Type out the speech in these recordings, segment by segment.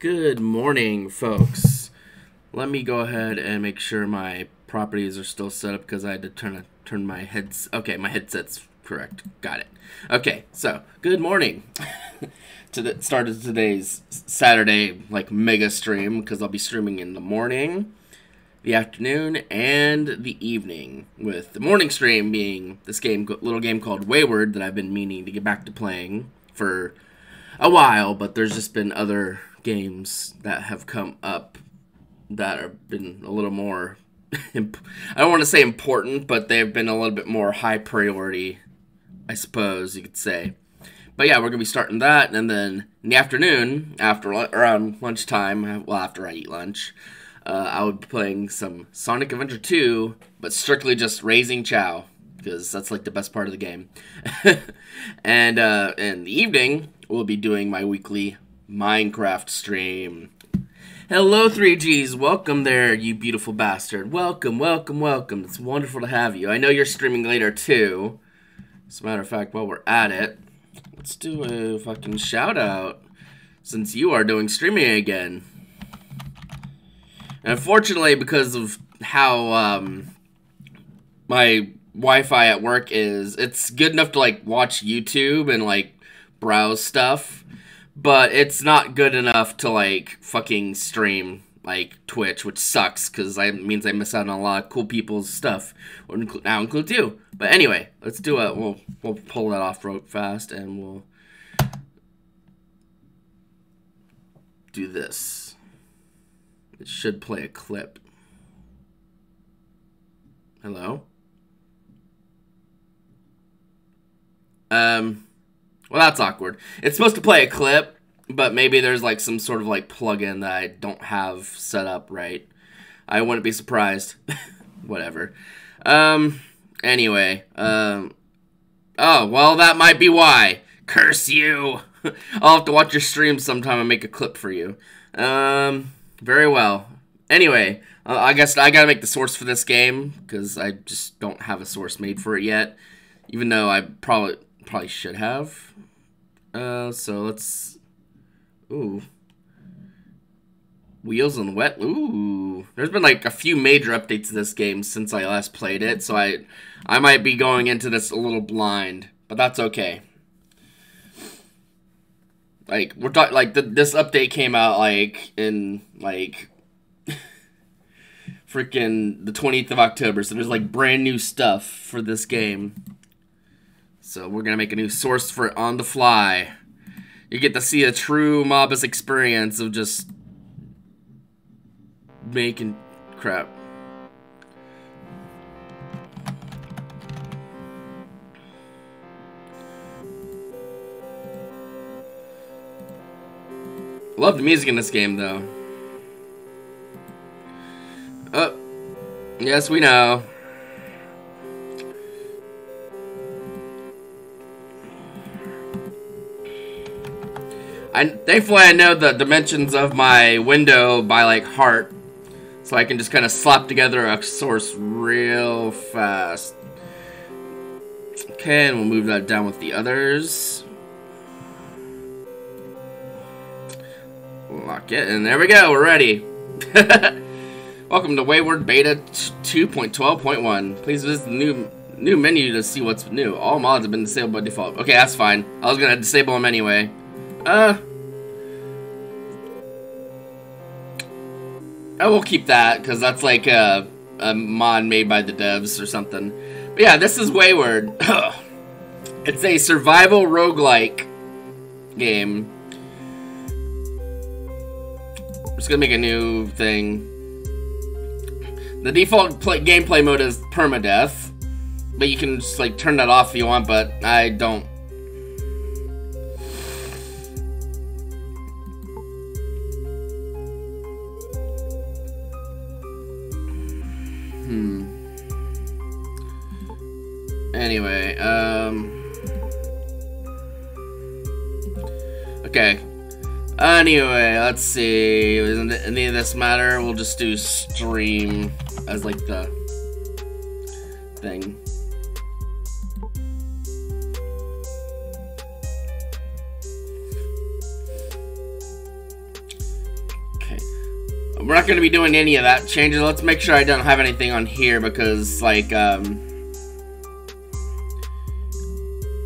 Good morning, folks. Let me go ahead and make sure my properties are still set up because I had to turn turn my heads. Okay, my headset's correct. Got it. Okay, so good morning. to the start of today's Saturday like mega stream because I'll be streaming in the morning, the afternoon, and the evening. With the morning stream being this game, little game called Wayward that I've been meaning to get back to playing for a while, but there's just been other games that have come up that have been a little more I don't want to say important, but they've been a little bit more high priority, I suppose you could say. But yeah, we're gonna be starting that, and then in the afternoon, after around lunchtime, well after I eat lunch, uh, I would be playing some Sonic Adventure 2, but strictly just raising Chao because that's like the best part of the game. and uh, in the evening, we'll be doing my weekly Minecraft stream. Hello, 3Gs. Welcome there, you beautiful bastard. Welcome, welcome, welcome. It's wonderful to have you. I know you're streaming later, too. As a matter of fact, while we're at it, let's do a fucking shout out since you are doing streaming again. And unfortunately, because of how um, my Wi-Fi at work is, it's good enough to like watch YouTube and like browse stuff but it's not good enough to like fucking stream like Twitch, which sucks because that means I miss out on a lot of cool people's stuff. Now include you. But anyway, let's do it. We'll we'll pull that off real fast and we'll do this. It should play a clip. Hello. Um. Well, that's awkward. It's supposed to play a clip, but maybe there's like some sort of like plugin that I don't have set up right. I wouldn't be surprised. Whatever. Um. Anyway. Um. Oh well, that might be why. Curse you. I'll have to watch your stream sometime and make a clip for you. Um. Very well. Anyway, uh, I guess I gotta make the source for this game because I just don't have a source made for it yet. Even though I probably probably should have. Uh, so let's. Ooh. Wheels on wet. Ooh. There's been like a few major updates to this game since I last played it, so I, I might be going into this a little blind, but that's okay. Like we're talking, like this update came out like in like freaking the 20th of October, so there's like brand new stuff for this game. So we're going to make a new source for it on the fly. You get to see a true Mabus experience of just making crap. Love the music in this game, though. Oh, yes, we know. I thankfully I know the dimensions of my window by like heart, so I can just kind of slap together a source real fast. Okay, and we'll move that down with the others. Lock it, and there we go, we're ready. Welcome to Wayward Beta 2.12.1. Please visit the new new menu to see what's new. All mods have been disabled by default. Okay, that's fine. I was gonna disable them anyway. Uh. I will keep that, because that's like a, a mod made by the devs or something. But yeah, this is Wayward. it's a survival roguelike game. I'm just gonna make a new thing. The default play gameplay mode is permadeath, but you can just like turn that off if you want, but I don't Anyway, um... Okay. Anyway, let's see. Doesn't any of this matter? We'll just do stream as like the thing. Okay. We're not going to be doing any of that changes. Let's make sure I don't have anything on here because, like, um...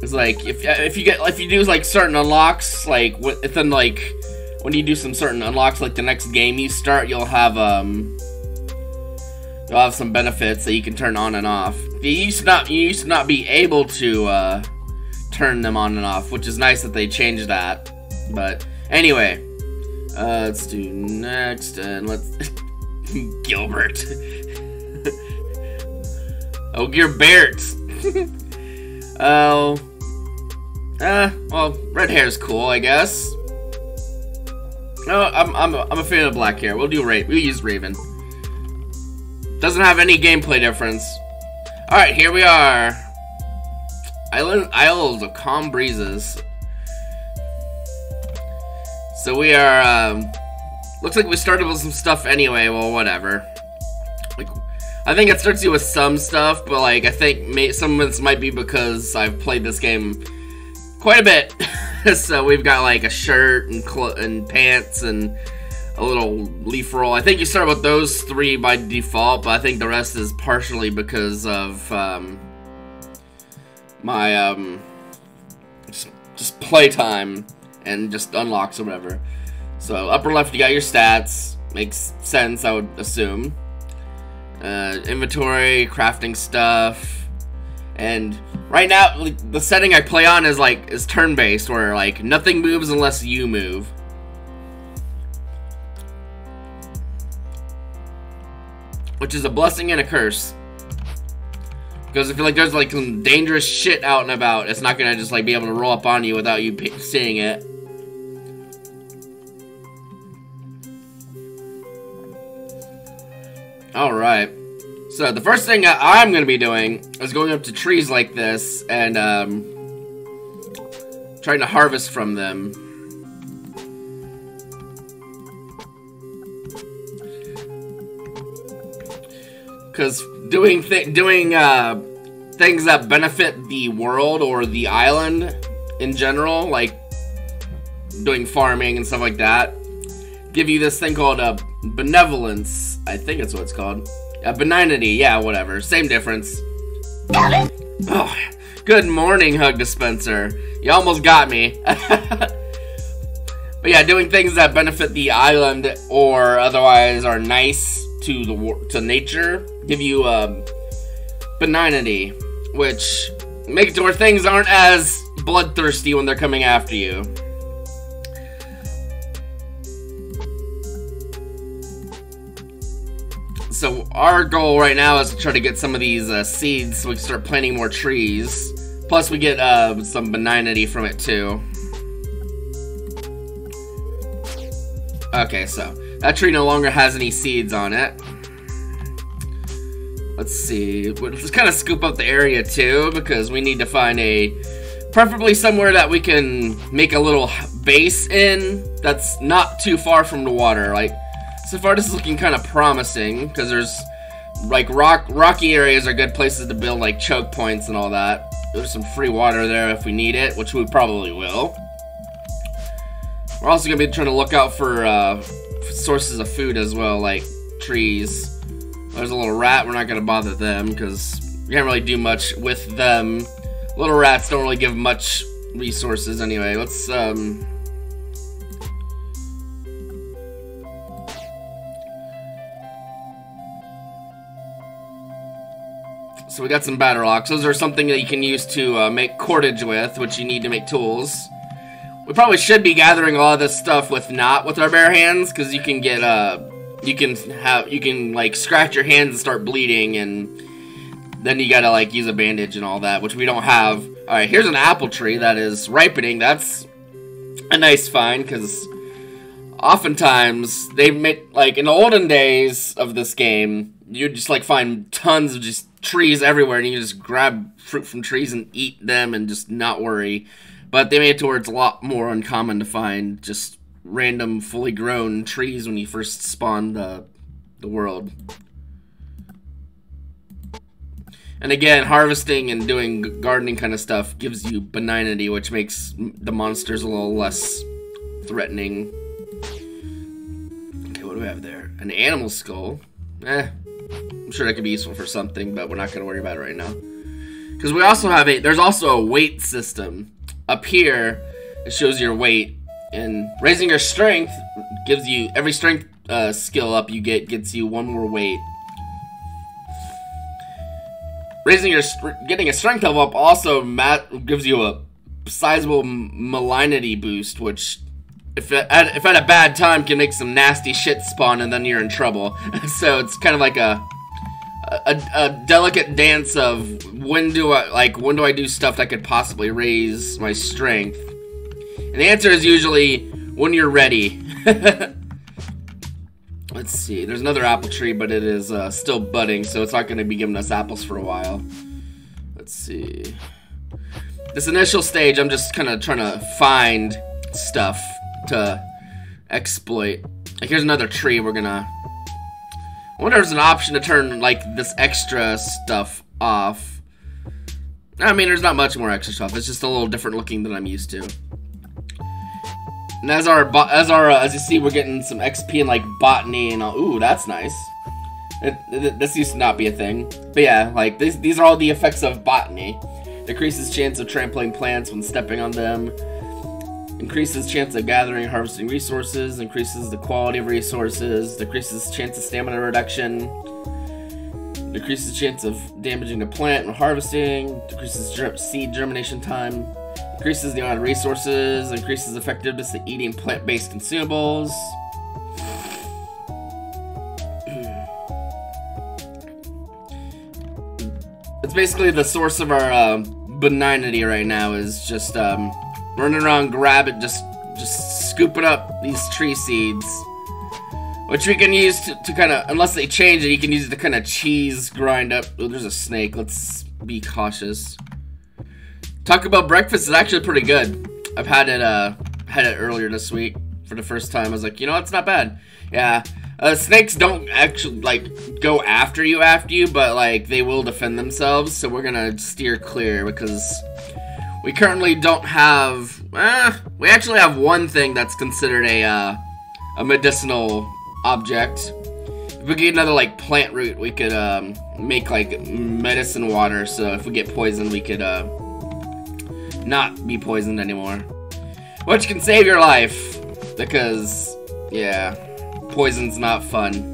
It's like, if, if you get, if you do, like, certain unlocks, like, then, like, when you do some certain unlocks, like the next game you start, you'll have, um... You'll have some benefits that you can turn on and off. You used to not, you used to not be able to, uh, turn them on and off, which is nice that they changed that. But, anyway... Uh, let's do next, and let's... Gilbert. oh, you're. Oh... uh, well, red hair is cool, I guess. No, I'm, I'm, I'm a fan of black hair. We'll do Ra we'll use Raven. Doesn't have any gameplay difference. Alright, here we are. Island Isles of Calm Breezes. So we are, um, looks like we started with some stuff anyway, well, whatever. Like, I think it starts you with some stuff, but, like, I think may some of this might be because I've played this game quite a bit. so we've got, like, a shirt and, and pants and a little leaf roll. I think you start with those three by default, but I think the rest is partially because of, um, my, um, just, just playtime and just unlocks or whatever. So upper left, you got your stats. Makes sense, I would assume. Uh, inventory, crafting stuff, and right now the setting I play on is like is turn-based, where like nothing moves unless you move. Which is a blessing and a curse. Because if like there's like some dangerous shit out and about, it's not gonna just like be able to roll up on you without you seeing it. Alright. So, the first thing I'm going to be doing is going up to trees like this and um, trying to harvest from them. Because doing th doing uh, things that benefit the world or the island in general, like doing farming and stuff like that, give you this thing called a benevolence. I think that's what it's called. Uh, benignity, yeah, whatever. Same difference. Oh, good morning, Hug Dispenser. You almost got me. but yeah, doing things that benefit the island or otherwise are nice to the to nature give you um, benignity, which make it to where things aren't as bloodthirsty when they're coming after you. So our goal right now is to try to get some of these uh, seeds so we can start planting more trees. Plus we get uh, some benignity from it too. Okay, so that tree no longer has any seeds on it. Let's see. Let's kind of scoop up the area too because we need to find a preferably somewhere that we can make a little base in that's not too far from the water. Like so far, this is looking kind of promising, because there's, like, rock rocky areas are good places to build, like, choke points and all that. There's some free water there if we need it, which we probably will. We're also going to be trying to look out for, uh, sources of food as well, like trees. There's a little rat, we're not going to bother them, because we can't really do much with them. Little rats don't really give much resources anyway. Let's, um... So we got some battle rocks. Those are something that you can use to uh, make cordage with, which you need to make tools. We probably should be gathering a lot of this stuff with not with our bare hands, because you can get uh, you can have you can like scratch your hands and start bleeding, and then you gotta like use a bandage and all that, which we don't have. All right, here's an apple tree that is ripening. That's a nice find because oftentimes they make like in the olden days of this game, you'd just like find tons of just trees everywhere, and you just grab fruit from trees and eat them and just not worry. But they made it to where it's a lot more uncommon to find just random, fully grown trees when you first spawn the, the world. And again, harvesting and doing gardening kind of stuff gives you benignity, which makes the monsters a little less threatening. Okay, what what do we have there? An animal skull. Eh, I'm sure that could be useful for something, but we're not gonna worry about it right now. Because we also have a, there's also a weight system. Up here, it shows your weight, and raising your strength gives you, every strength uh, skill up you get gets you one more weight. Raising your, getting a strength level up also gives you a sizable malignity boost, which if at, if at a bad time can make some nasty shit spawn and then you're in trouble. so it's kind of like a, a a delicate dance of when do I like when do I do stuff that could possibly raise my strength. And the answer is usually when you're ready. Let's see. There's another apple tree, but it is uh, still budding, so it's not going to be giving us apples for a while. Let's see. This initial stage, I'm just kind of trying to find stuff to exploit. Like, here's another tree we're gonna... I wonder if there's an option to turn, like, this extra stuff off. I mean, there's not much more extra stuff. It's just a little different looking than I'm used to. And as our, as our, uh, as you see, we're getting some XP and, like, botany and all. Ooh, that's nice. It, it, this used to not be a thing. But yeah, like, these, these are all the effects of botany. Decreases chance of trampling plants when stepping on them increases chance of gathering harvesting resources, increases the quality of resources, decreases chance of stamina reduction, decreases chance of damaging the plant and harvesting, decreases ger seed germination time, increases the amount of resources, increases effectiveness of eating plant-based consumables. it's basically the source of our uh, benignity right now is just um, running around grabbing, just just scooping up these tree seeds. Which we can use to, to kind of, unless they change it, you can use it to kind of cheese grind up. Oh, there's a snake. Let's be cautious. Taco Bell breakfast is actually pretty good. I've had it, uh, had it earlier this week for the first time. I was like, you know, it's not bad. Yeah. Uh, snakes don't actually, like, go after you after you, but, like, they will defend themselves. So we're gonna steer clear because we currently don't have... Eh, we actually have one thing that's considered a, uh, a medicinal object. If we get another, like, plant root, we could, um, make, like, medicine water. So if we get poisoned, we could, uh, not be poisoned anymore. Which can save your life. Because, yeah, poison's not fun.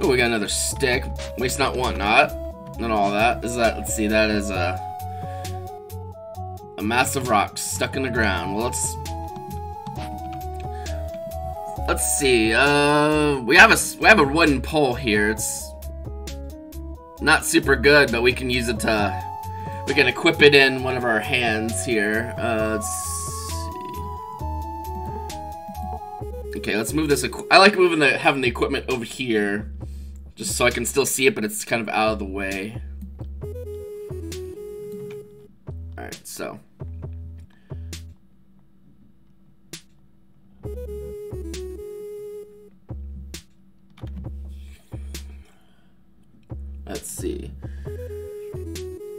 Oh, we got another stick. Waste not, want not. And all that. Is that, let's see, that is, uh, massive rock stuck in the ground. Well, let's... Let's see, uh... We have a, we have a wooden pole here. It's... Not super good, but we can use it to... We can equip it in one of our hands here. Uh, let's see. Okay, let's move this. I like moving the having the equipment over here, just so I can still see it, but it's kind of out of the way. Alright, so. Let's see.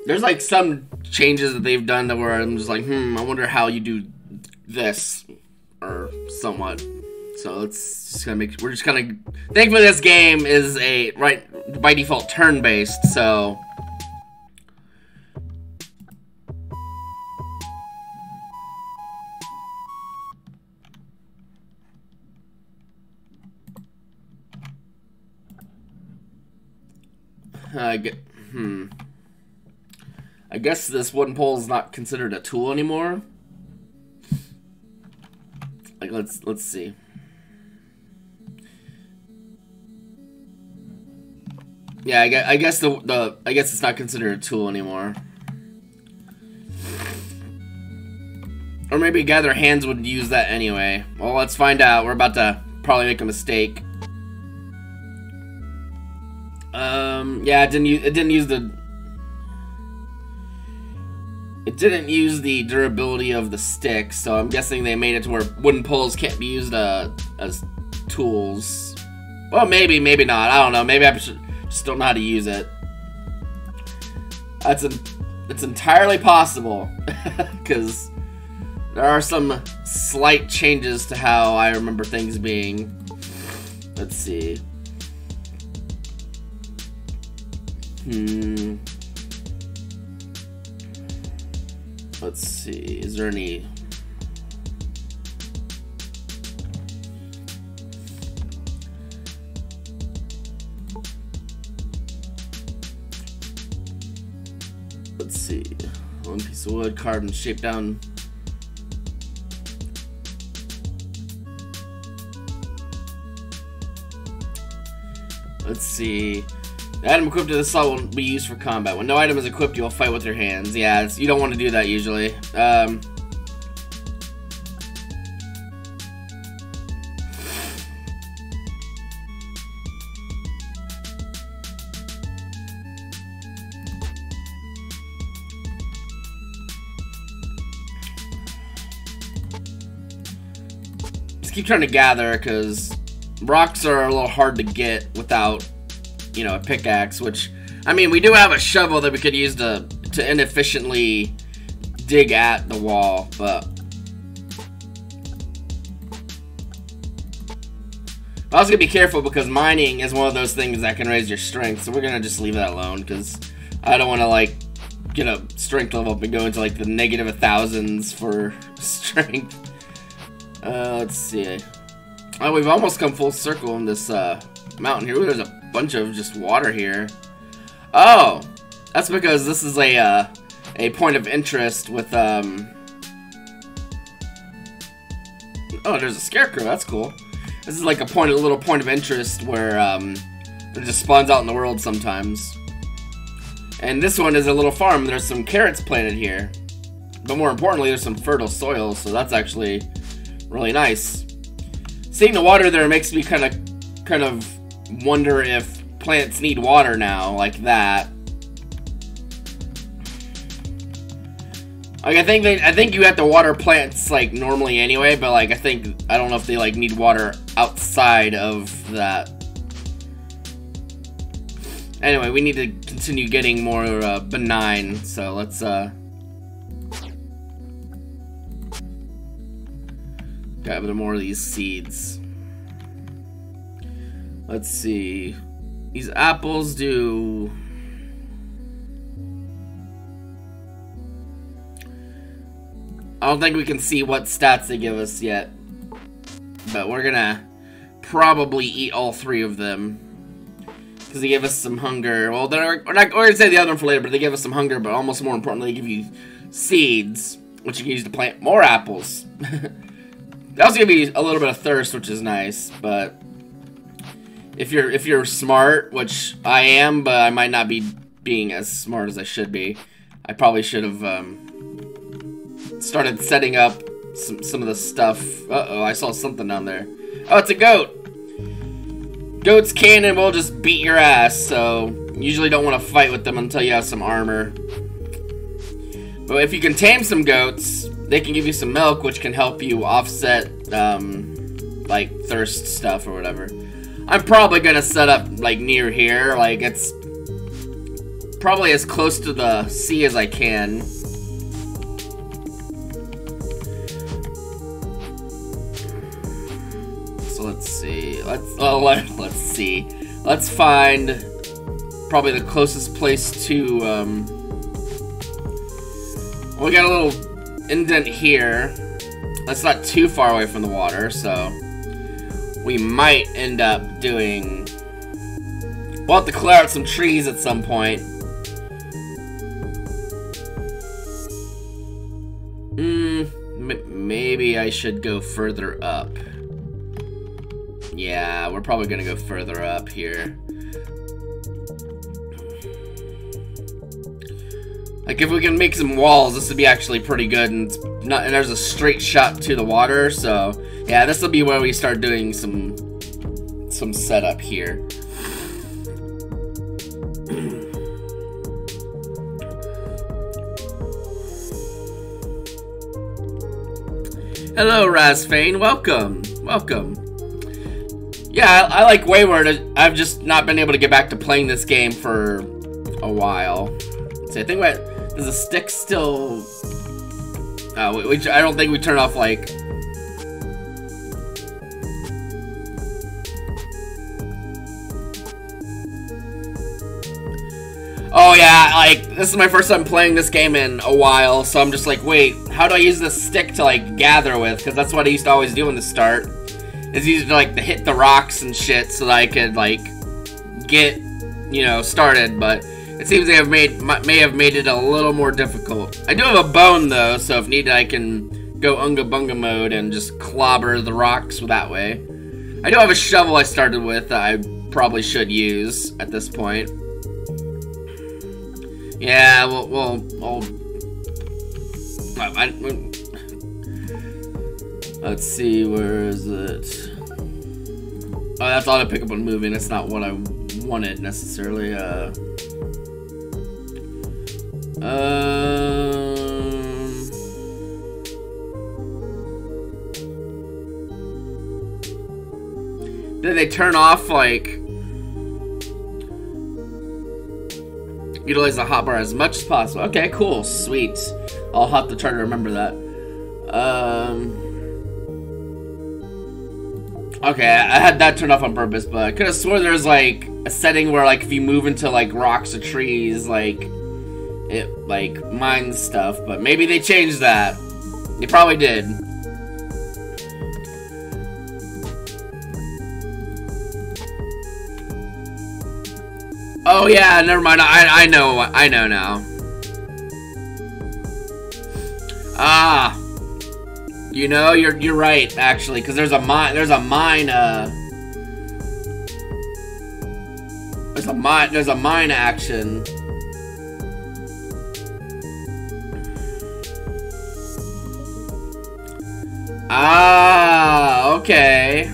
There's like some changes that they've done that where I'm just like, hmm, I wonder how you do this, or somewhat. So let's just gonna make. We're just gonna. Thankfully, this game is a right by default turn-based, so I get, hmm. I guess this wooden pole is not considered a tool anymore. Like, let's, let's see. Yeah, I guess, I guess the, the, I guess it's not considered a tool anymore. Or maybe Gather Hands would use that anyway. Well, let's find out. We're about to probably make a mistake. Um, yeah, it didn't use, it didn't use the it didn't use the durability of the stick, so I'm guessing they made it to where wooden poles can't be used uh, as tools. Well, maybe, maybe not. I don't know. Maybe I just don't know how to use it. That's an, it's entirely possible, because there are some slight changes to how I remember things being. Let's see. Hmm. Let's see. Is there any Let's see. One piece of wood carved and shaped down. Let's see. The item equipped to this slot will be used for combat. When no item is equipped, you'll fight with your hands. Yeah, you don't want to do that usually. Um, keep trying to gather because rocks are a little hard to get without, you know, a pickaxe, which, I mean, we do have a shovel that we could use to, to inefficiently dig at the wall, but... I was going to be careful because mining is one of those things that can raise your strength, so we're going to just leave that alone because I don't want to, like, get a strength level up and go into, like, the negative thousands for strength. Uh, let's see. Oh, we've almost come full circle in this uh, mountain here. There's a bunch of just water here. Oh, that's because this is a uh, a point of interest with um. Oh, there's a scarecrow. That's cool. This is like a point, a little point of interest where um, it just spawns out in the world sometimes. And this one is a little farm. There's some carrots planted here, but more importantly, there's some fertile soil. So that's actually really nice. Seeing the water there makes me kind of kind of wonder if plants need water now, like that. Like I think they, I think you have to water plants like normally anyway, but like I think I don't know if they like need water outside of that. Anyway, we need to continue getting more uh, benign, so let's uh Gather more of these seeds. Let's see. These apples do... I don't think we can see what stats they give us yet. But we're gonna probably eat all three of them. Because they give us some hunger. Well, they're, we're, not, we're gonna say the other one for later, but they give us some hunger, but almost more importantly, they give you seeds, which you can use to plant more apples. That was gonna be a little bit of thirst, which is nice, but if you're if you're smart, which I am, but I might not be being as smart as I should be, I probably should have um, started setting up some some of the stuff. Uh oh, I saw something down there. Oh, it's a goat. Goats can and will just beat your ass, so usually don't want to fight with them until you have some armor. But if you can tame some goats, they can give you some milk, which can help you offset, um, like, thirst stuff or whatever. I'm probably gonna set up, like, near here. Like, it's probably as close to the sea as I can. So let's see. Let's, oh, let, let's see. Let's find probably the closest place to, um... we got a little indent here. That's not too far away from the water, so we might end up doing... We'll have to clear out some trees at some point. Hmm, maybe I should go further up. Yeah, we're probably gonna go further up here. Like, if we can make some walls, this would be actually pretty good, and, not, and there's a straight shot to the water, so, yeah, this will be where we start doing some, some setup here. Hello, Razfane. Welcome. Welcome. Yeah, I, I, like Wayward. I've just not been able to get back to playing this game for a while. So I think what does the stick still... Uh, we, we, I don't think we turn off, like... Oh, yeah, like, this is my first time playing this game in a while, so I'm just like, wait, how do I use this stick to, like, gather with? Because that's what I used to always do in the start. Is used to, like, hit the rocks and shit so that I could, like, get, you know, started, but it seems they have made, may have made it a little more difficult. I do have a bone, though, so if needed, I can go Unga Bunga mode and just clobber the rocks that way. I do have a shovel I started with that I probably should use at this point. Yeah, well, well, well I, I, let's see, where is it? Oh, that's pick up on moving. That's not what I wanted necessarily. Uh, um, did they turn off like Utilize the hotbar as much as possible. Okay, cool. Sweet. I'll have to try to remember that. Um... Okay, I had that turned off on purpose, but I could have swore there was, like, a setting where, like, if you move into, like, rocks or trees, like, it, like, mines stuff. But maybe they changed that. They probably did. Oh yeah, never mind. I I know. I know now. Ah. You know, you're you're right actually, because there's a mine. There's a mine. Uh. There's a mine. There's a mine action. Ah, okay.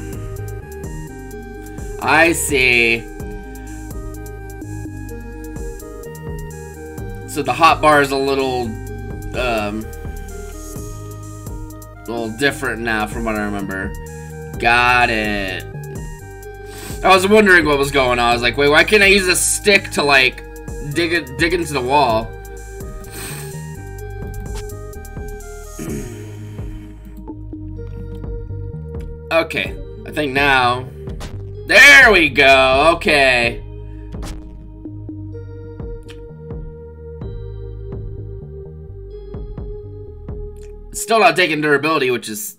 I see. So the hot bar is a little, um, a little different now from what I remember. Got it. I was wondering what was going on. I was like, wait, why can't I use a stick to like dig it, dig into the wall? okay, I think now. There we go. Okay. Still not taking durability, which is...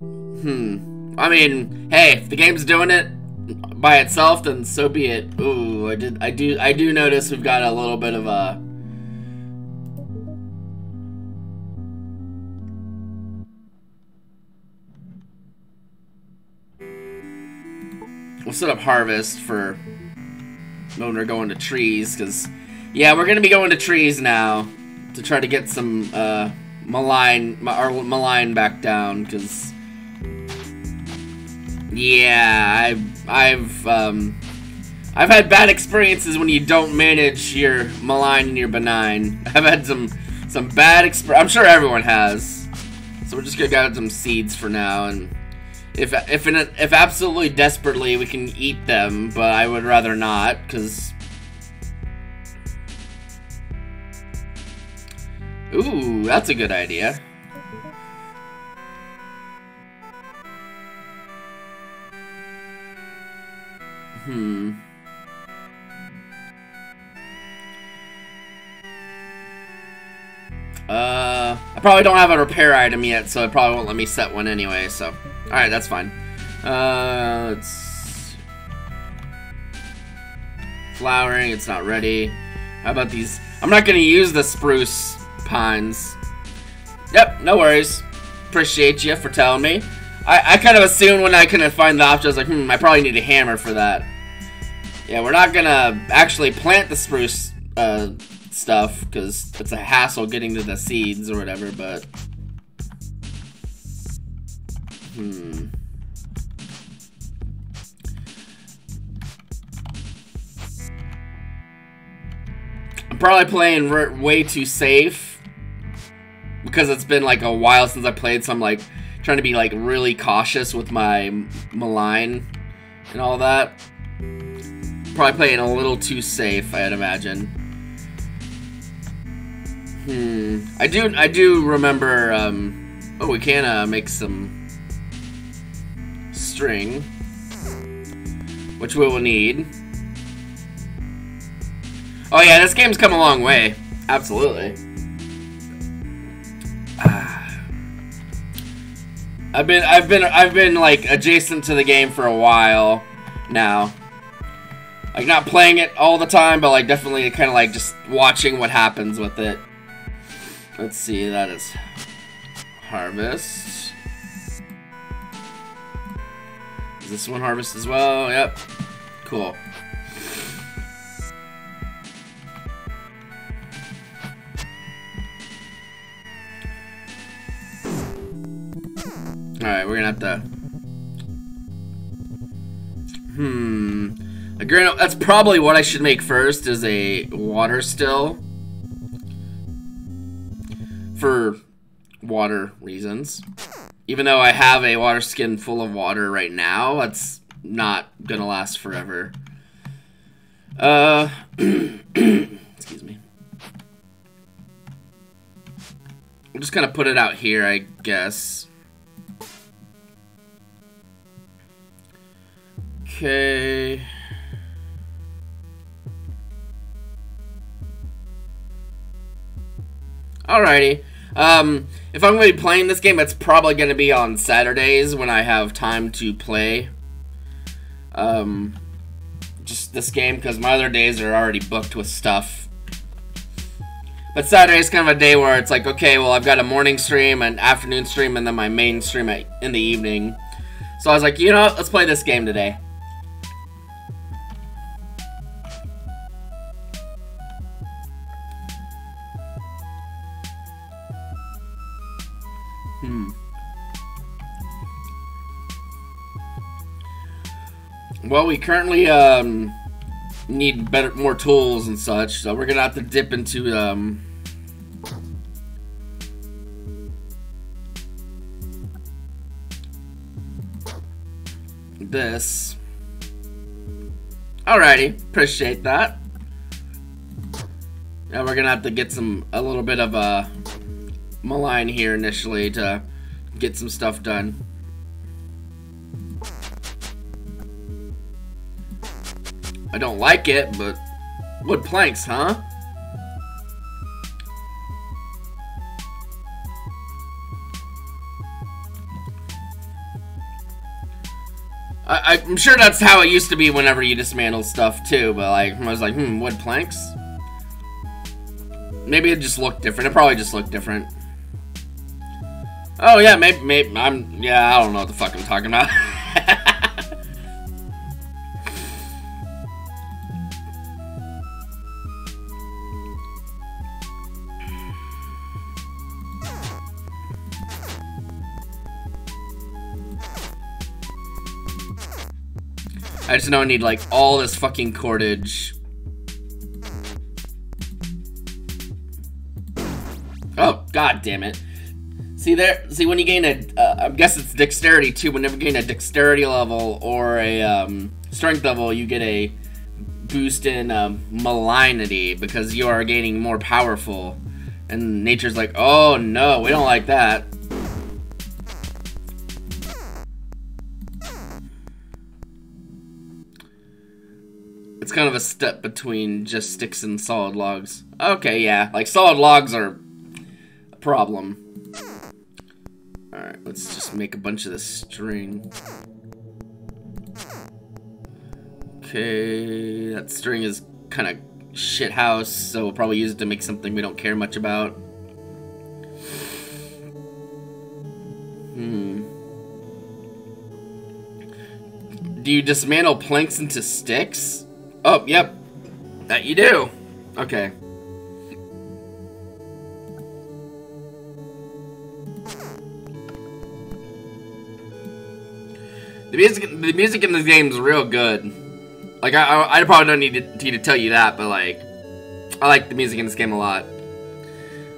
Hmm. I mean, hey, if the game's doing it by itself, then so be it. Ooh, I did, I do, I do notice we've got a little bit of a... We'll set up harvest for when we're going to trees, because, yeah, we're going to be going to trees now to try to get some uh, malign or malign back down because yeah, I've I've um, I've had bad experiences when you don't manage your malign and your benign. I've had some some bad exp. I'm sure everyone has. So we're just gonna get some seeds for now, and if if in, a, if absolutely desperately we can eat them, but I would rather not because Ooh, that's a good idea. Hmm. Uh, I probably don't have a repair item yet, so it probably won't let me set one anyway, so... Alright, that's fine. Uh, it's... Flowering, it's not ready. How about these... I'm not gonna use the spruce pines. Yep, no worries. Appreciate you for telling me. I, I kind of assumed when I couldn't find the option, I was like, hmm, I probably need a hammer for that. Yeah, we're not gonna actually plant the spruce uh, stuff, because it's a hassle getting to the seeds or whatever, but... Hmm... I'm probably playing way too safe because it's been like a while since I played, so I'm like trying to be like really cautious with my malign and all that. Probably playing a little too safe, I'd imagine. Hmm. I do. I do remember. Um, oh, we can uh, make some string, which we will need. Oh yeah, this game's come a long way. Absolutely. I've been I've been I've been like adjacent to the game for a while now. Like not playing it all the time, but like definitely kind of like just watching what happens with it. Let's see, that is harvest. Is this one harvest as well? Yep. Cool. Alright, we're gonna have to... Hmm... A granite, that's probably what I should make first, is a water still. For water reasons. Even though I have a water skin full of water right now, that's not gonna last forever. Uh... excuse me. I'm just gonna put it out here, I guess. Okay. Alrighty. Um, if I'm going to be playing this game, it's probably going to be on Saturdays when I have time to play. Um, just this game, because my other days are already booked with stuff. But Saturday is kind of a day where it's like, okay, well, I've got a morning stream, an afternoon stream, and then my main stream in the evening. So I was like, you know what, let's play this game today. Well, we currently um, need better, more tools and such, so we're gonna have to dip into um, this. Alrighty, appreciate that. Now we're gonna have to get some a little bit of a malign here initially to get some stuff done. I don't like it, but wood planks, huh? I, am sure that's how it used to be whenever you dismantle stuff too, but like, I was like, hmm, wood planks? Maybe it just looked different. It probably just looked different. Oh yeah, maybe, maybe I'm. Yeah, I don't know what the fuck I'm talking about. I just know I need like all this fucking cordage. Oh, god damn it. See there, see when you gain a, uh, I guess it's dexterity too. Whenever you gain a dexterity level or a um, strength level, you get a boost in um, malignity because you are gaining more powerful. And nature's like, oh no, we don't like that. It's kind of a step between just sticks and solid logs. Okay, yeah, like solid logs are a problem. Alright, let's just make a bunch of this string. Okay, that string is kind of shit house, so we'll probably use it to make something we don't care much about. Hmm. Do you dismantle planks into sticks? Oh, yep. That you do. Okay. The music, the music in this game is real good. Like I, I, I probably don't need to, need to tell you that, but like, I like the music in this game a lot.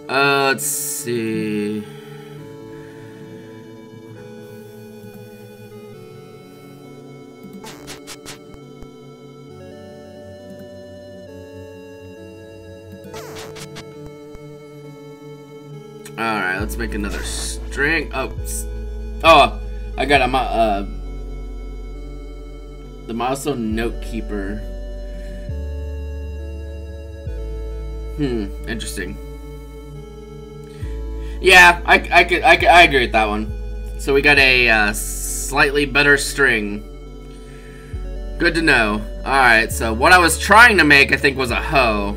Uh, let's see. Let's make another string. Oh, oh, I got a, uh, the milestone note keeper. Hmm, interesting. Yeah, I, I, could, I, could, I agree with that one. So we got a uh, slightly better string. Good to know. Alright, so what I was trying to make, I think, was a hoe.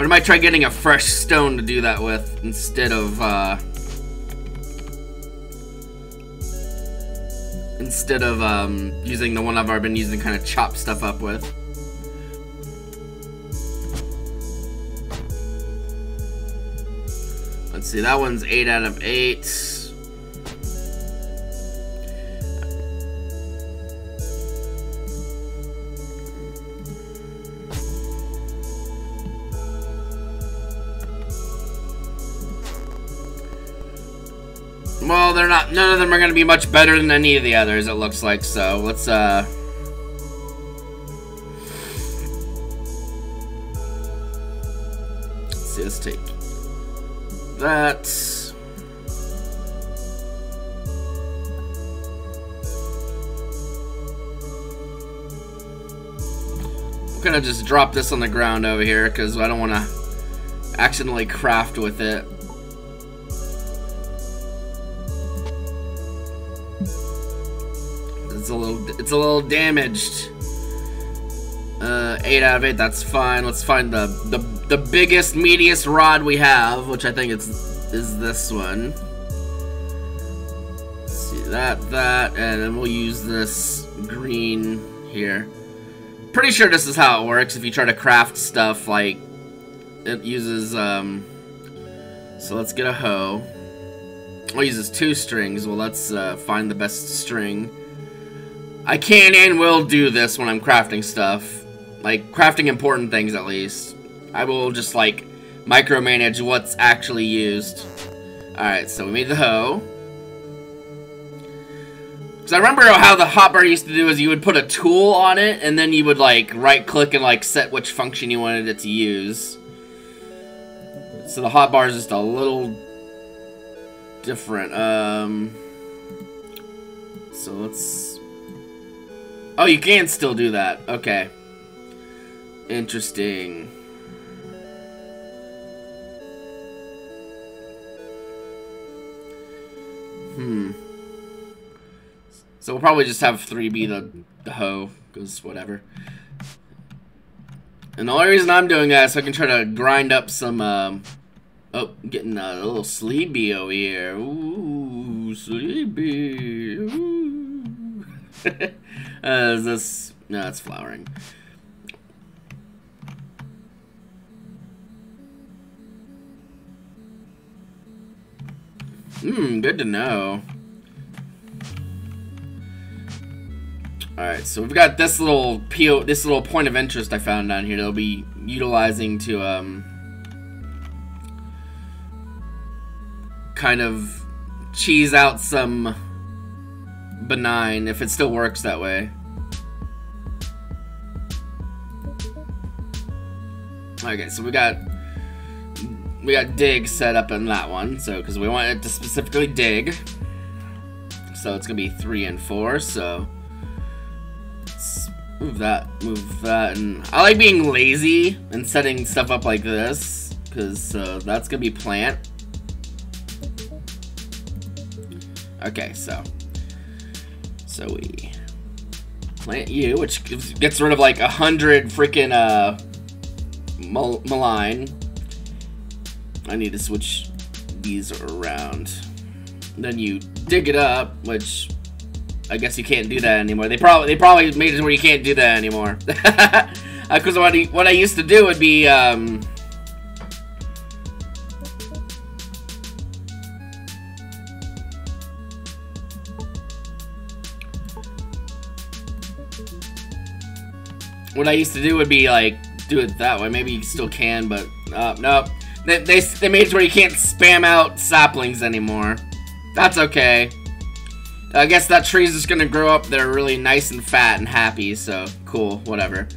But I might try getting a fresh stone to do that with instead of, uh... Instead of, um, using the one I've already been using to kind of chop stuff up with. Let's see, that one's 8 out of 8. They're not, none of them are going to be much better than any of the others, it looks like, so let's, uh... Let's see, let's take that. I'm gonna just drop this on the ground over here because I don't want to accidentally craft with it. A little, it's a little damaged. Uh, 8 out of 8, that's fine. Let's find the, the, the biggest, meatiest rod we have, which I think it's, is this one. Let's see, that, that, and then we'll use this green here. Pretty sure this is how it works if you try to craft stuff, like, it uses, um, so let's get a hoe. Oh, uses two strings. Well, let's uh, find the best string. I can and will do this when I'm crafting stuff. Like, crafting important things, at least. I will just, like, micromanage what's actually used. Alright, so we made the hoe. Because I remember how the hotbar used to do is you would put a tool on it, and then you would, like, right-click and, like, set which function you wanted it to use. So the hotbar is just a little different. Um, so let's... Oh, you can still do that. Okay. Interesting. Hmm. So we'll probably just have 3 be the, the hoe, because whatever. And the only reason I'm doing that is so I can try to grind up some, um... Oh, getting a little sleepy over here. Ooh, sleepy. Ooh. uh, is this... No, it's flowering. Hmm, good to know. Alright, so we've got this little PO, this little point of interest I found down here that will be utilizing to, um, kind of cheese out some benign, if it still works that way. Okay, so we got we got dig set up in that one, so because we want it to specifically dig. So it's gonna be three and four. So let's move that, move that, and I like being lazy and setting stuff up like this because uh, that's gonna be plant. Okay, so so we plant you, which gets rid of like a hundred freaking uh malign I need to switch these around. Then you dig it up, which I guess you can't do that anymore. They probably they probably made it where you can't do that anymore. Because uh, what, I, what I used to do would be um, what I used to do would be like do it that way. Maybe you still can, but uh, nope. They, they, they made it where you can't spam out saplings anymore. That's okay. I guess that tree's just gonna grow up there really nice and fat and happy, so cool, whatever.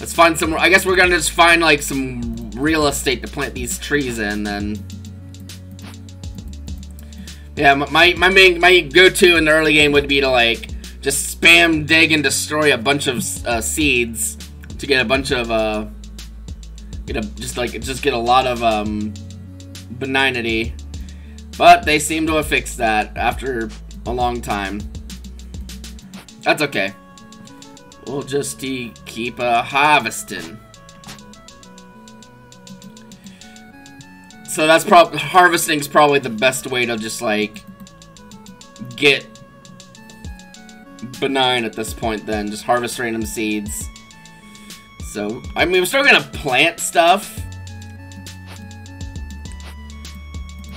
Let's find some, I guess we're gonna just find like some real estate to plant these trees in then. Yeah, my, my main, my go-to in the early game would be to like, spam dig and destroy a bunch of uh, seeds to get a bunch of uh, get a just like just get a lot of um, benignity, but they seem to have fixed that after a long time. That's okay. We'll just keep uh, harvesting. So that's probably harvesting is probably the best way to just like get benign at this point. Then just harvest random seeds. So I mean, we're still gonna plant stuff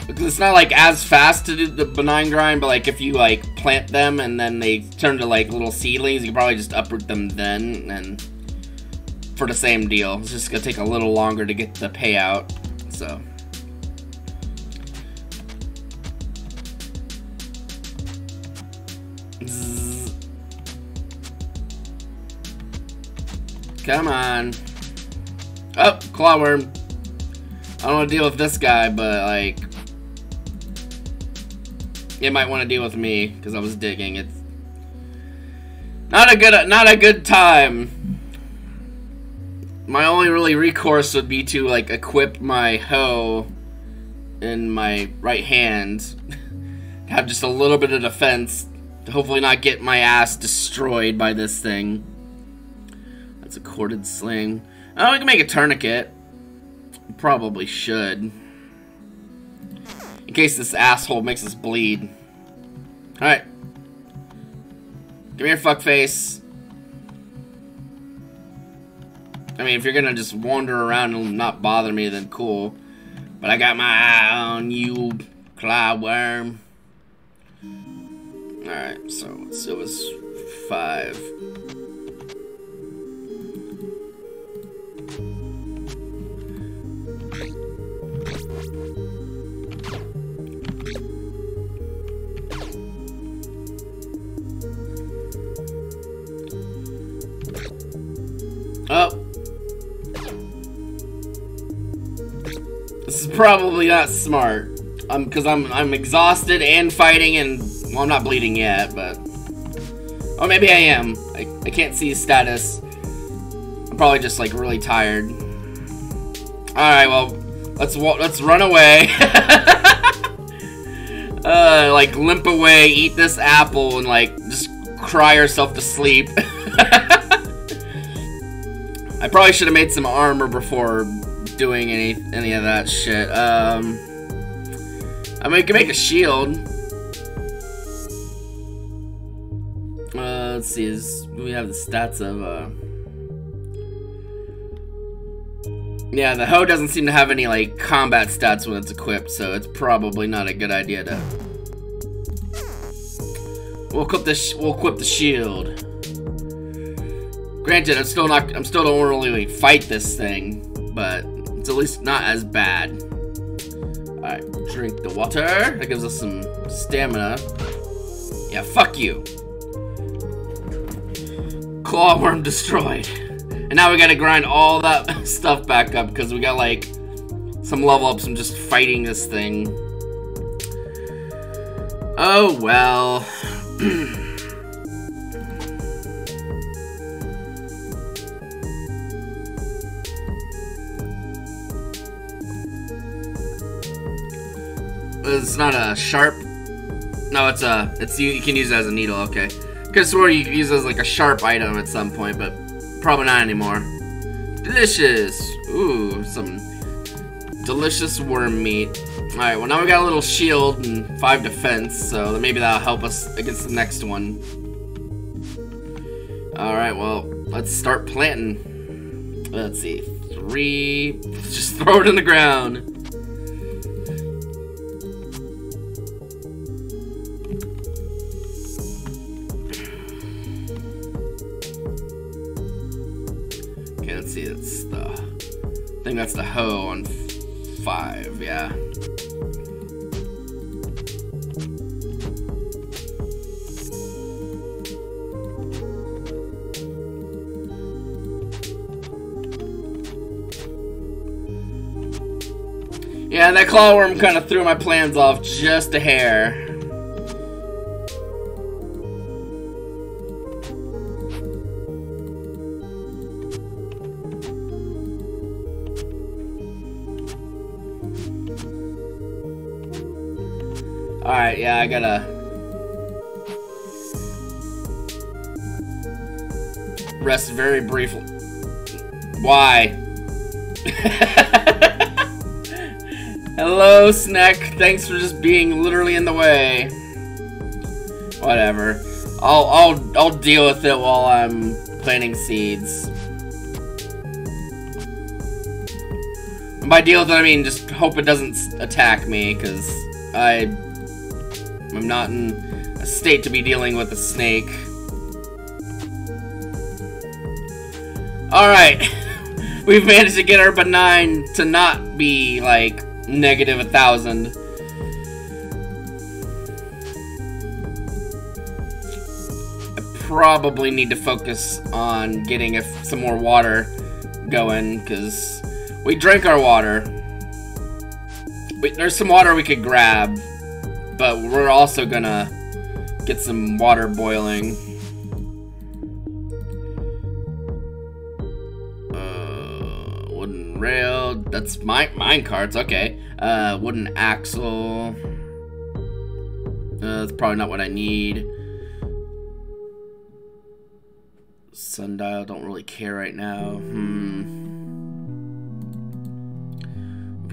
because it's not like as fast to do the benign grind. But like if you like plant them and then they turn to like little seedlings, you can probably just uproot them then and for the same deal. It's just gonna take a little longer to get the payout. So. Come on. Oh, clawworm. I don't want to deal with this guy, but like, it might want to deal with me because I was digging. It's not a good, not a good time. My only really recourse would be to like equip my hoe in my right hand, have just a little bit of defense, to hopefully not get my ass destroyed by this thing. That's a corded sling. Oh, we can make a tourniquet. Probably should. In case this asshole makes us bleed. Alright. Come here, fuckface. I mean, if you're gonna just wander around and not bother me, then cool. But I got my eye on you, clawworm. Alright, so it was five. Oh. This is probably not smart. Um, cause I'm I'm exhausted and fighting and well I'm not bleeding yet, but Oh maybe I am. I, I can't see his status. I'm probably just like really tired. Alright, well, let's let's run away. uh, like limp away, eat this apple, and like just cry yourself to sleep. I probably should have made some armor before doing any any of that shit. Um, I mean, we can make a shield. Uh, let's see, is we have the stats of uh. Yeah, the hoe doesn't seem to have any like combat stats when it's equipped, so it's probably not a good idea to. We'll equip the we'll equip the shield. Granted, I'm still not. I'm still don't really fight this thing, but it's at least not as bad. All right, drink the water. That gives us some stamina. Yeah, fuck you. Clawworm destroyed. And now we gotta grind all that stuff back up because we got like some level ups from just fighting this thing. Oh well. It's not a sharp. No, it's a. It's you, you can use it as a needle. Okay. Could swear you use it as like a sharp item at some point, but probably not anymore. Delicious. Ooh, some delicious worm meat. Alright, well now we got a little shield and 5 defense, so maybe that'll help us against the next one. Alright, well, let's start planting. Let's see. Three. Just throw it in the ground. Think that's the hoe on five, yeah. Yeah, that clawworm kind of threw my plans off just a hair. Alright, yeah, I gotta... Rest very briefly. Why? Hello, Snack. Thanks for just being literally in the way. Whatever. I'll I'll I'll deal with it while I'm planting seeds. And by deal with it, I mean just hope it doesn't attack me, because I I'm not in a state to be dealing with a snake. Alright. We've managed to get our benign to not be, like, negative a thousand. I probably need to focus on getting some more water going, because we drank our water. We, there's some water we could grab, but we're also gonna get some water boiling. Uh, wooden rail. That's my mine cards. Okay. Uh, wooden axle. Uh, that's probably not what I need. Sundial. Don't really care right now. Hmm.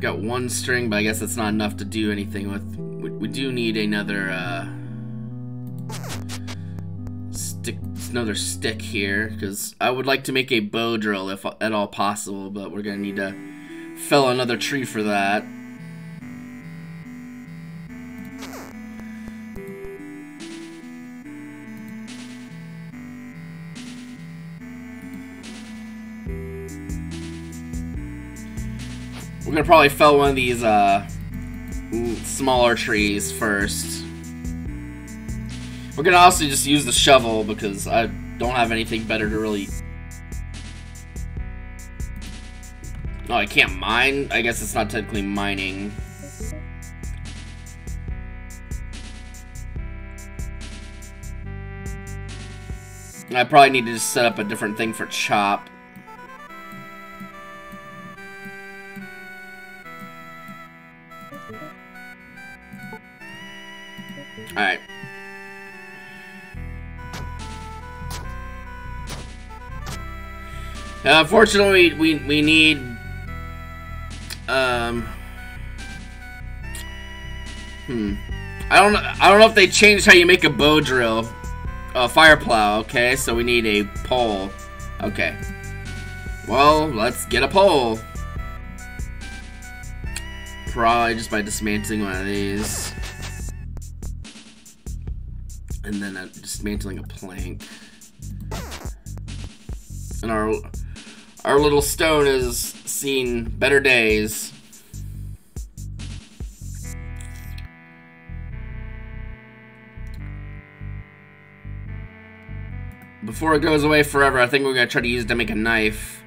Got one string, but I guess that's not enough to do anything with. We, we do need another, uh, stick, another stick here, because I would like to make a bow drill if at all possible, but we're gonna need to fell another tree for that. We're gonna probably fell one of these uh, smaller trees first. We're gonna also just use the shovel because I don't have anything better to really... Oh, I can't mine? I guess it's not technically mining. I probably need to just set up a different thing for chop. Alright. Uh, unfortunately, we, we need... Um... Hmm. I don't. I don't know if they changed how you make a bow drill. A fire plow, okay? So we need a pole. Okay. Well, let's get a pole. Probably just by dismantling one of these and then dismantling a plank. And our our little stone has seen better days. Before it goes away forever, I think we're gonna try to use it to make a knife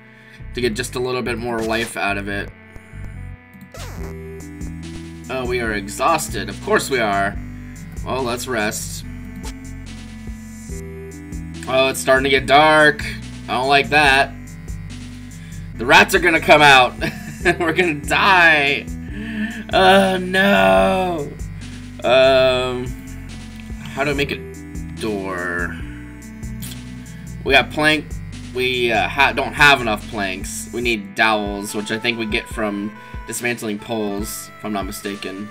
to get just a little bit more life out of it. Oh, we are exhausted. Of course we are. Well, let's rest. Oh, it's starting to get dark. I don't like that. The rats are gonna come out. We're gonna die. Oh no. Um, how do I make a door? We got plank. We uh, ha don't have enough planks. We need dowels, which I think we get from dismantling poles, if I'm not mistaken.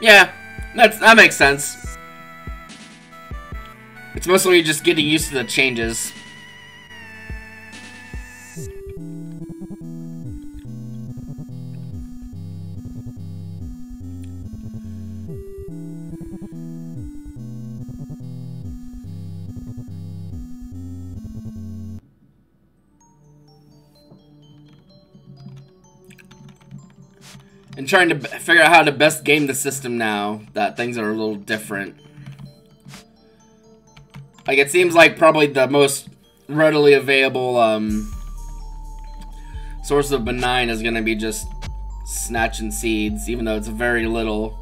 Yeah, that's, that makes sense. It's mostly just getting used to the changes. And trying to figure out how to best game the system now that things are a little different. Like, it seems like probably the most readily available um, source of benign is going to be just snatching seeds, even though it's very little.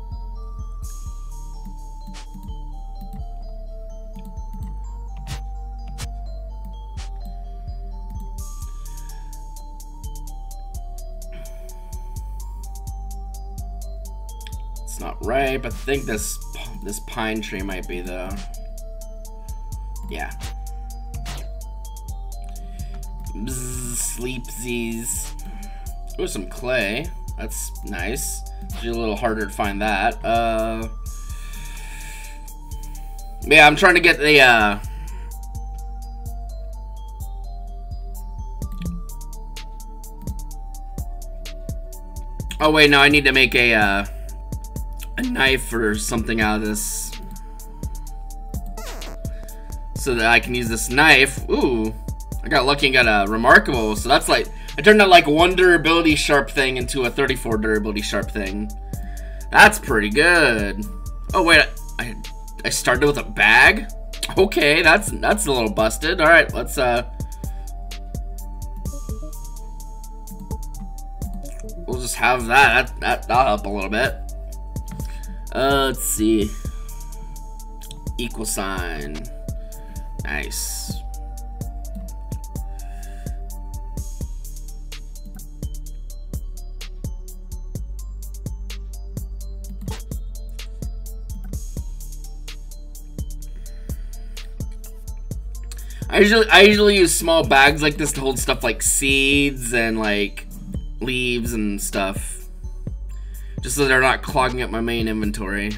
Right, but I think this this pine tree might be though. Yeah. Sleepsies. Oh, some clay. That's nice. It's a little harder to find that. Uh, yeah, I'm trying to get the uh, Oh wait, no, I need to make a uh, a knife or something out of this. So that I can use this knife. Ooh, I got lucky and got a remarkable. So that's like, I turned that like one durability sharp thing into a 34 durability sharp thing. That's pretty good. Oh wait, I, I started with a bag? Okay, that's that's a little busted. All right, let's uh We'll just have that. That, that that'll help a little bit. Uh, let's see. Equal sign. Nice. I usually I usually use small bags like this to hold stuff like seeds and like leaves and stuff. Just so they're not clogging up my main inventory.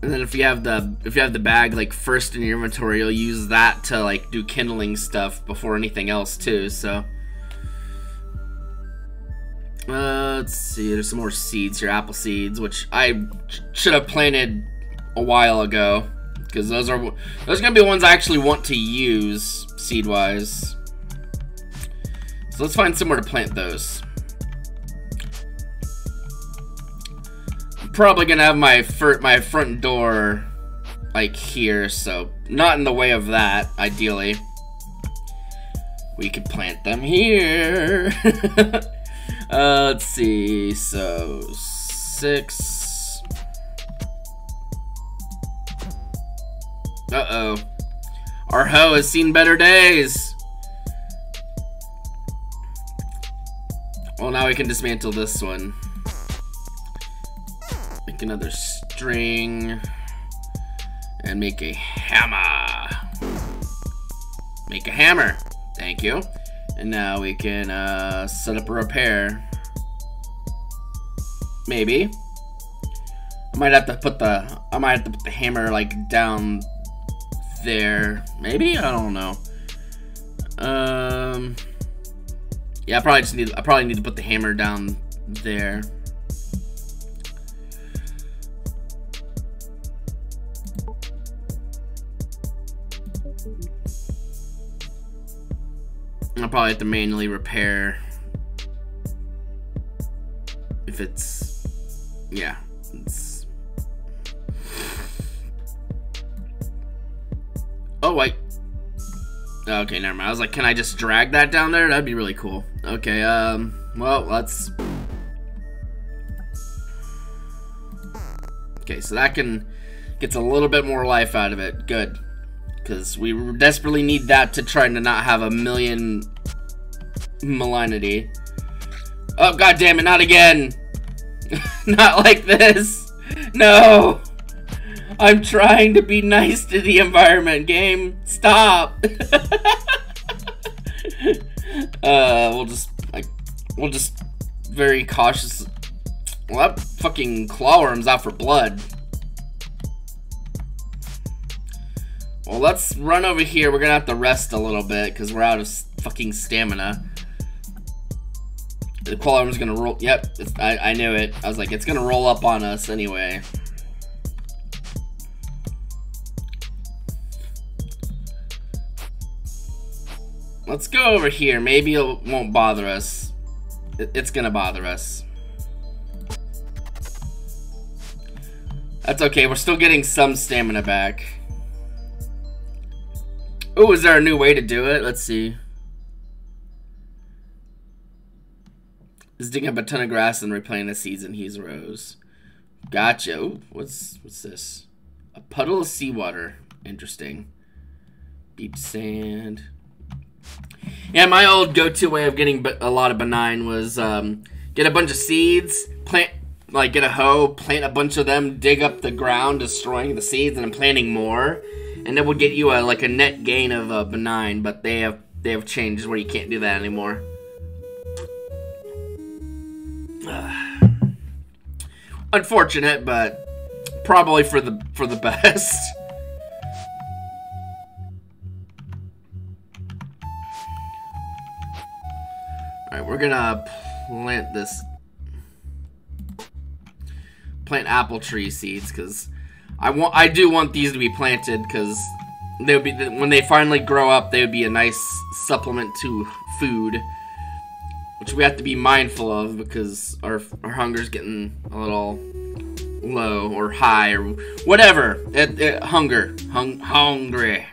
And then if you have the if you have the bag like first in your inventory, you'll use that to like do kindling stuff before anything else too. So uh, let's see. There's some more seeds here, apple seeds, which I should have planted a while ago because those are those are gonna be ones I actually want to use seed wise. So let's find somewhere to plant those. I'm probably gonna have my my front door like here, so not in the way of that. Ideally, we could plant them here. uh, let's see. So six. Uh-oh. Our hoe has seen better days. Well, now we can dismantle this one. Make another string. And make a hammer. Make a hammer. Thank you. And now we can uh, set up a repair. Maybe. I might have to put the I might have to put the hammer like down there. Maybe? I don't know. Um, yeah, I probably just need, I probably need to put the hammer down there. I'll probably have to manually repair if it's, yeah, it's Oh, wait. Okay, never mind. I was like, can I just drag that down there? That'd be really cool. Okay, um, well, let's... Okay, so that can... Gets a little bit more life out of it. Good. Because we desperately need that to try to not have a million malignity. Oh, god damn it, not again! not like this! No! I'm trying to be nice to the environment, game. Stop. uh, we'll just, like, we'll just very cautious. Well, that fucking clawworm's out for blood. Well, let's run over here. We're gonna have to rest a little bit because we're out of fucking stamina. The clawworm's gonna roll. Yep, I, I knew it. I was like, it's gonna roll up on us anyway. Let's go over here. Maybe it won't bother us. It's gonna bother us. That's okay. We're still getting some stamina back. Oh, is there a new way to do it? Let's see. Is digging up a ton of grass and replanting the seeds in his rows. Gotcha. Ooh, what's what's this? A puddle of seawater. Interesting. Beach sand. Yeah, my old go-to way of getting a lot of benign was um, get a bunch of seeds, plant, like get a hoe, plant a bunch of them, dig up the ground, destroying the seeds, and planting more, and that would get you a like a net gain of uh, benign. But they have they have changes where you can't do that anymore. Unfortunate, but probably for the for the best. Alright, we're gonna plant this plant apple tree seeds because I want I do want these to be planted because they would be when they finally grow up they would be a nice supplement to food which we have to be mindful of because our, our hunger's getting a little low or high or whatever. It, it, hunger. Hung, hungry.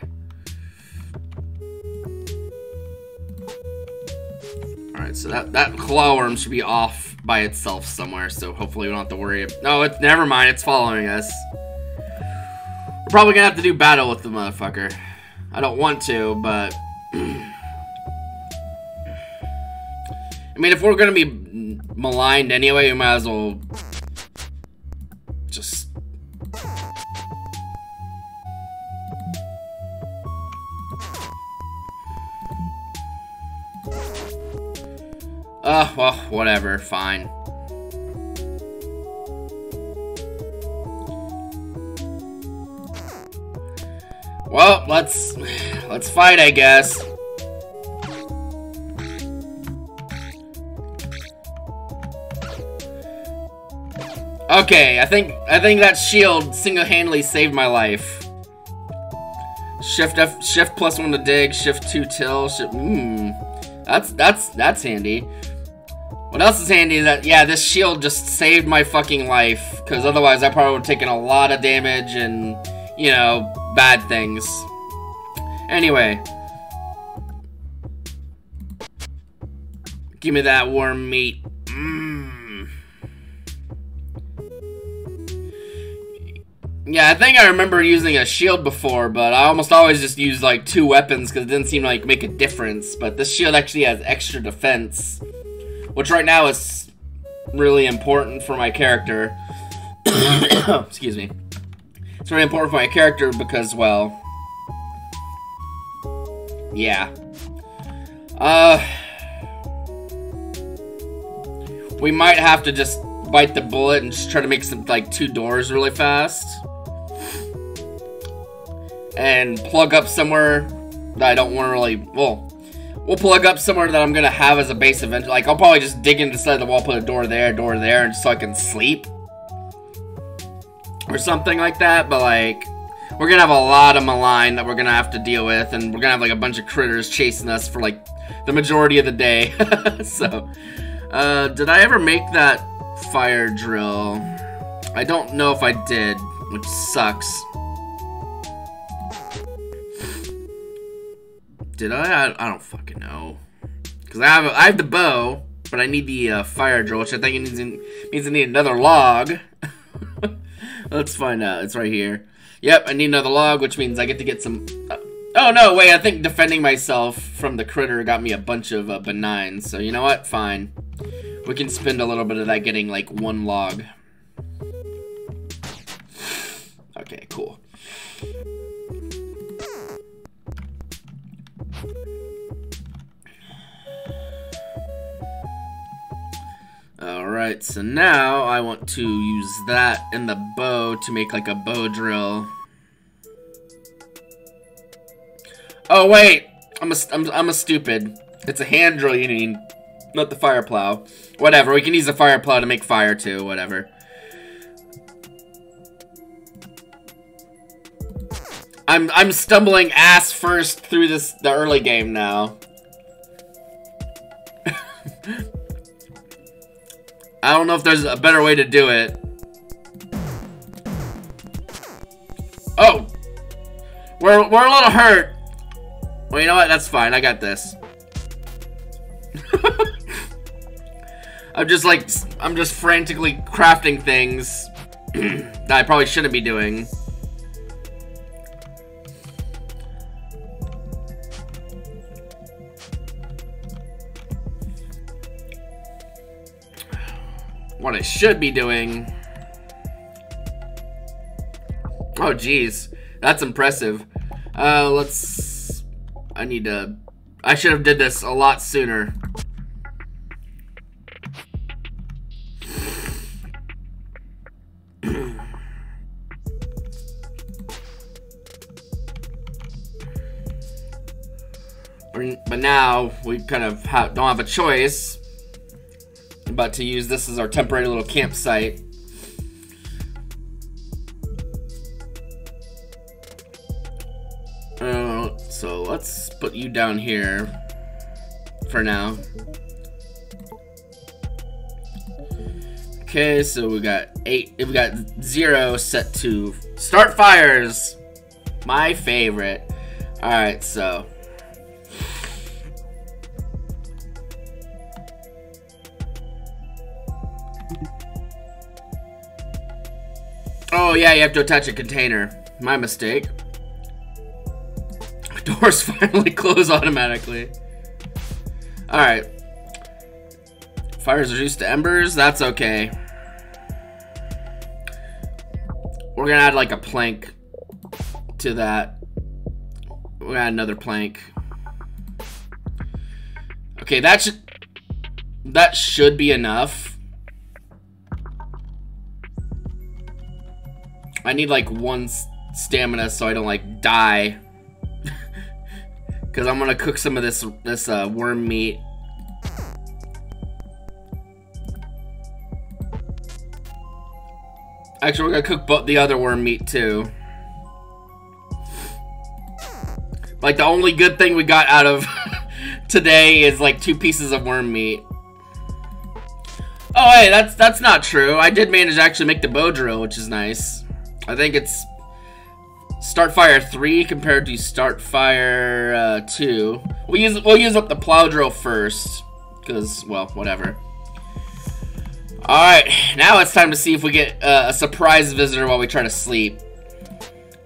So that, that clawworm should be off by itself somewhere, so hopefully we don't have to worry. No, it's never mind, it's following us. We're probably gonna have to do battle with the motherfucker. I don't want to, but... I mean, if we're gonna be maligned anyway, we might as well just... Uh, well, whatever, fine. Well, let's let's fight, I guess. Okay, I think I think that shield single-handedly saved my life. Shift F, shift plus one to dig, shift two till, shift, mmm. That's, that's, that's handy. What else is handy is that, yeah, this shield just saved my fucking life. Because otherwise I probably would have taken a lot of damage and, you know, bad things. Anyway. Give me that warm meat. Mm. Yeah, I think I remember using a shield before, but I almost always just used like two weapons because it didn't seem like make a difference. But this shield actually has extra defense, which right now is really important for my character. Excuse me. It's really important for my character because, well, yeah. Uh, we might have to just bite the bullet and just try to make some like two doors really fast and plug up somewhere that I don't want to really, well, we'll plug up somewhere that I'm to have as a base event. Like, I'll probably just dig into the side of the wall, put a door there, door there, and so I can sleep. Or something like that, but like, we're to have a lot of malign that we're to have to deal with, and we're to have like a bunch of critters chasing us for like the majority of the day. so, uh, did I ever make that fire drill? I don't know if I did, which sucks. Did I? I, I don't fucking know. Because I have I have the bow, but I need the uh, fire drill, which I think means, means I need another log. Let's find out. It's right here. Yep, I need another log, which means I get to get some... Uh, oh, no, wait, I think defending myself from the critter got me a bunch of uh, benign. So, you know what? Fine. We can spend a little bit of that getting, like, one log. Okay, cool. Alright, so now I want to use that and the bow to make like a bow drill. Oh wait, I'm a, I'm, I'm a stupid. It's a hand drill you need, not the fire plow. Whatever, we can use the fire plow to make fire too, whatever. I'm I'm stumbling ass first through this the early game now. I don't know if there's a better way to do it. Oh! We're, we're a little hurt. Well, you know what? That's fine. I got this. I'm just like, I'm just frantically crafting things that I probably shouldn't be doing. What I should be doing. Oh, geez. That's impressive. Uh, let's... I need to... I should have did this a lot sooner. but now we kind of ha don't have a choice but to use this as our temporary little campsite. Uh, so let's put you down here for now. Okay, so we got eight, we got zero set to start fires. My favorite. All right, so Oh yeah, you have to attach a container. My mistake. Doors finally close automatically. Alright. Fire's reduced to embers, that's okay. We're gonna add like a plank to that. We're gonna add another plank. Okay, that should that should be enough. I need like one stamina so I don't like die. Cause I'm gonna cook some of this this uh, worm meat. Actually, we're gonna cook both the other worm meat too. Like the only good thing we got out of today is like two pieces of worm meat. Oh hey, that's that's not true. I did manage to actually make the bow drill, which is nice. I think it's Start Fire 3 compared to Startfire uh, 2. We'll use, we'll use up the plow drill first. Because, well, whatever. Alright, now it's time to see if we get uh, a surprise visitor while we try to sleep.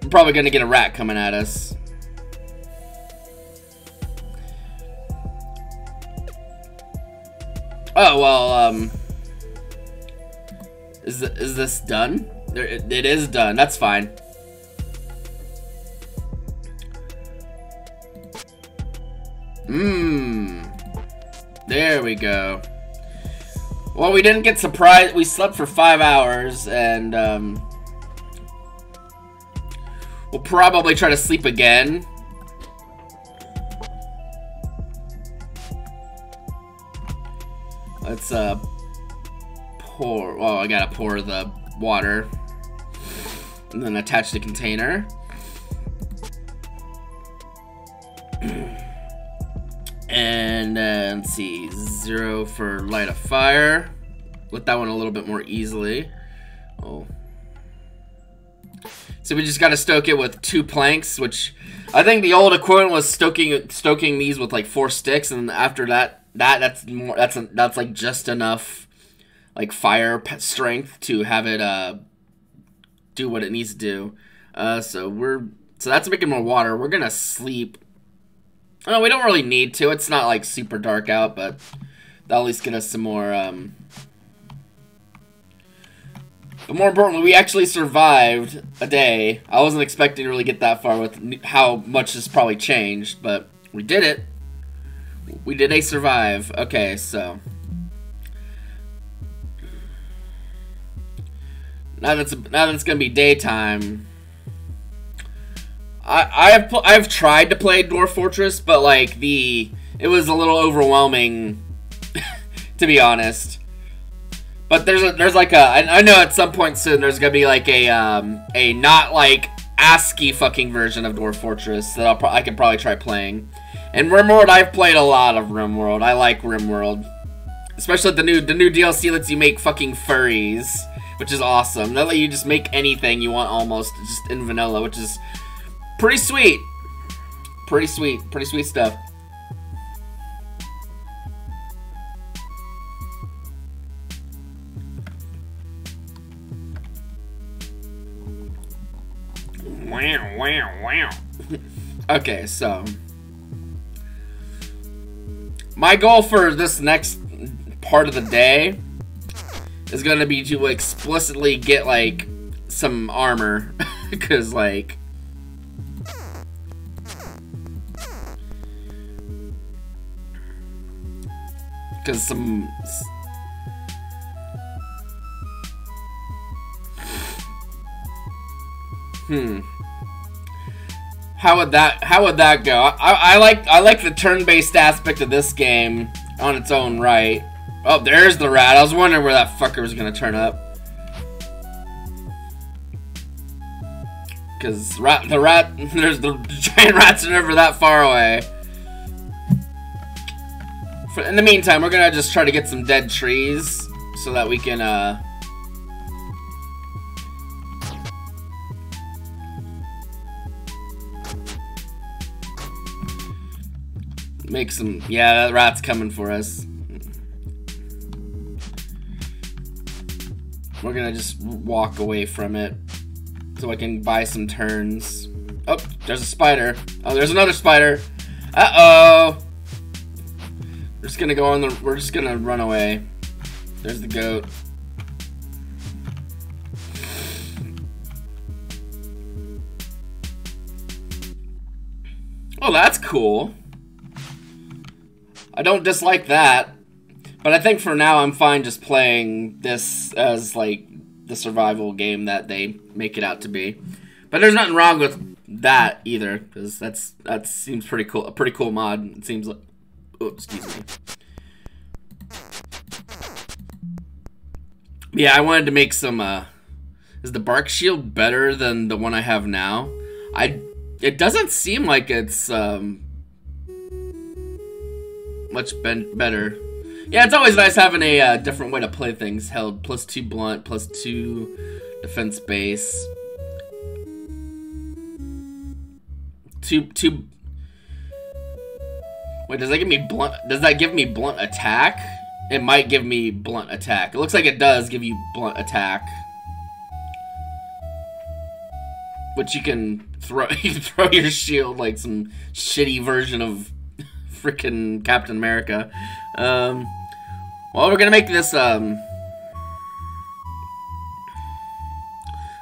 I'm probably going to get a rat coming at us. Oh, well, um... Is, th is this done? It is done. That's fine. Mmm. There we go. Well, we didn't get surprised. We slept for five hours, and um, we'll probably try to sleep again. Let's uh pour. Oh, I gotta pour the water and then attach the container. and then, let's see, zero for light a fire. Let that one a little bit more easily. Oh. So we just gotta stoke it with two planks, which I think the old equivalent was stoking stoking these with like four sticks, and after that, that that's more that's that's like just enough like fire strength to have it uh do what it needs to do. Uh, so we're so that's making more water. We're gonna sleep. Oh, we don't really need to. It's not like super dark out, but that'll at least get us some more. Um... But more importantly, we actually survived a day. I wasn't expecting to really get that far with how much has probably changed, but we did it. We did a survive. Okay, so. Now that's now that it's gonna be daytime. I I've I've tried to play Dwarf Fortress, but like the it was a little overwhelming, to be honest. But there's a there's like a I, I know at some point soon there's gonna be like a um a not like ASCII fucking version of Dwarf Fortress that I'll I can probably try playing. And RimWorld, I've played a lot of RimWorld. I like RimWorld, especially the new the new DLC lets you make fucking furries which is awesome. They let you just make anything you want almost just in vanilla, which is pretty sweet. Pretty sweet. Pretty sweet stuff. Wow, wow, wow. okay, so my goal for this next part of the day is gonna be to explicitly get like some armor, because like. Because some Hmm. How would that how would that go? I, I like I like the turn-based aspect of this game on its own right. Oh, there's the rat. I was wondering where that fucker was gonna turn up. Cause rat the rat there's the giant rats are never that far away. For, in the meantime, we're gonna just try to get some dead trees so that we can uh Make some... Yeah, that rat's coming for us. We're gonna just walk away from it. So I can buy some turns. Oh, there's a spider. Oh, there's another spider. Uh-oh! We're just gonna go on the... We're just gonna run away. There's the goat. Oh, that's cool. I don't dislike that. But I think for now I'm fine just playing this as like the survival game that they make it out to be. But there's nothing wrong with that either, because that's that seems pretty cool. A pretty cool mod. It seems like. Oh, excuse me. Yeah, I wanted to make some. uh Is the bark shield better than the one I have now? I. It doesn't seem like it's um much better. Yeah, it's always nice having a uh, different way to play things. Held plus two blunt, plus two defense base. Two two. Wait, does that give me blunt? Does that give me blunt attack? It might give me blunt attack. It looks like it does give you blunt attack. Which you can throw you can throw your shield like some shitty version of freaking Captain America. Um, well, we're gonna make this, um...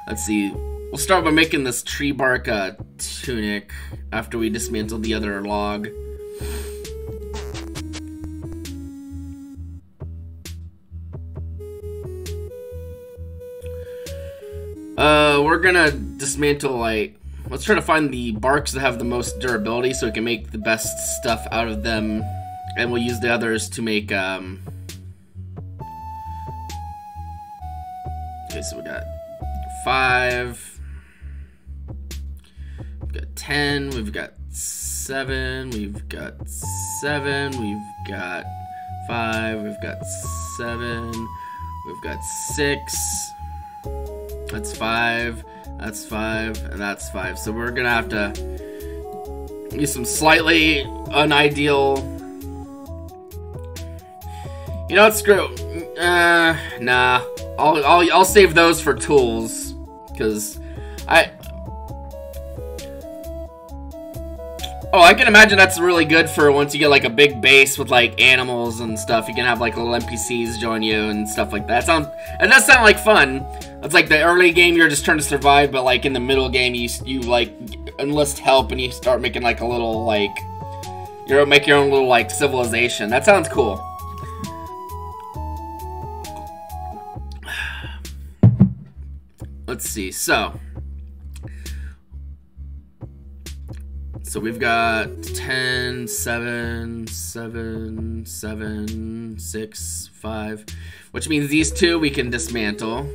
Let's see. We'll start by making this tree bark uh, tunic after we dismantle the other log. Uh, we're gonna dismantle, like, Let's try to find the barks that have the most durability so we can make the best stuff out of them. And we'll use the others to make, um... Okay, so we got five. We've got ten. We've got seven. We've got seven. We've got five. We've got seven. We've got six. That's five. That's five, and that's five. So we're gonna have to use some slightly unideal. You know what? Screw. Uh, nah. I'll I'll I'll save those for tools, because I. Oh, I can imagine that's really good for once you get like a big base with like animals and stuff. You can have like little NPCs join you and stuff like that. Sounds it does sound like fun. It's like the early game you're just trying to survive, but like in the middle game you you like enlist help and you start making like a little like you make your own little like civilization. That sounds cool. Let's see. So So we've got 10, 7, 7, 7, 6, 5, which means these two we can dismantle.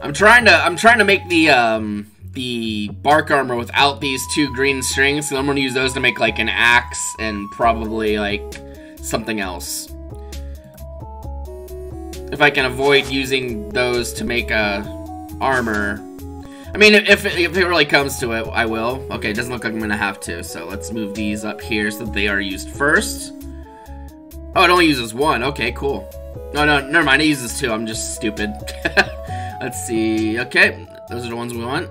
I'm trying to I'm trying to make the um the bark armor without these two green strings, so I'm gonna use those to make like an axe and probably like something else. If I can avoid using those to make a armor. I mean, if, if it really comes to it, I will. Okay, it doesn't look like I'm gonna have to, so let's move these up here so they are used first. Oh, it only uses one. Okay, cool. No, no, never mind. It uses two. I'm just stupid. Let's see. Okay, those are the ones we want.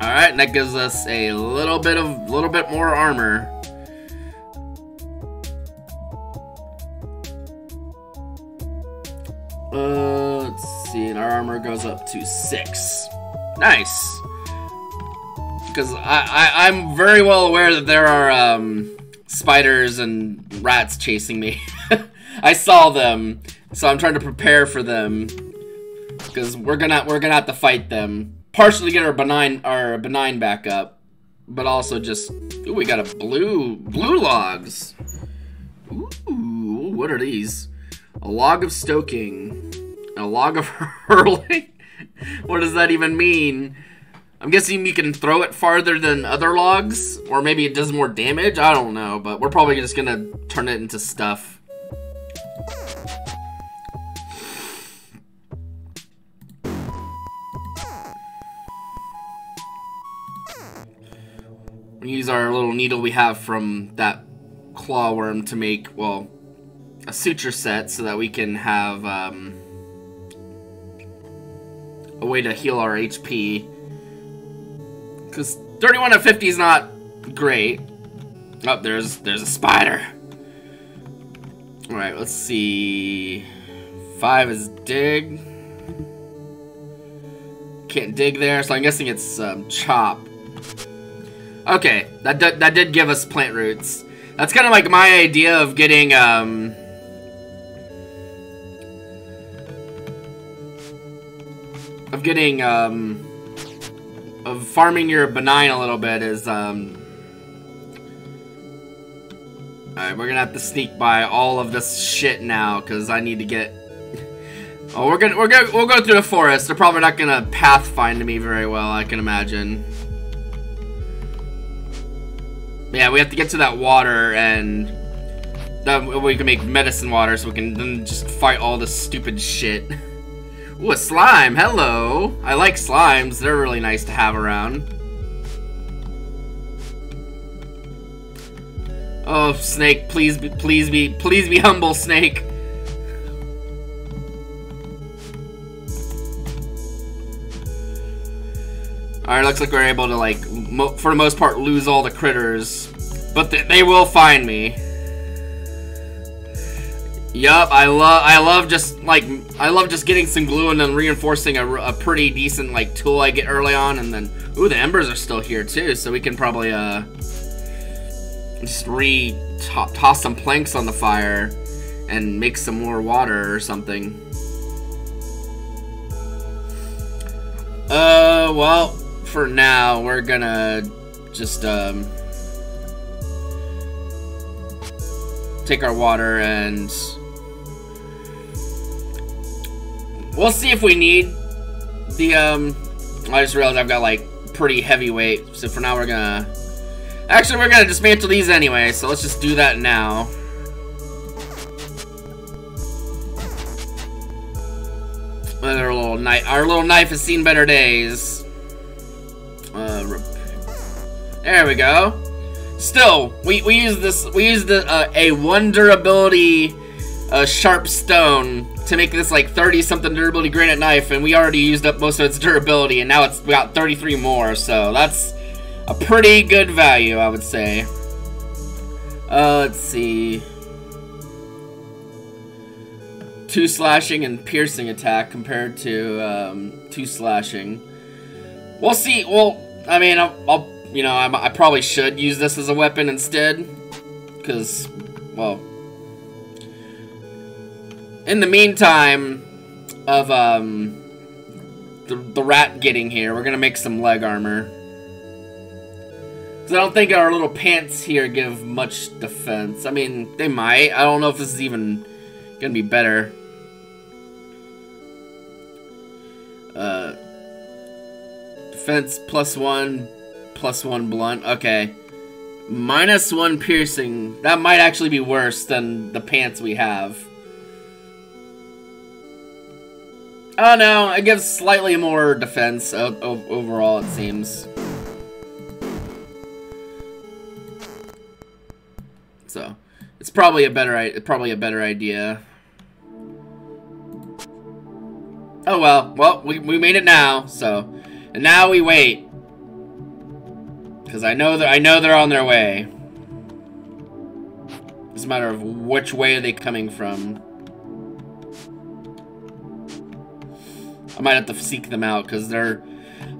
All right, that gives us a little bit of, little bit more armor. Armor goes up to six. Nice. Because I, I, am very well aware that there are um, spiders and rats chasing me. I saw them, so I'm trying to prepare for them. Because we're gonna we're gonna have to fight them. Partially get our benign our benign back up, but also just ooh, we got a blue blue logs. Ooh, what are these? A log of stoking, a log of hurling. what does that even mean? I'm guessing you can throw it farther than other logs, or maybe it does more damage. I don't know, but we're probably just gonna turn it into stuff. We use our little needle we have from that claw worm to make, well, a suture set so that we can have um, a way to heal our HP. Because 31 of 50 is not great. Oh, there's there's a spider. Alright, let's see. Five is dig. Can't dig there, so I'm guessing it's um, chop. Okay, that, that, that did give us plant roots. That's kind of like my idea of getting, um... Of getting, um... Of farming your benign a little bit is, um... Alright, we're gonna have to sneak by all of this shit now, because I need to get... Oh, we're gonna, we're gonna, we'll go through the forest. They're probably not gonna pathfind me very well, I can imagine. Yeah, we have to get to that water and that we can make medicine water so we can then just fight all this stupid shit. Ooh, a slime. Hello. I like slimes. They're really nice to have around. Oh, Snake, please be, please be, please be humble, Snake. Alright, looks like we're able to, like, for the most part, lose all the critters. But th they will find me. Yup, I love I love just like I love just getting some glue and then reinforcing a, a pretty decent like tool I get early on and then ooh the embers are still here too so we can probably uh just re to toss some planks on the fire and make some more water or something. Uh well for now, we're gonna just um, take our water and we'll see if we need the um I just realized I've got like pretty heavy weight so for now we're gonna actually we're gonna dismantle these anyway so let's just do that now. Our little knife our little knife has seen better days. Uh, there we go. Still, we, we use this, we use the, uh, a one durability, uh, sharp stone to make this like 30 something durability granite knife and we already used up most of its durability and now it's we got 33 more so that's a pretty good value I would say uh, let's see two slashing and piercing attack compared to um, two slashing we'll see well I mean, I'll, I'll you know, I, I, probably should use this as a weapon instead. Because, well... In the meantime of, um... The, the rat getting here, we're gonna make some leg armor. Because I don't think our little pants here give much defense. I mean, they might. I don't know if this is even gonna be better. Uh defense plus one, plus one blunt. Okay. Minus one piercing. That might actually be worse than the pants we have. Oh no, it gives slightly more defense overall, it seems. So, it's probably a better probably a better idea. Oh well, well, we, we made it now, so and now we wait. Because I know that I know they're on their way. It's a matter of which way are they coming from. I might have to seek them out because they're.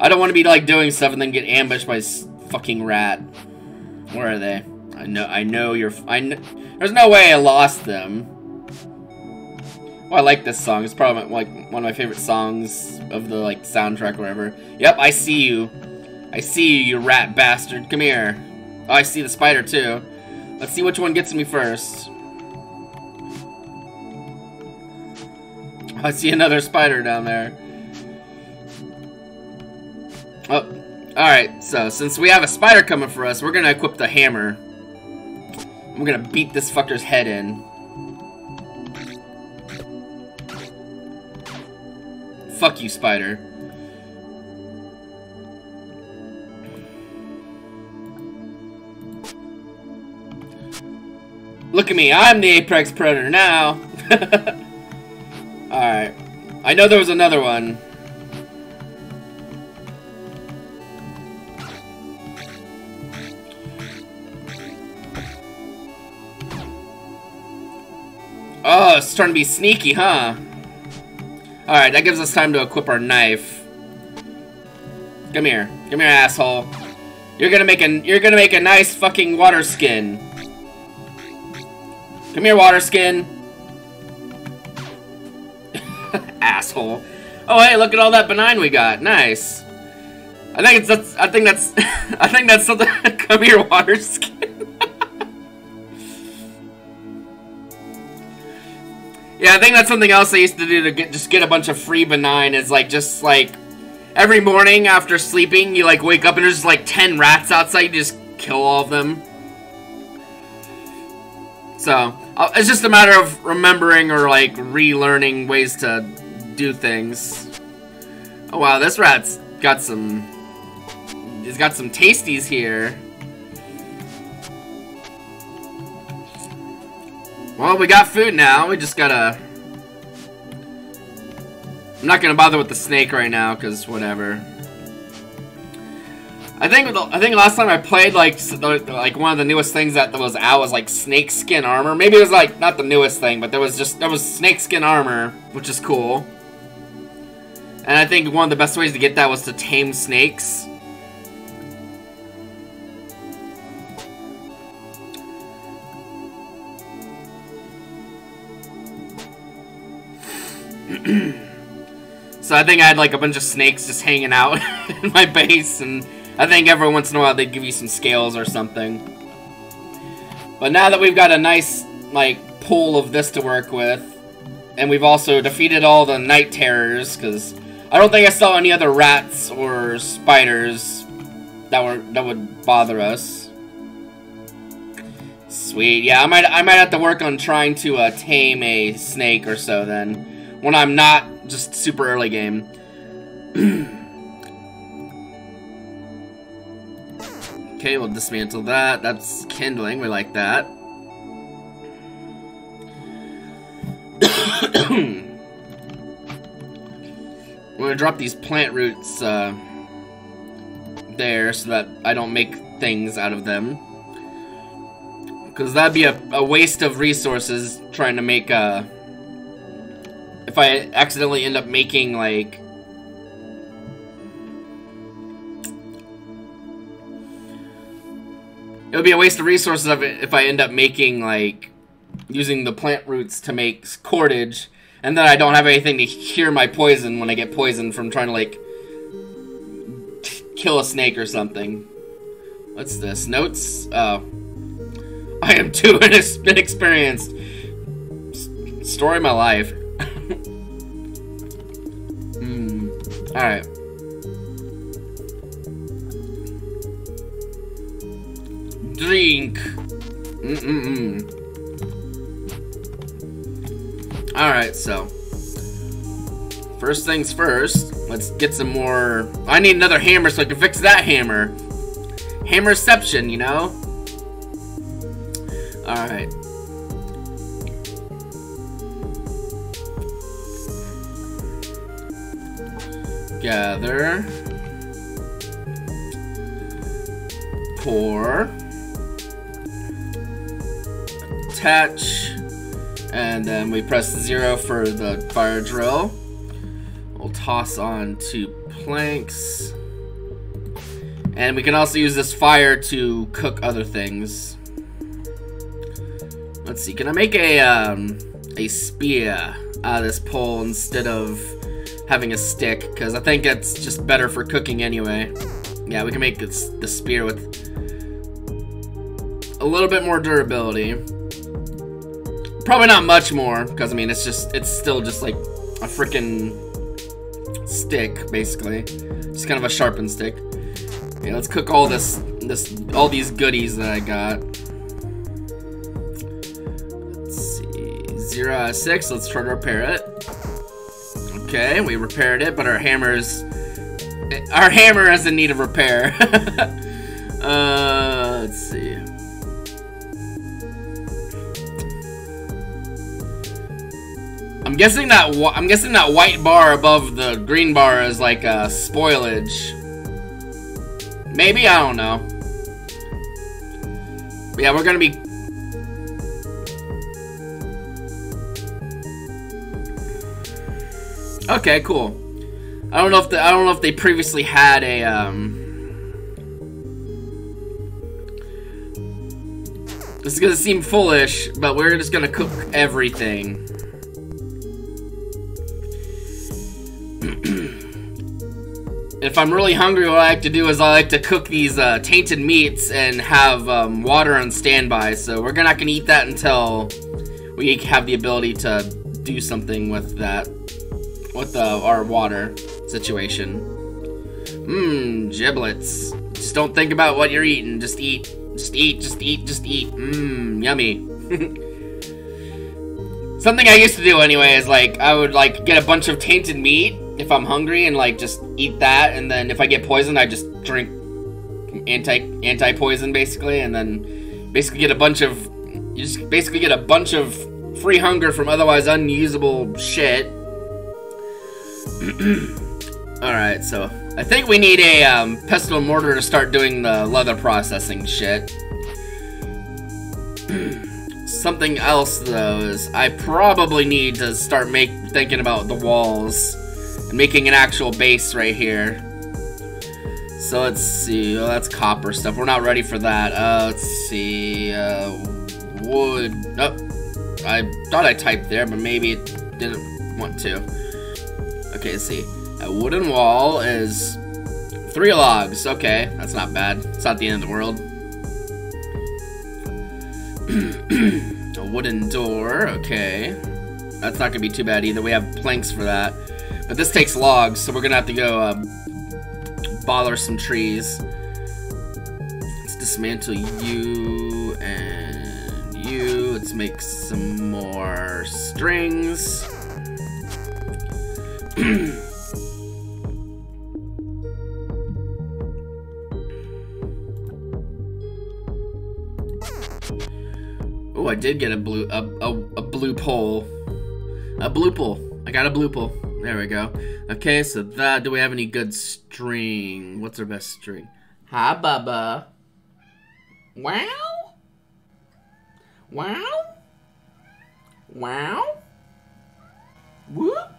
I don't want to be like doing stuff and then get ambushed by fucking rat. Where are they? I know. I know you're. I. Kn There's no way I lost them. Oh, I like this song. It's probably like one of my favorite songs of the like soundtrack or whatever. Yep, I see you. I see you, you rat bastard. Come here. Oh, I see the spider too. Let's see which one gets me first. I see another spider down there. Oh, alright, so since we have a spider coming for us, we're gonna equip the hammer. I'm gonna beat this fucker's head in. Fuck you, spider. Look at me, I'm the apex predator now. Alright. I know there was another one. Oh, it's starting to be sneaky, huh? Alright, that gives us time to equip our knife. Come here. Come here, asshole. You're gonna make a you're gonna make a nice fucking water skin. Come here, water skin. asshole. Oh hey, look at all that benign we got. Nice. I think it's that's I think that's I think that's something come here, water skin. Yeah, I think that's something else I used to do to get just get a bunch of free benign is like just like every morning after sleeping you like wake up and there's like 10 rats outside you just kill all of them. So, uh, it's just a matter of remembering or like relearning ways to do things. Oh wow, this rat's got some he's got some tasties here. Well, we got food now. We just gotta... I'm not gonna bother with the snake right now, because whatever. I think I think last time I played, like, like one of the newest things that was out was, like, snake skin armor. Maybe it was, like, not the newest thing, but there was just, there was snake skin armor, which is cool. And I think one of the best ways to get that was to tame snakes. so I think I had like a bunch of snakes just hanging out in my base, and I think every once in a while they'd give you some scales or something. But now that we've got a nice, like, pool of this to work with, and we've also defeated all the night terrors, because I don't think I saw any other rats or spiders that were that would bother us. Sweet, yeah, I might I might have to work on trying to uh, tame a snake or so then when I'm not just super early game. okay, we'll dismantle that. That's kindling. We like that. We're gonna drop these plant roots uh, there so that I don't make things out of them. Because that'd be a, a waste of resources trying to make a... Uh, if I accidentally end up making, like... It would be a waste of resources if I end up making, like, using the plant roots to make cordage, and then I don't have anything to cure my poison when I get poisoned from trying to, like, kill a snake or something. What's this? Notes? Oh. I am too inexperienced. Story of my life. Hmm. Alright. Drink. Mm-mm-mm. Alright, so. First things first, let's get some more... I need another hammer so I can fix that hammer. Hammerception, you know? Alright. Gather, pour, attach, and then we press zero for the fire drill. We'll toss on two planks. And we can also use this fire to cook other things. Let's see, can I make a, um, a spear out of this pole instead of having a stick? Because I think it's just better for cooking anyway. Yeah, we can make this, the spear with a little bit more durability. Probably not much more, because I mean, it's just, it's still just like a freaking stick, basically. Just kind of a sharpened stick. Okay, let's cook all this, this, all these goodies that I got. Let's see, zero out of six. Let's try to repair it. Okay, we repaired it, but our hammer's, our hammer is in need of repair. uh, let's see. I'm guessing that I'm guessing that white bar above the green bar is like a spoilage. Maybe I don't know. But yeah, we're gonna be. Okay, cool. I don't know if the, I don't know if they previously had a um. This is gonna seem foolish, but we're just gonna cook everything. if I'm really hungry, what I like to do is I like to cook these uh, tainted meats and have um, water on standby. So we're not gonna eat that until we have the ability to do something with that, with uh, our water situation. Mmm, giblets. Just don't think about what you're eating. Just eat. Just eat. Just eat. Just eat. Mmm, yummy. Something I used to do anyway is like I would like get a bunch of tainted meat if I'm hungry and like just eat that, and then if I get poisoned, I just drink anti anti poison basically, and then basically get a bunch of you just basically get a bunch of free hunger from otherwise unusable shit. Alright, so I think we need a um, pestle and mortar to start doing the leather processing shit. Something else though is I probably need to start make thinking about the walls and making an actual base right here. So let's see. Oh, that's copper stuff. We're not ready for that. Uh, let's see. Uh, wood. Oh, I thought I typed there, but maybe it didn't want to. Okay, let's see. A wooden wall is three logs. Okay, that's not bad. It's not the end of the world. a wooden door. Okay. That's not going to be too bad either. We have planks for that. But this takes logs, so we're gonna have to go uh, bother some trees. Let's dismantle you and you. Let's make some more strings. oh, I did get a blue a, a, a blue pole. A blue pole. I got a blue pole. There we go. Okay, so that, do we have any good string? What's our best string? Hi, Bubba. Wow. Wow. Wow. Whoop.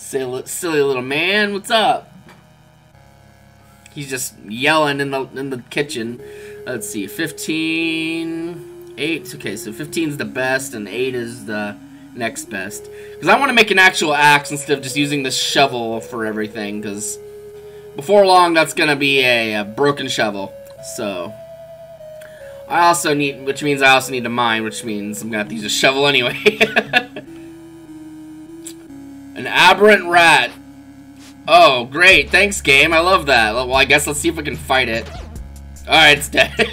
Silly, silly little man, what's up? He's just yelling in the in the kitchen. Let's see, 15, 8. Okay, so 15 is the best, and 8 is the next best. Because I want to make an actual axe instead of just using this shovel for everything, because before long that's going to be a, a, broken shovel. So, I also need, which means I also need to mine, which means I'm going to have to use a shovel anyway. An aberrant rat. Oh, great. Thanks, game. I love that. Well, I guess let's see if we can fight it. Alright, it's dead.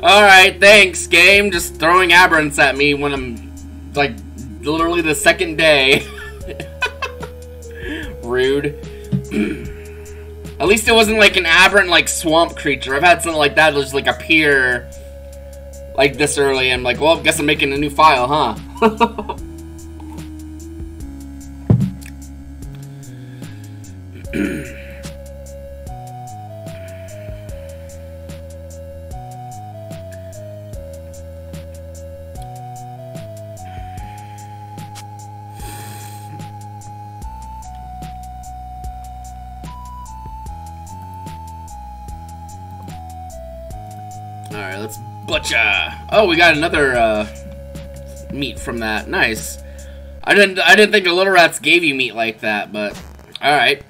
Alright, thanks, game. Just throwing aberrants at me when I'm, like, literally the second day. Rude. at least it wasn't like an aberrant, like, swamp creature. I've had something like that just, like, appear, like this early. I'm like, well, I guess I'm making a new file, huh? Alright, let's butcher. Oh, we got another uh, meat from that. Nice. I didn't I didn't think the little rats gave you meat like that, but alright.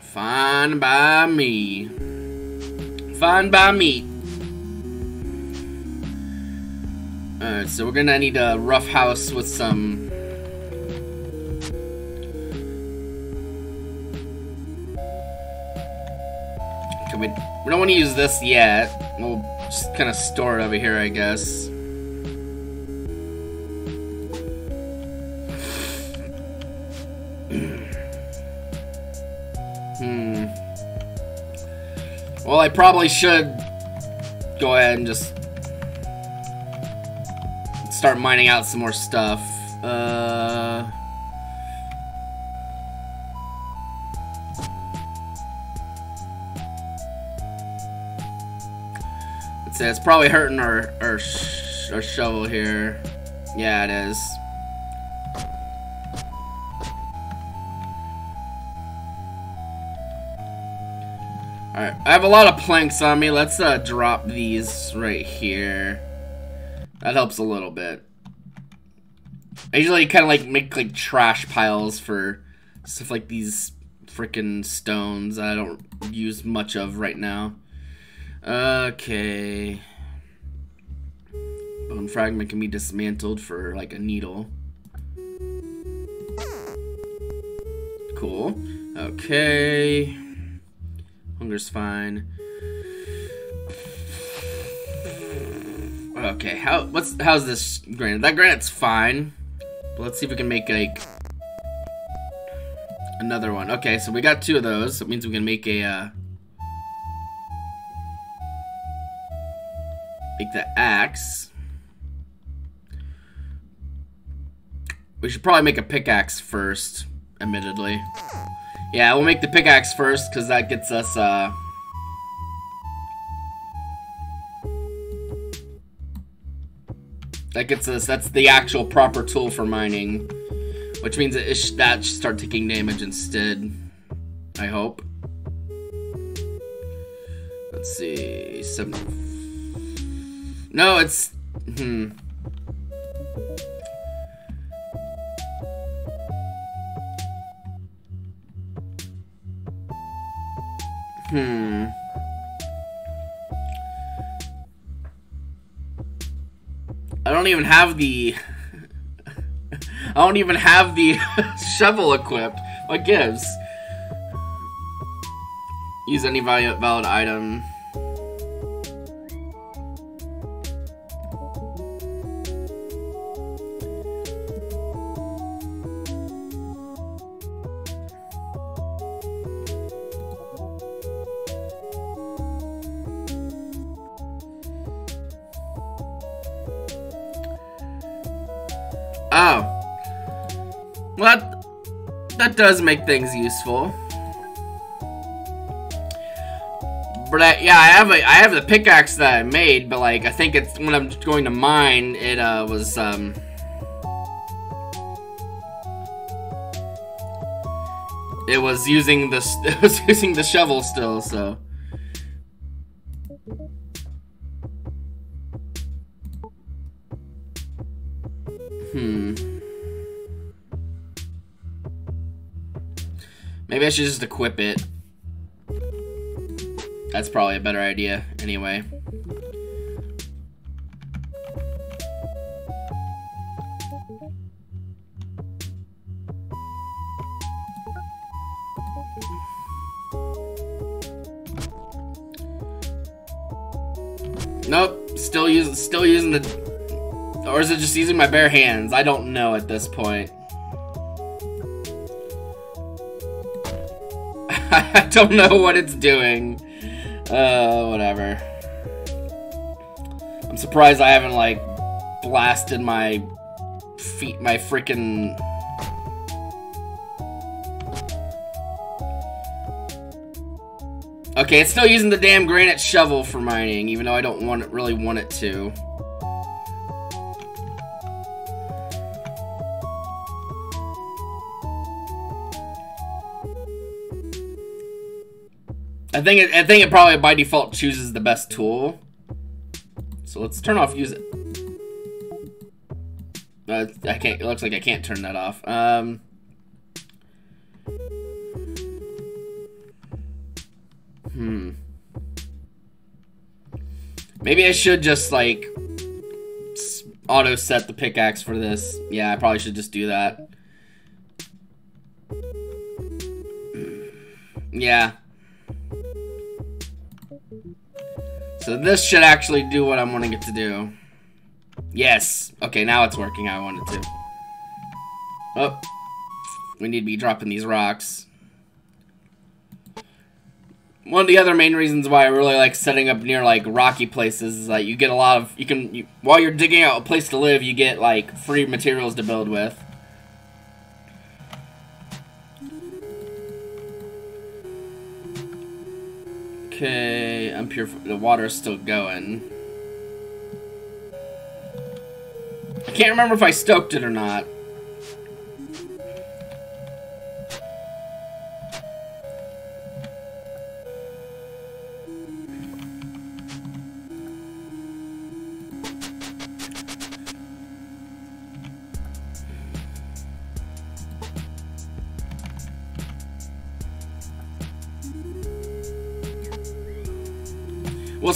Fine by me. Fine by me. Alright, so we're gonna need a rough house with some Can we, we don't want to use this yet. We'll just kind of store it over here, I guess. hmm. Well, I probably should go ahead and just start mining out some more stuff. Uh... say, it's probably hurting our, our, sh our shovel here. Yeah, it is. Alright, I have a lot of planks on me. Let's uh, drop these right here. That helps a little bit. I usually kind of like make like trash piles for stuff like these freaking stones I don't use much of right now. Okay. Bone fragment can be dismantled for like a needle. Cool. Okay. Hunger's fine. Okay, how what's how's this granite? That granite's fine. But let's see if we can make like another one. Okay, so we got two of those. That means we can make a uh, Make the axe. We should probably make a pickaxe first, admittedly. Yeah, we'll make the pickaxe first, because that gets us, uh... That gets us, that's the actual proper tool for mining. Which means that, sh that should start taking damage instead. I hope. Let's see, 7... No, it's... Hmm. Hmm. I don't even have the... I don't even have the shovel equipped. What gives? Use any valid, valid item. Well, that, that does make things useful. But I, yeah, I have a I have the pickaxe that I made, but like I think it's when I'm going to mine, it uh, was um. It was using this. It was using the shovel still, so. Maybe I should just equip it. That's probably a better idea, anyway. Nope, still using still using the or is it just using my bare hands? I don't know at this point. I don't know what it's doing. Uh, whatever. I'm surprised I haven't, like, blasted my feet, my freaking... Okay, it's still using the damn granite shovel for mining, even though I don't want it, really want it to. I think it, I think it probably by default chooses the best tool. So let's turn off use it. Uh, I can't, it looks like I can't turn that off. Um, hmm. Maybe I should just, like, auto set the pickaxe for this. Yeah, I probably should just do that. Yeah. So this should actually do what I'm wanting it to do. Yes. Okay, now it's working I wanted to. Oh. We need to be dropping these rocks. One of the other main reasons why I really like setting up near, like, rocky places is that you get a lot of... You can... You, while you're digging out a place to live, you get, like, free materials to build with. Okay, I'm pure. The water's still going. I can't remember if I stoked it or not.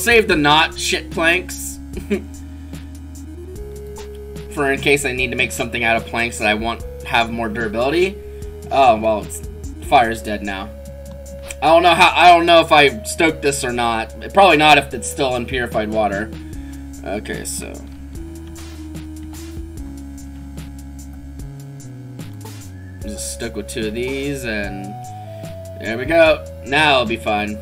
Save the not shit planks. For in case I need to make something out of planks that I want have more durability. Oh, well, fire's dead now. I don't know how, I don't know if I stoked this or not. Probably not if it's still in purified water. Okay, so. Just stuck with two of these and there we go. Now I'll be fine.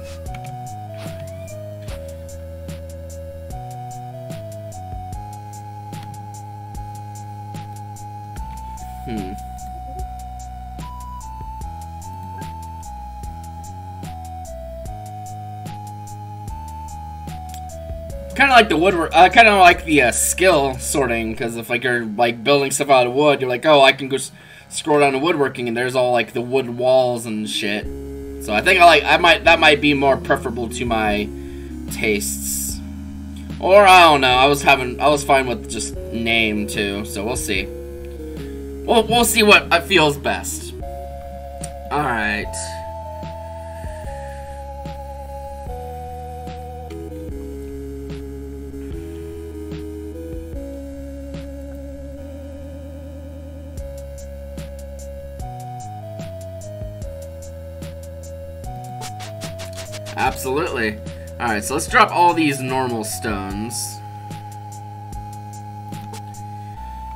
Of like the woodwork. I kind of like the uh, skill sorting because if like you're like building stuff out of wood, you're like, oh, I can go scroll down to woodworking and there's all like the wood walls and shit. So I think I like I might that might be more preferable to my tastes. Or I don't know. I was having I was fine with just name too. So we'll see. We'll we'll see what feels best. All right. Absolutely. Alright, so let's drop all these normal stones.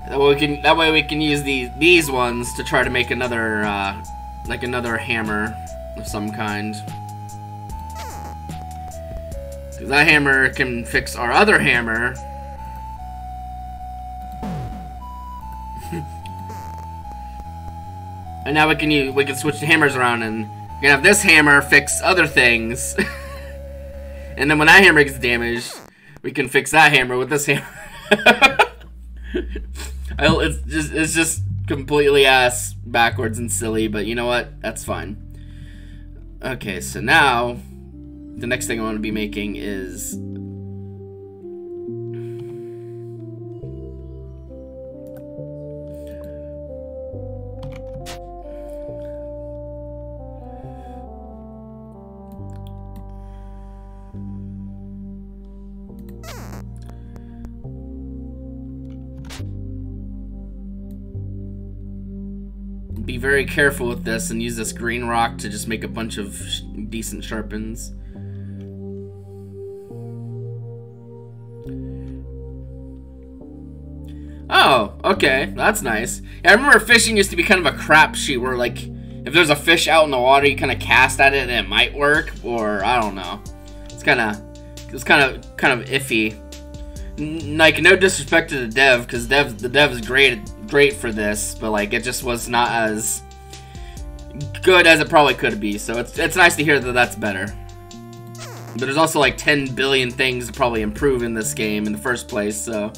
That way we can that way we can use these these ones to try to make another uh, like another hammer of some kind. Cause that hammer can fix our other hammer. and now we can use we can switch the hammers around and we can have this hammer fix other things. and then when that hammer gets damaged, we can fix that hammer with this hammer. it's just it's just completely ass backwards and silly, but you know what? That's fine. Okay, so now the next thing I want to be making is very careful with this and use this green rock to just make a bunch of sh decent sharpens. Oh, okay, that's nice. Yeah, I remember fishing used to be kind of a crapshoot where, like, if there's a fish out in the water, you kind of cast at it and it might work, or I don't know. It's kind of, it's kind of, kind of iffy. N like, no disrespect to the dev, because dev, the dev is great great for this, but like it just was not as good as it probably could be. So it's it's nice to hear that that's better. But there's also like 10 billion things to probably improve in this game in the first place, so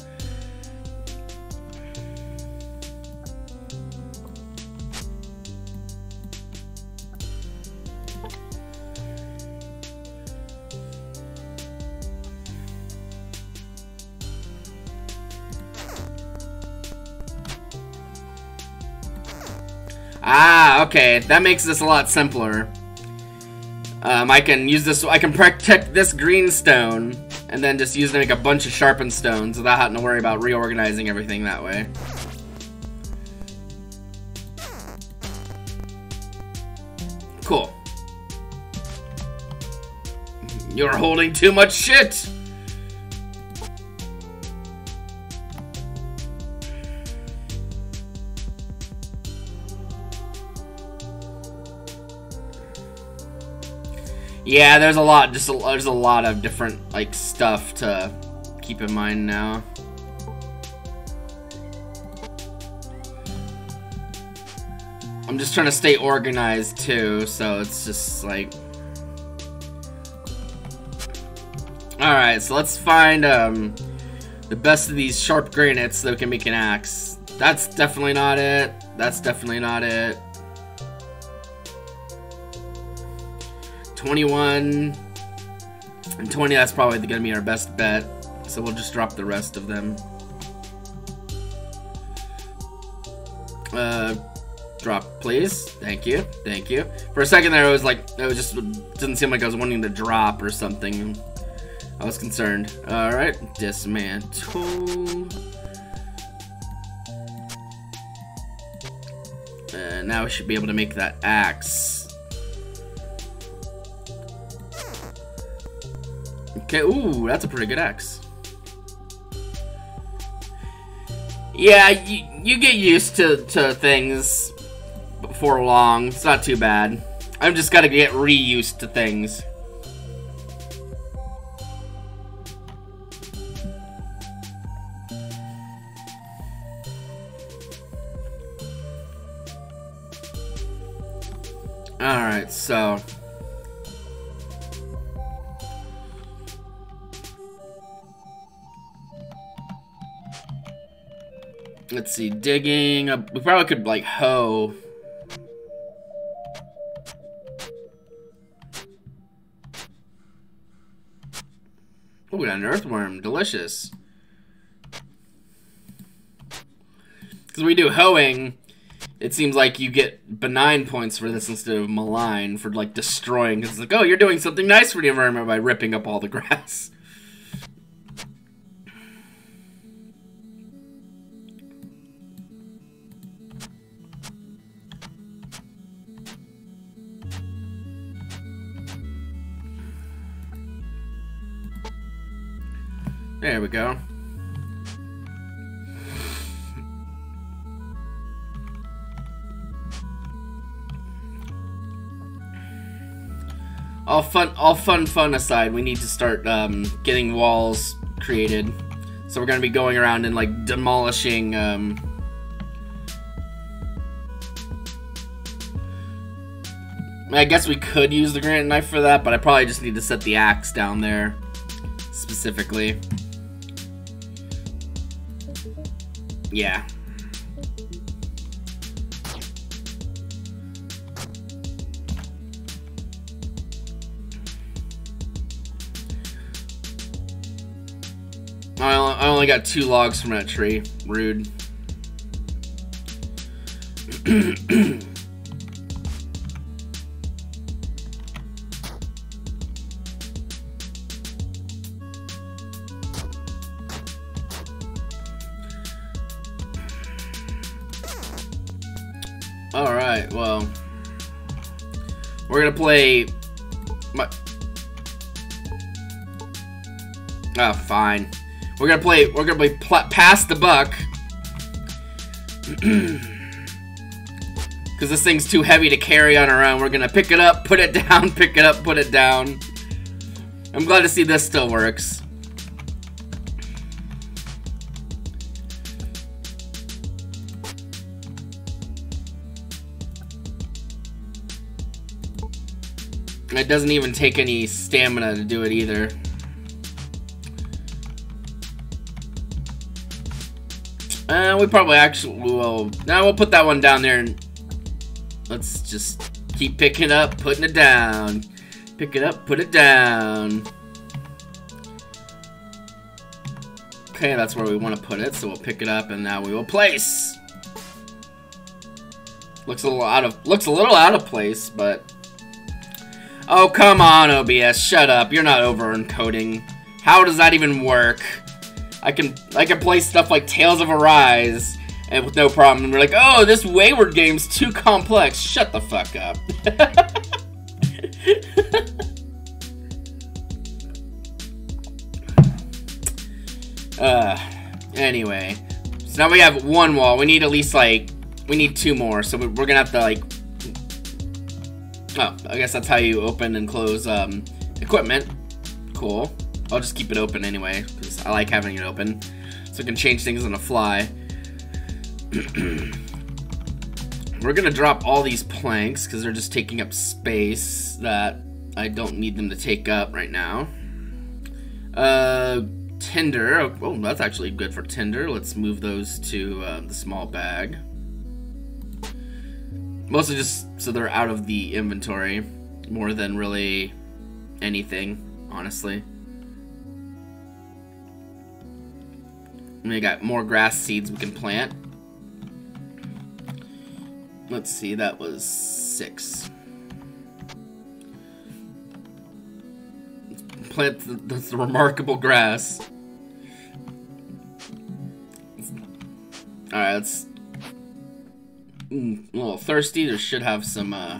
Ah, okay. That makes this a lot simpler. Um, I can use this, I can protect this green stone, and then just use to make a bunch of sharpened stones without having to worry about reorganizing everything that way. Cool. You're holding too much shit! Yeah, there's a lot, just a, there's a lot of different, like, stuff to keep in mind now. I'm just trying to stay organized, too, so it's just, like... Alright, so let's find, um, the best of these sharp granites so we can make an axe. That's definitely not it. That's definitely not it. 21 and 20, that's probably going to be our best bet. So we'll just drop the rest of them. Uh, drop, please. Thank you. Thank you. For a second there, it was like, it was just, didn't seem like I was wanting to drop or something. I was concerned. Alright, dismantle. And now we should be able to make that axe. Okay, ooh, that's a pretty good axe. Yeah, you, you get used to, to things before long. It's not too bad. I've just got to get reused to things. Alright, so... Let's see, digging. Uh, we probably could, like, hoe. Oh, we got an earthworm. Delicious. Because we do hoeing, it seems like you get benign points for this instead of malign for, like, destroying. It's like, oh, you're doing something nice for the environment by ripping up all the grass. There we go. All fun, all fun, fun aside, we need to start um, getting walls created. So we're gonna be going around and like demolishing. Um, I guess we could use the granite knife for that, but I probably just need to set the axe down there specifically. Yeah. I only got two logs from that tree. Rude. Alright, well. We're gonna play... My... Oh, fine. We're gonna play, we're gonna play Pass the Buck. Because this thing's too heavy to carry on own. We're gonna pick it up, put it down, pick it up, put it down. I'm glad to see this still works. It doesn't even take any stamina to do it either. Uh, we probably actually will. Now we'll put that one down there and let's just keep picking up, putting it down. Pick it up, put it down. Okay, that's where we want to put it, so we'll pick it up and now we will place. Looks a little out of looks a little out of place, but Oh, come on, OBS. Shut up. You're not over encoding. How does that even work? I can I can play stuff like Tales of Arise and with no problem. And we're like, oh, this Wayward game's too complex. Shut the fuck up. uh, anyway, so now we have one wall. We need at least like we need two more. So we're gonna have to like. Oh, I guess that's how you open and close um, equipment. Cool. I'll just keep it open anyway, because I like having it open. So I can change things on the fly. We're gonna drop all these planks, because they're just taking up space that I don't need them to take up right now. Uh, tinder. Oh, that's actually good for tinder. Let's move those to uh, the small bag. Mostly just so they're out of the inventory, more than really anything, honestly. we got more grass seeds we can plant. Let's see, that was six. Plant the, the, the remarkable grass. Alright, let's... Mm, a little thirsty. There should have some uh,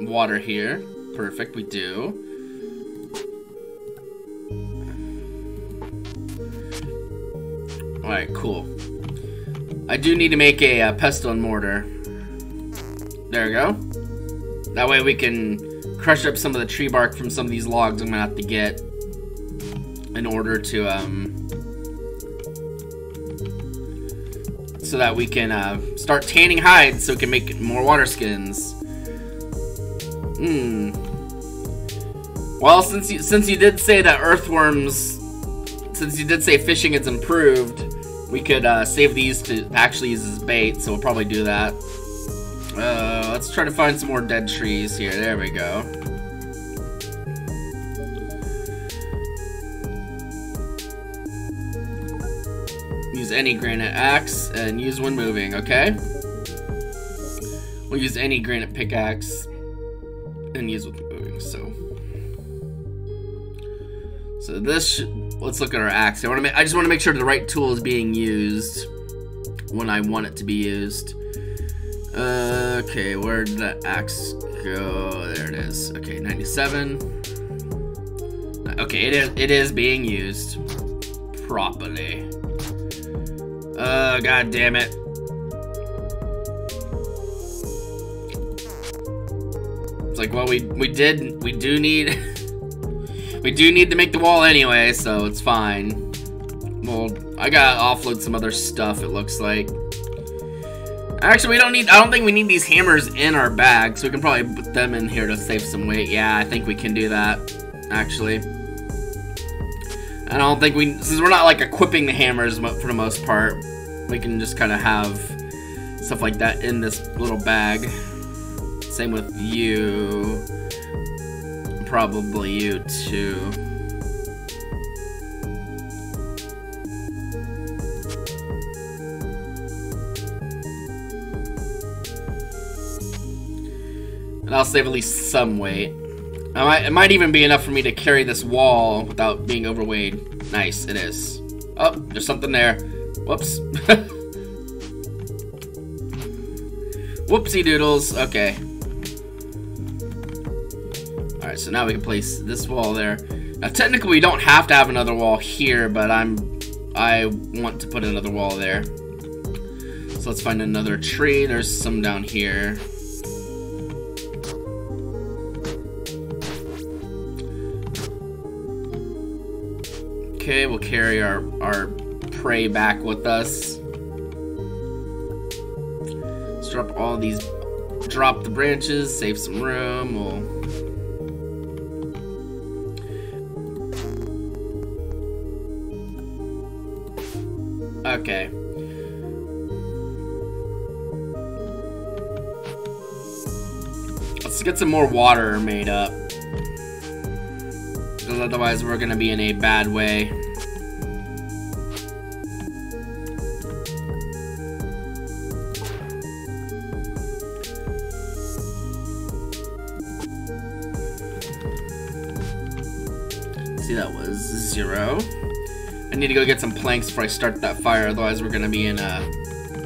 water here. Perfect, we do. Alright, cool. I do need to make a uh, pestle and mortar. There we go. That way we can crush up some of the tree bark from some of these logs I'm gonna have to get in order to, um, so that we can uh, start tanning hides so we can make more water skins. Hmm. Well, since you since you did say that earthworms, since you did say fishing is improved, we could uh, save these to actually use as bait, so we'll probably do that. Uh, let's try to find some more dead trees here. There we go. Use any granite axe and use when moving, okay? We'll use any granite pickaxe and use with moving, so. So this let's look at our axe. I want to. I just want to make sure the right tool is being used when I want it to be used. Uh, okay, where did that axe go? There it is. Okay, 97. Okay, it is. It is being used properly. Uh, god damn it. It's like, well, we we did we do need. We do need to make the wall anyway, so it's fine. Well, I gotta offload some other stuff, it looks like. Actually, we don't need, I don't think we need these hammers in our bag, so we can probably put them in here to save some weight. Yeah, I think we can do that, actually. I don't think we, since we're not like equipping the hammers for the most part, we can just kind of have stuff like that in this little bag. Same with you probably you too. And I'll save at least some weight. Might, it might even be enough for me to carry this wall without being overweight. Nice, it is. Oh, there's something there. Whoops. Whoopsie doodles. Okay. Alright, so now we can place this wall there. Now, technically, we don't have to have another wall here, but I'm... I want to put another wall there. So let's find another tree. There's some down here. Okay, we'll carry our, our prey back with us. Let's drop all these, drop the branches, save some room. We'll Okay. Let's get some more water made up because otherwise we're going to be in a bad way. See, that was zero. I need to go get some planks before I start that fire, otherwise we're going to be in a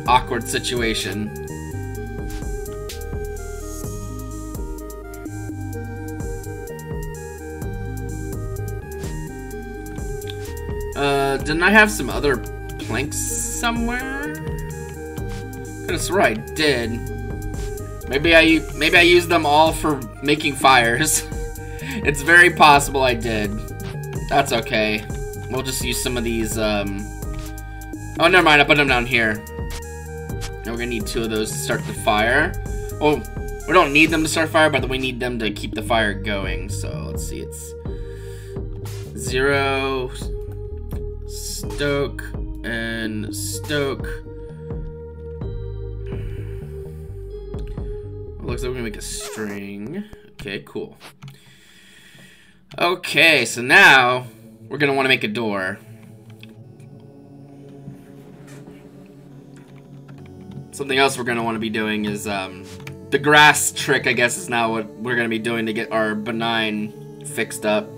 awkward situation. Didn't I have some other planks somewhere? Could've swore I did. Maybe I maybe I used them all for making fires. it's very possible I did. That's okay. We'll just use some of these, um... Oh, never mind, I put them down here. Now we're gonna need two of those to start the fire. Oh, we don't need them to start fire, but we need them to keep the fire going. So, let's see, it's... Zero... Stoke... And stoke... Looks like we're gonna make a string. Okay, cool. Okay, so now we're gonna want to make a door. Something else we're gonna want to be doing is um, the grass trick. I guess is now what we're gonna be doing to get our benign fixed up.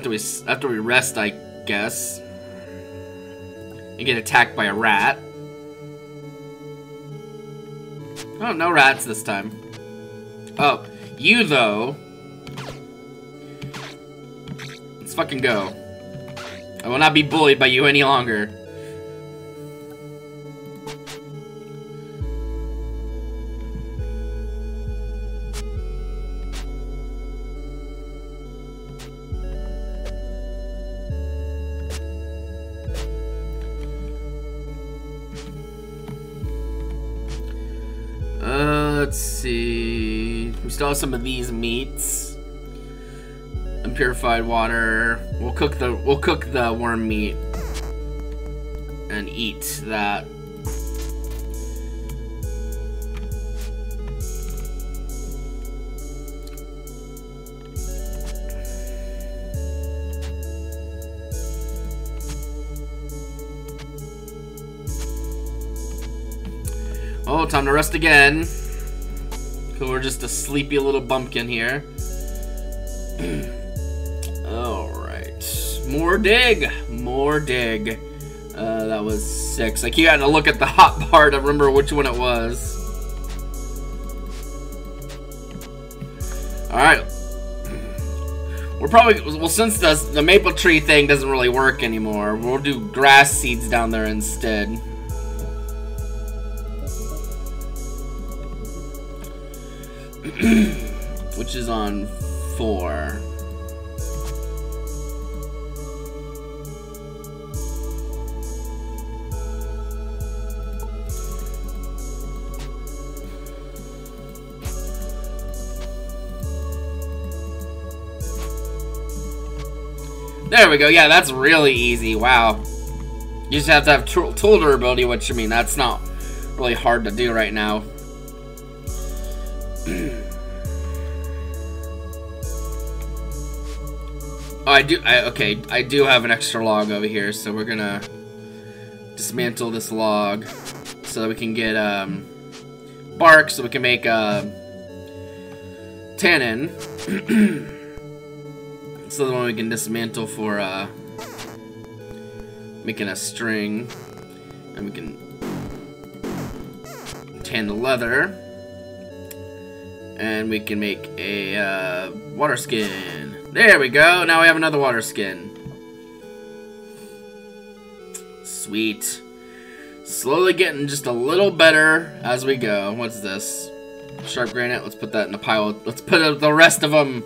After we after we rest, I guess. And get attacked by a rat. Oh, no rats this time. Oh, you though. Let's fucking go. I will not be bullied by you any longer. Still have some of these meats. And purified water. We'll cook the we'll cook the worm meat and eat that. Oh, time to rest again. Cause we're just a sleepy little bumpkin here. Alright. More dig! More dig. Uh, that was six. I keep having to look at the hot bar to remember which one it was. Alright. We're probably, well since the, the maple tree thing doesn't really work anymore, we'll do grass seeds down there instead. Which is on four. There we go. Yeah, that's really easy. Wow. You just have to have tool durability, which, I mean, that's not really hard to do right now. Oh, I do. I, okay, I do have an extra log over here, so we're gonna dismantle this log so that we can get um, bark, so we can make uh, tannin. so the one we can dismantle for uh, making a string, and we can tan the leather, and we can make a uh, water skin. There we go. Now we have another water skin. Sweet. Slowly getting just a little better as we go. What's this? Sharp granite. Let's put that in the pile. Let's put the rest of them.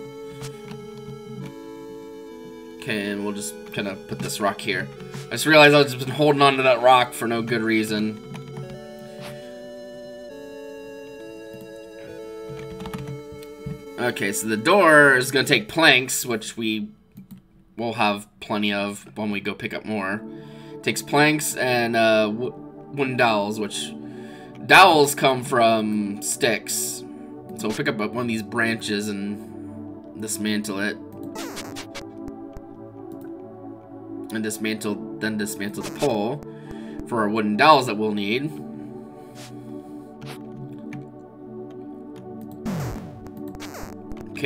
Okay, and we'll just kind of put this rock here. I just realized I've just been holding on to that rock for no good reason. Okay, so the door is going to take planks, which we will have plenty of when we go pick up more. takes planks and uh, wooden dowels, which dowels come from sticks. So we'll pick up one of these branches and dismantle it. And dismantle, then dismantle the pole for our wooden dowels that we'll need.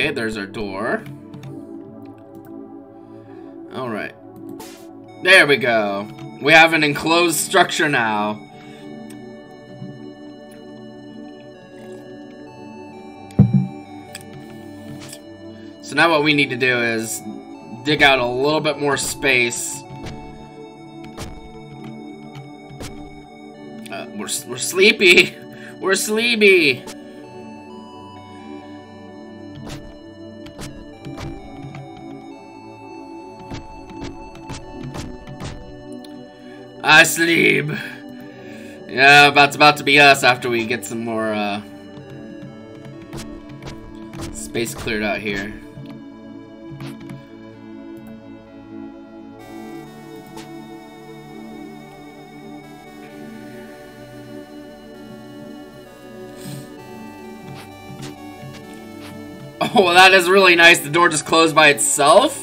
Okay, there's our door. Alright. There we go. We have an enclosed structure now. So now what we need to do is dig out a little bit more space. Uh, we're, we're sleepy. We're sleepy. I sleep. Yeah, about about to be us after we get some more uh, space cleared out here. Oh, well, that is really nice. The door just closed by itself.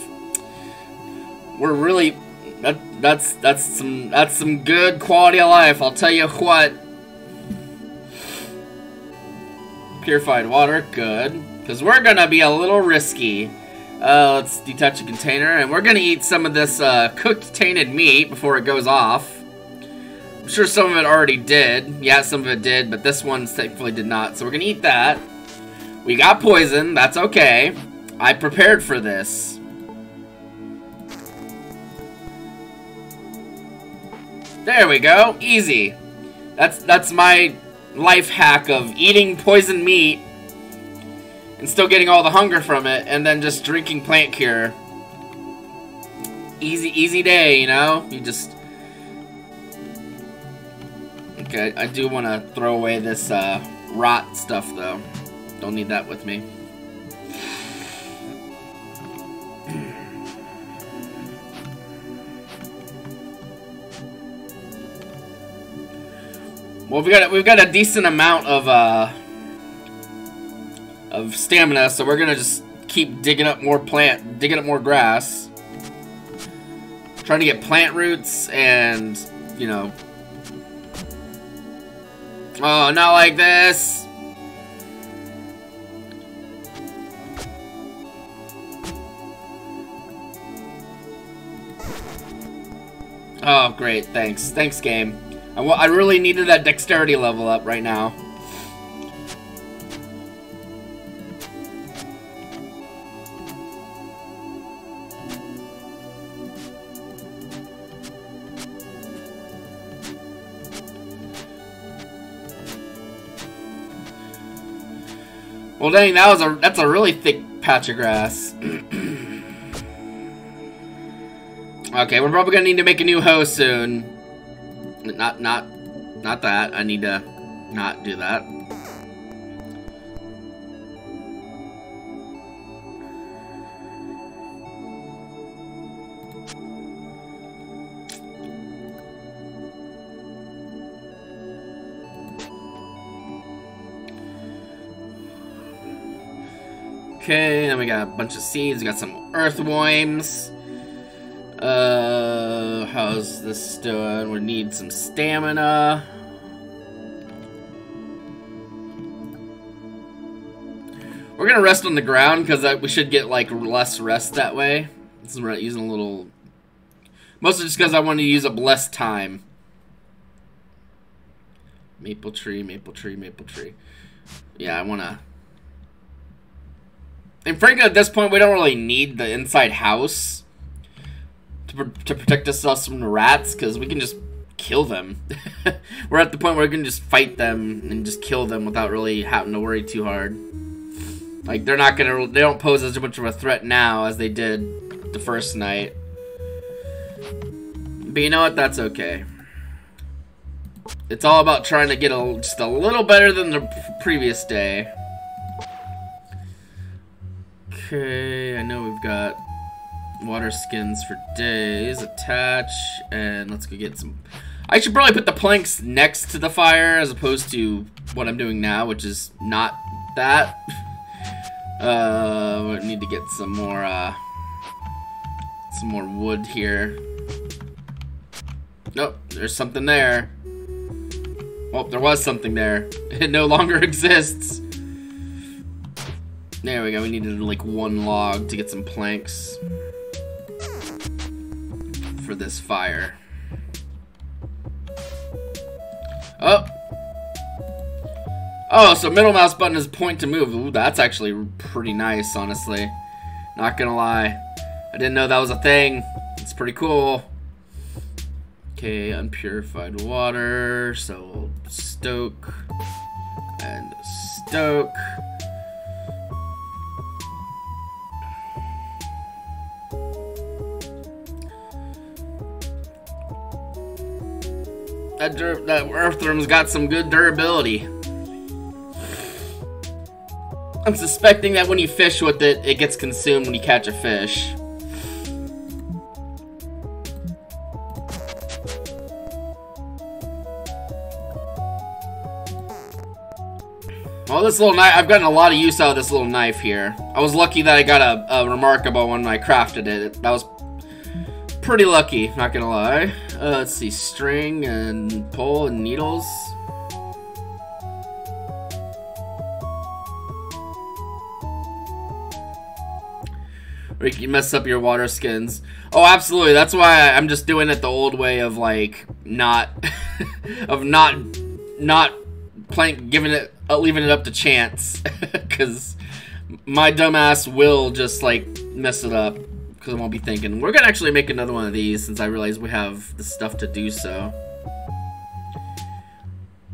We're really that's that's some that's some good quality of life. I'll tell you what. Purified water, good. Because we're gonna be a little risky. Uh, let's detach a container, and we're gonna eat some of this uh, cooked tainted meat before it goes off. I'm sure some of it already did. Yeah, some of it did, but this one thankfully did not. So we're gonna eat that. We got poison. That's okay. I prepared for this. There we go. Easy. That's that's my life hack of eating poison meat and still getting all the hunger from it and then just drinking plant cure. Easy easy day, you know? You just Okay, I do want to throw away this uh, rot stuff though. Don't need that with me. Well, we've got we've got a decent amount of uh of stamina, so we're gonna just keep digging up more plant, digging up more grass, trying to get plant roots and you know. Oh, not like this. Oh, great. Thanks. Thanks, game. I, I really needed that dexterity level up right now. Well, dang, that was a that's a really thick patch of grass. okay, we're probably gonna need to make a new hoe soon. Not, not, not that. I need to not do that. Okay, then we got a bunch of seeds, we got some earthworms. Uh, how's this doing? We need some stamina. We're gonna rest on the ground because we should get like less rest that way. This is using a little, mostly just because I want to use up less time. Maple tree, maple tree, maple tree. Yeah, I wanna. And frankly, at this point, we don't really need the inside house to, to protect us from the rats because we can just kill them. We're at the point where we can just fight them and just kill them without really having to worry too hard. Like, they're not gonna, they don't pose as much of a threat now as they did the first night. But you know what? That's okay. It's all about trying to get a, just a little better than the previous day. Okay, I know we've got water skins for days. Attach, and let's go get some... I should probably put the planks next to the fire as opposed to what I'm doing now, which is not that. Uh, we need to get some more, uh, some more wood here. Nope, there's something there. Well, there was something there. It no longer exists. There we go, we needed like one log to get some planks for this fire. Oh! Oh, so middle mouse button is point to move. Ooh, that's actually pretty nice, honestly. Not gonna lie. I didn't know that was a thing. It's pretty cool. Okay, unpurified water. So stoke and stoke. That, that earthworm's got some good durability. I'm suspecting that when you fish with it, it gets consumed when you catch a fish. Well, this little knife, I've gotten a lot of use out of this little knife here. I was lucky that I got a, a remarkable when I crafted it. That was pretty lucky, not gonna lie. Uh, let's see, string and pole and needles. You mess up your water skins. Oh, absolutely. That's why I'm just doing it the old way of like not, of not, not playing, giving it, uh, leaving it up to chance, because my dumbass will just like mess it up because I won't be thinking. We're gonna actually make another one of these since I realize we have the stuff to do so.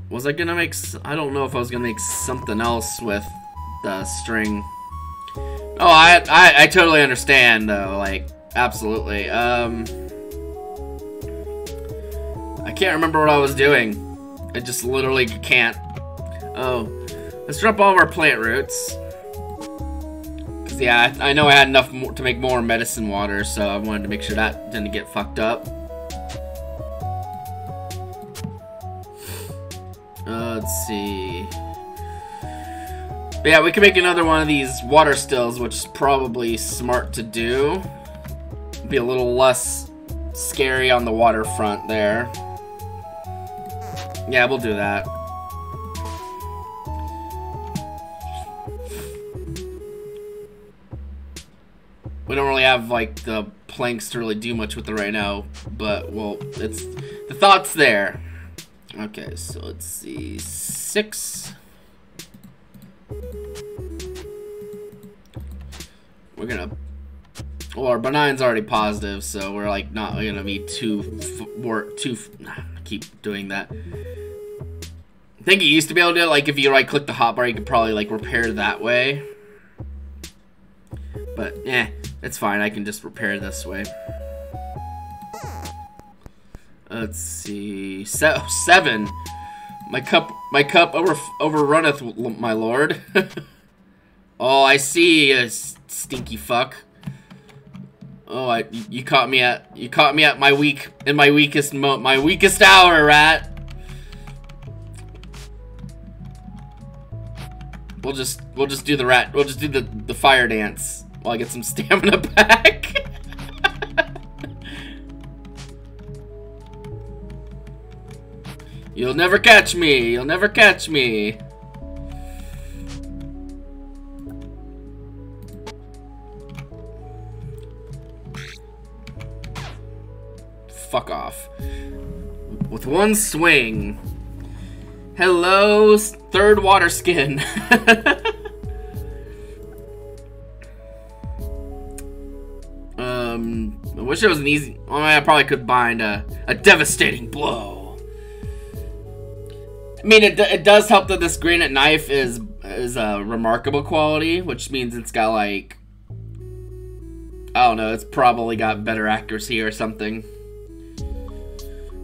Was I gonna make? I don't know if I was gonna make something else with the string. Oh, I, I, I totally understand though. Like, absolutely. Um, I can't remember what I was doing. I just literally can't. Oh, let's drop all of our plant roots. Yeah, I, I know I had enough to make more medicine water, so I wanted to make sure that didn't get fucked up. Uh, let's see. But yeah, we can make another one of these water stills, which is probably smart to do. Be a little less scary on the waterfront there. Yeah, we'll do that. We don't really have like the planks to really do much with it right now, but well, it's the thought's there. Okay, so let's see, six. We're gonna. Well, our benign's already positive, so we're like not gonna be too work too. keep doing that. I think you used to be able to like if you right click the hotbar, you could probably like repair that way. But yeah. It's fine, I can just repair this way. Let's see. Se seven. My cup my cup over overrunneth, my lord. oh, I see, you stinky fuck. Oh, I you caught me at you caught me at my weak in my weakest mo my weakest hour, rat. We'll just we'll just do the rat. We'll just do the the fire dance while I get some stamina back. You'll never catch me. You'll never catch me. Fuck off. With one swing. Hello, third water skin. Um, I wish it was an easy. I probably could bind a, a devastating blow. I mean, it, it does help that this granite knife is is a remarkable quality, which means it's got like I don't know, it's probably got better accuracy or something.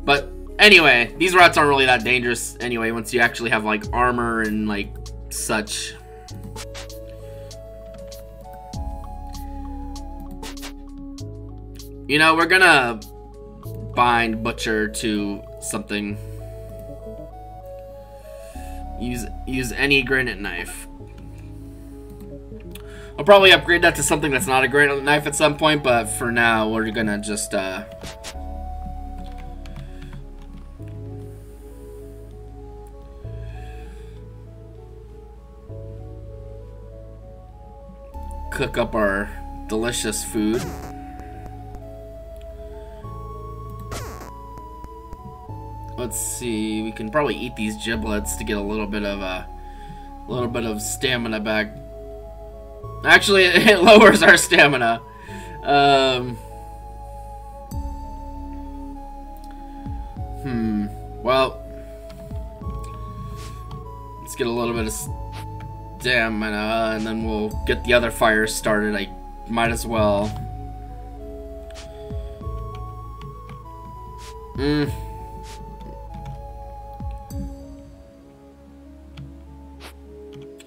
But anyway, these rats aren't really that dangerous anyway once you actually have like armor and like such. You know, we're gonna bind Butcher to something. Use use any granite knife. I'll probably upgrade that to something that's not a granite knife at some point, but for now, we're gonna just, uh... Cook up our delicious food. Let's see, we can probably eat these giblets to get a little bit of a, a little bit of stamina back. Actually, it lowers our stamina. Um, hmm. Well, let's get a little bit of stamina, and then we'll get the other fires started. I might as well. Hmm.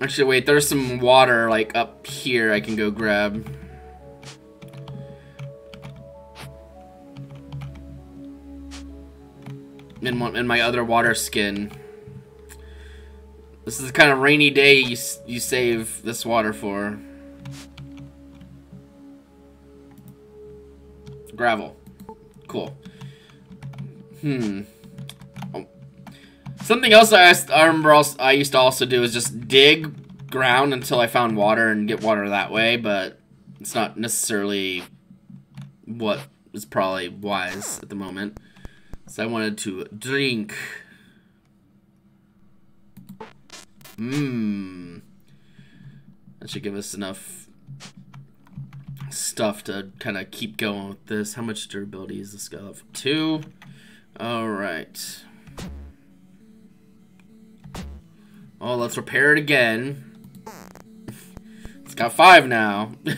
Actually, wait, there's some water, like, up here I can go grab. In, one, in my other water skin. This is the kind of rainy day you, you save this water for. Gravel. Cool. Hmm. Something else I, I remember also, I used to also do is just dig ground until I found water and get water that way, but it's not necessarily what is probably wise at the moment. So I wanted to drink. Mmm. That should give us enough stuff to kind of keep going with this. How much durability is this guy? Two. All right. Oh, let's repair it again. It's got five now.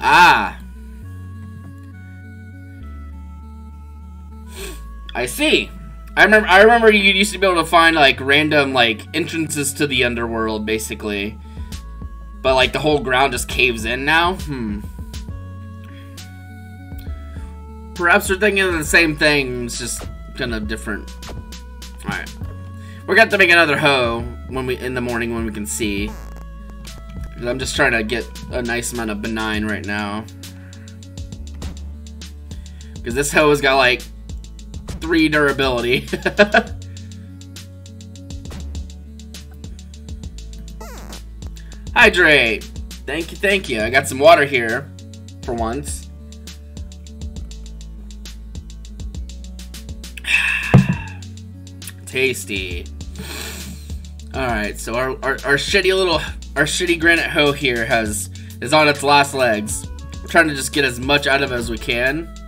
ah. I see. I remember I remember you used to be able to find like random like entrances to the underworld basically. But, like, the whole ground just caves in now? Hmm. Perhaps we're thinking of the same thing, it's just kind of different. Alright. We're gonna have to make another hoe when we in the morning when we can see. I'm just trying to get a nice amount of benign right now. Because this hoe has got like three durability. Hydrate! Thank you, thank you. I got some water here, for once. Tasty. Alright, so our, our, our shitty little, our shitty granite hoe here has, is on its last legs. We're trying to just get as much out of it as we can.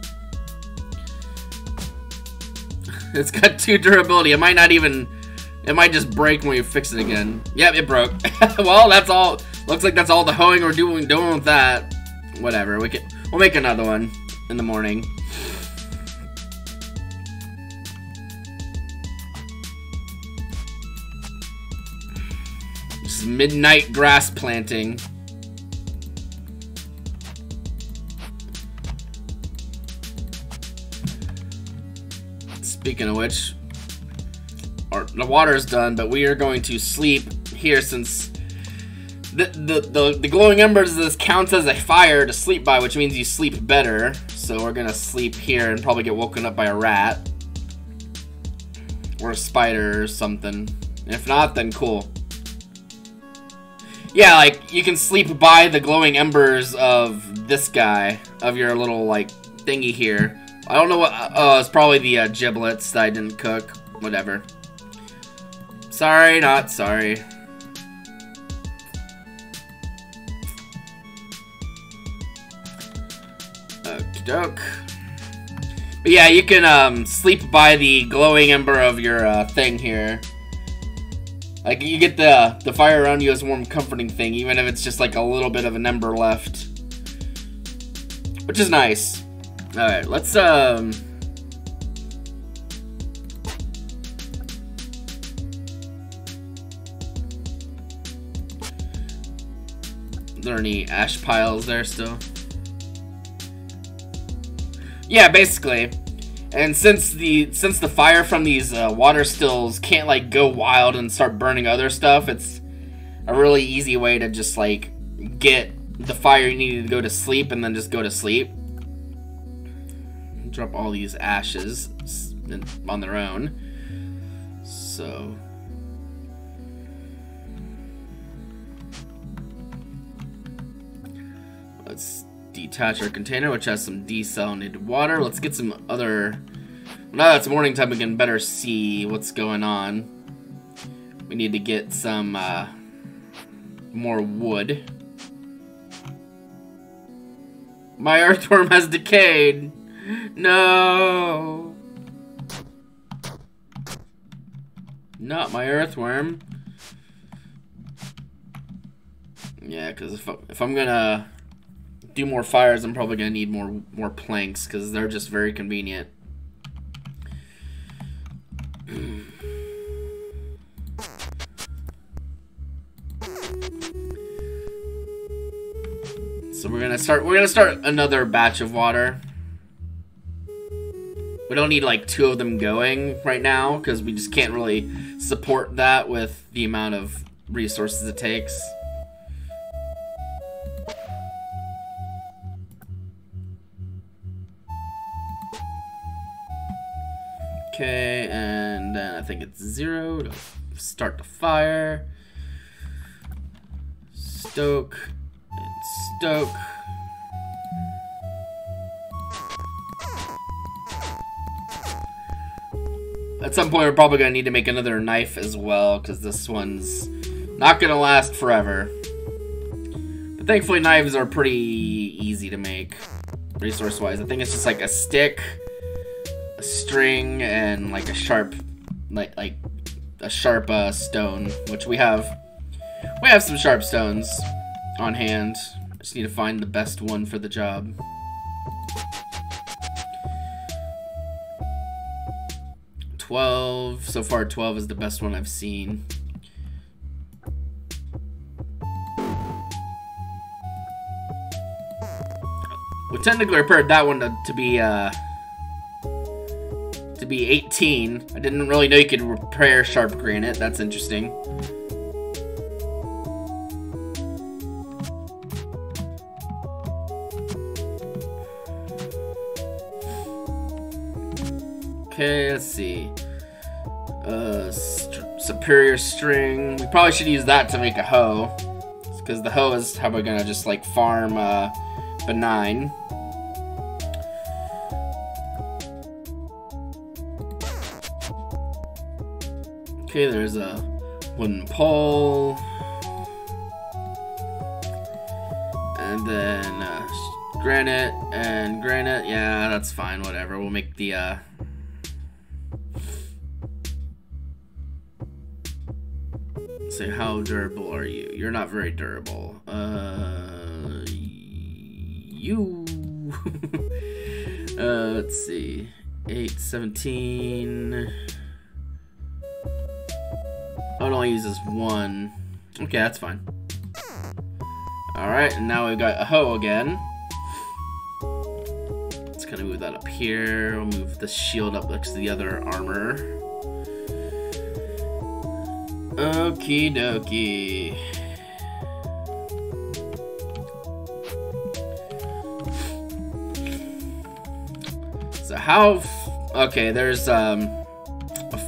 It's got two durability. It might not even it might just break when you fix it again. Yep, it broke. well, that's all. Looks like that's all the hoeing we're doing doing with that. Whatever. We can. We'll make another one in the morning. This is midnight grass planting. Speaking of which, our, the water is done, but we are going to sleep here since the, the, the, glowing embers this counts as a fire to sleep by, which means you sleep better. So we're gonna sleep here and probably get woken up by a rat. Or a spider or something. If not, then cool. Yeah, like, you can sleep by the glowing embers of this guy, of your little, like, thingy here. I don't know what, oh, it's probably the uh, giblets that I didn't cook. Whatever. Sorry, not sorry. Doke. But yeah, you can um, sleep by the glowing ember of your uh, thing here. Like, you get the, the fire around you as a warm, comforting thing, even if it's just like a little bit of an ember left. Which is nice. Alright, let's, um... there any ash piles there still? Yeah, basically. And since the since the fire from these uh, water stills can't like go wild and start burning other stuff, it's a really easy way to just like get the fire you needed to go to sleep and then just go to sleep. Drop all these ashes on their own. So detach our container, which has some desalinated water. Let's get some other... Now that it's morning time, we can better see what's going on. We need to get some uh, more wood. My earthworm has decayed. No. Not my earthworm. Yeah, because if, if I'm gonna do more fires, I'm probably gonna need more more planks because they're just very convenient. so we're gonna start. We're gonna start another batch of water. We don't need like two of them going right now because we just can't really support that with the amount of resources it takes. Okay, and then I think it's zero to start the fire. Stoke and stoke. At some point, we're probably going to need to make another knife as well, because this one's not going to last forever. But thankfully, knives are pretty easy to make, resource-wise. I think it's just like a stick a string and like a sharp, like like a sharp uh, stone, which we have. We have some sharp stones on hand. Just need to find the best one for the job. Twelve. So far, twelve is the best one I've seen. We technically repaired that one to, to be uh, be 18. I didn't really know you could repair sharp granite. That's interesting. Okay, let's see. Uh, st superior string. We probably should use that to make a hoe. Because the hoe is how we're gonna just like farm uh, benign. Okay, there's a wooden pole. And then uh, granite and granite. Yeah, that's fine, whatever. We'll make the... Uh... Say, how durable are you? You're not very durable. Uh, you... uh, let's see. 8, 17... Oh, it only uses one. Okay, that's fine. Alright, and now we've got a hoe again. Let's kind of move that up here. We'll move the shield up next to the other armor. Okie dokie. So how... okay, there's, um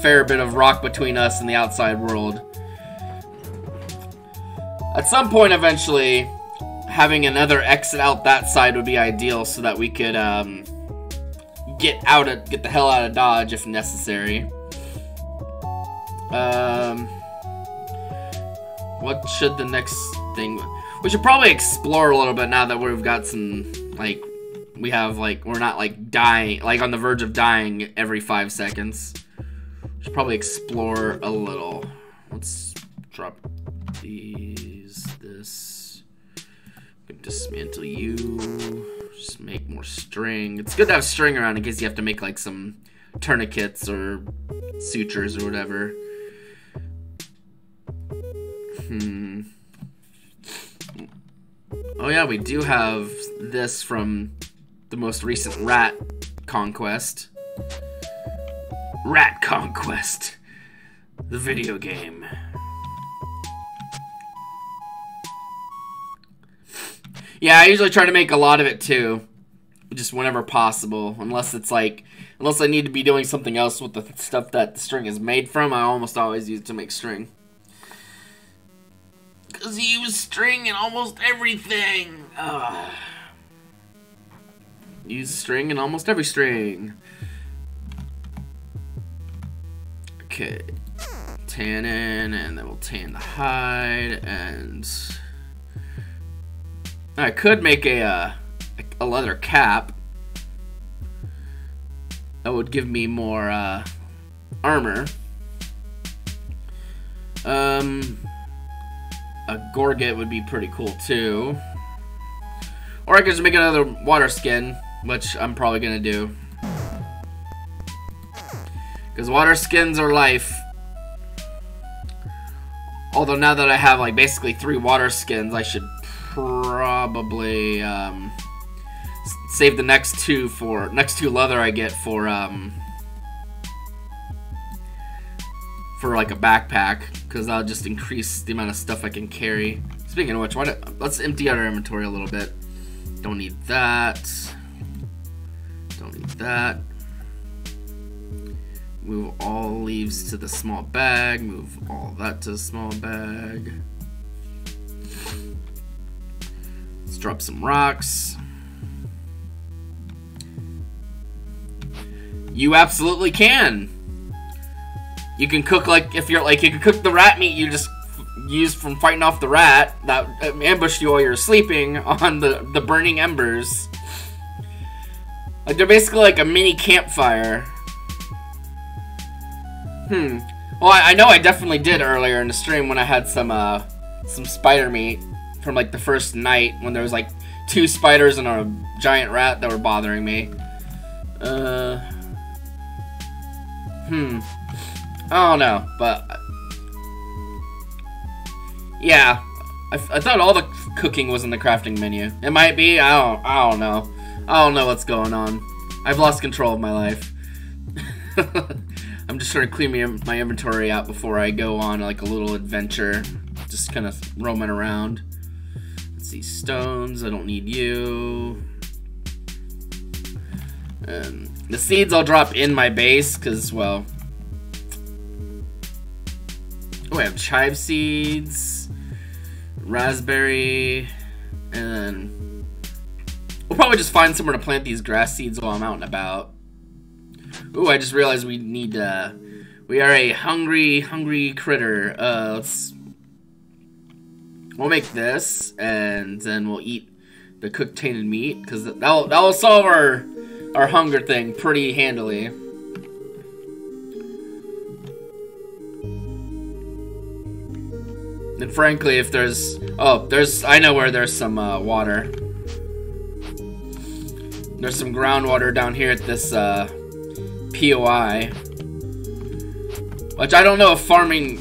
fair bit of rock between us and the outside world. At some point, eventually, having another exit out that side would be ideal so that we could um, get out of get the hell out of Dodge if necessary. Um, what should the next thing? We should probably explore a little bit now that we've got some like we have like we're not like dying like on the verge of dying every five seconds. Should probably explore a little. Let's drop these, this. Dismantle you. Just make more string. It's good to have string around in case you have to make like some tourniquets or sutures or whatever. Hmm. Oh yeah, we do have this from the most recent rat conquest. Rat Conquest. The video game. Yeah, I usually try to make a lot of it too. Just whenever possible. Unless it's like, unless I need to be doing something else with the stuff that the string is made from, I almost always use it to make string. Because you use string in almost everything. Ugh. Use string in almost every string. Okay. Tannin, and then we'll tan the hide, and... I could make a, uh, a leather cap. That would give me more, uh, armor. Um, a gorget would be pretty cool, too. Or I could just make another water skin, which I'm probably gonna do. Because water skins are life. Although now that I have like basically three water skins, I should probably um, save the next two for next two leather I get for um, for like a backpack because that'll just increase the amount of stuff I can carry. Speaking of which, why don't, let's empty out our inventory a little bit. Don't need that. Don't need that. Move all leaves to the small bag. Move all that to the small bag. Let's drop some rocks. You absolutely can. You can cook like if you're like you can cook the rat meat you just used from fighting off the rat that ambushed you while you're sleeping on the the burning embers. Like they're basically like a mini campfire. Hmm. Well, I, I, know I definitely did earlier in the stream when I had some uh some spider meat from like the first night when there was like two spiders and a giant rat that were bothering me. Uh. Hmm. I don't know, but yeah, I, I thought all the cooking was in the crafting menu. It might be. I don't. I don't know. I don't know what's going on. I've lost control of my life. I'm just sort of cleaning my, inventory out before I go on like a little adventure. Just kind of roaming around. Let's see, stones. I don't need you. Um, the seeds I'll drop in my base because, well, Oh, I have chive seeds, raspberry, and then we'll probably just find somewhere to plant these grass seeds while I'm out and about. Ooh, I just realized we need, uh, we are a hungry, hungry critter. Uh, let's, we'll make this, and then we'll eat the cooked tainted meat, because that'll, that'll solve our, our hunger thing pretty handily. And frankly, if there's... Oh, there's... I know where there's some uh, water. There's some groundwater down here at this uh, POI. Which I don't know if farming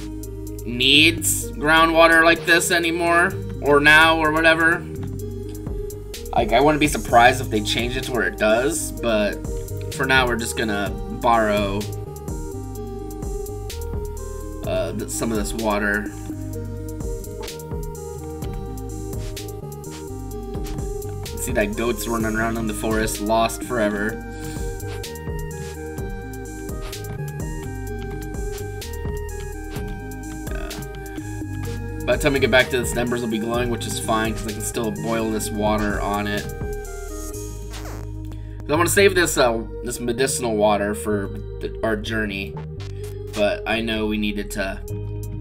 needs groundwater like this anymore. Or now, or whatever. Like, I wouldn't be surprised if they change it to where it does. But for now, we're just gonna borrow uh, some of this water. See that goat's running around in the forest, lost forever. By the time we get back to this, the embers will be glowing, which is fine, because I can still boil this water on it. I want to save this uh, this medicinal water for our journey, but I know we needed to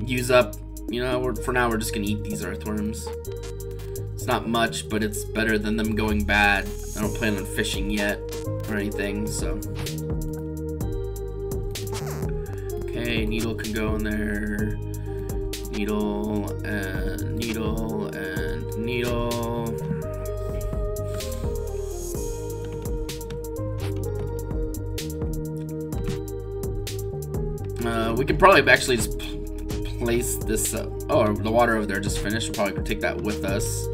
use up. You know, for now we're just gonna eat these earthworms It's not much, but it's better than them going bad. I don't plan on fishing yet or anything, so. Okay, needle can go in there. Needle and needle and needle. Uh, we could probably actually just place this. Uh, oh, the water over there just finished. We'll probably take that with us.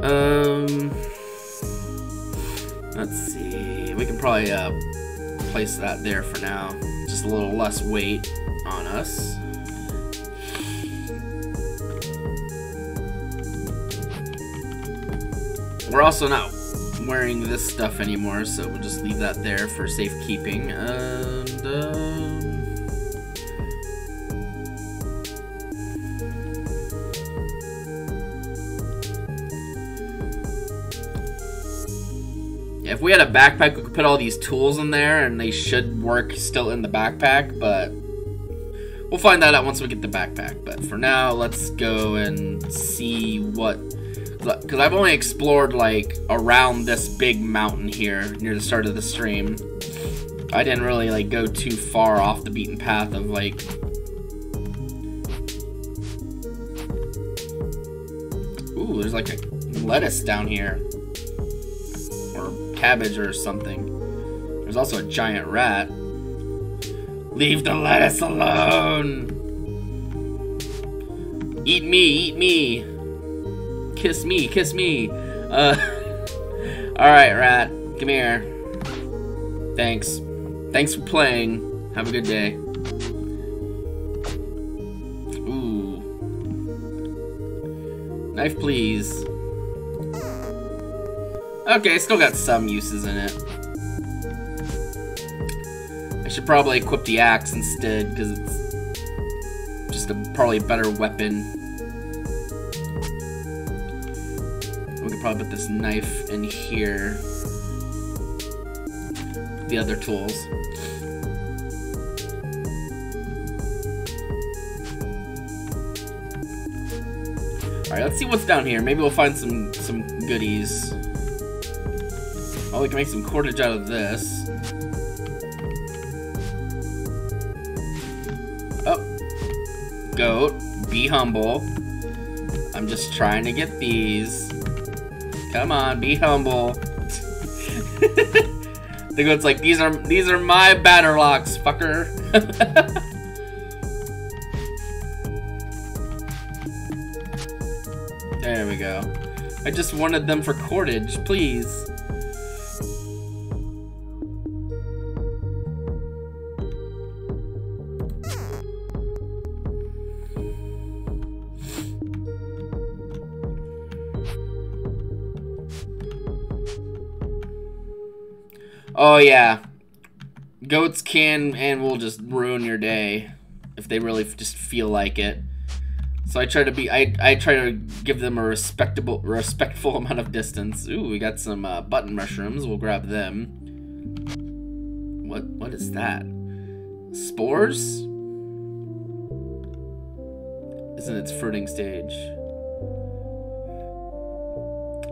Um, let's see. We can probably uh, place that there for now. Just a little less weight on us. We're also not wearing this stuff anymore, so we'll just leave that there for safekeeping. And, um... if we had a backpack, we could put all these tools in there, and they should work still in the backpack, but we'll find that out once we get the backpack. But for now, let's go and see what because I've only explored like around this big mountain here near the start of the stream. I didn't really like go too far off the beaten path of like Ooh, there's like a lettuce down here. Or cabbage or something. There's also a giant rat. Leave the lettuce alone! Eat me, eat me! Kiss me, kiss me. Uh, Alright, rat. Come here. Thanks. Thanks for playing. Have a good day. Ooh. Knife, please. Okay, still got some uses in it. I should probably equip the axe instead, because it's just a probably better weapon. Probably put this knife in here. The other tools. Alright, let's see what's down here. Maybe we'll find some, some goodies. Oh, we can make some cordage out of this. Oh. Goat. Be humble. I'm just trying to get these. Come on, be humble. the goat's like, these are these are my banner locks, fucker. there we go. I just wanted them for cordage, please. Goats can and will just ruin your day if they really just feel like it. So I try to be I I try to give them a respectable respectful amount of distance. Ooh, we got some uh, button mushrooms. We'll grab them. What what is that? Spores? Isn't its fruiting stage?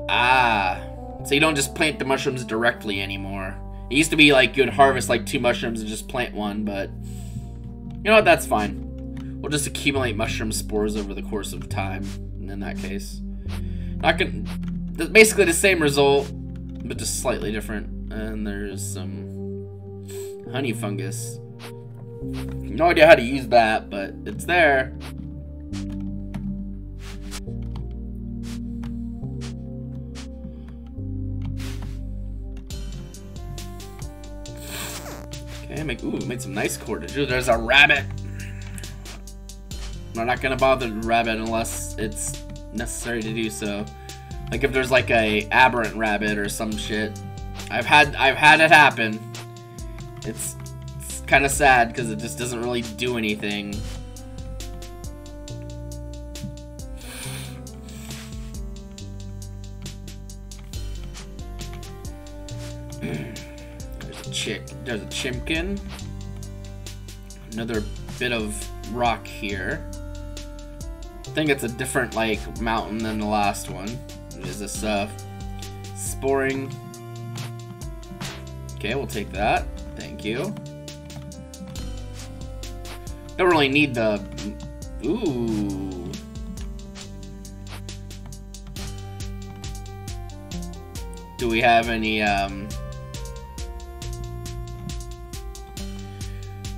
Ah, so you don't just plant the mushrooms directly anymore. It used to be like you'd harvest like two mushrooms and just plant one, but you know what? That's fine. We'll just accumulate mushroom spores over the course of time. In that case, not gonna. Basically the same result, but just slightly different. And there's some honey fungus. No idea how to use that, but it's there. Okay, make ooh, made some nice cordage. Ooh, there's a rabbit. I'm not gonna bother the rabbit unless it's necessary to do so. Like if there's like a aberrant rabbit or some shit. I've had I've had it happen. It's, it's kind of sad because it just doesn't really do anything. Chick. There's a chimkin. Another bit of rock here. I think it's a different, like, mountain than the last one. Is this, uh, sporing. Okay, we'll take that. Thank you. Don't really need the... Ooh. Do we have any, um...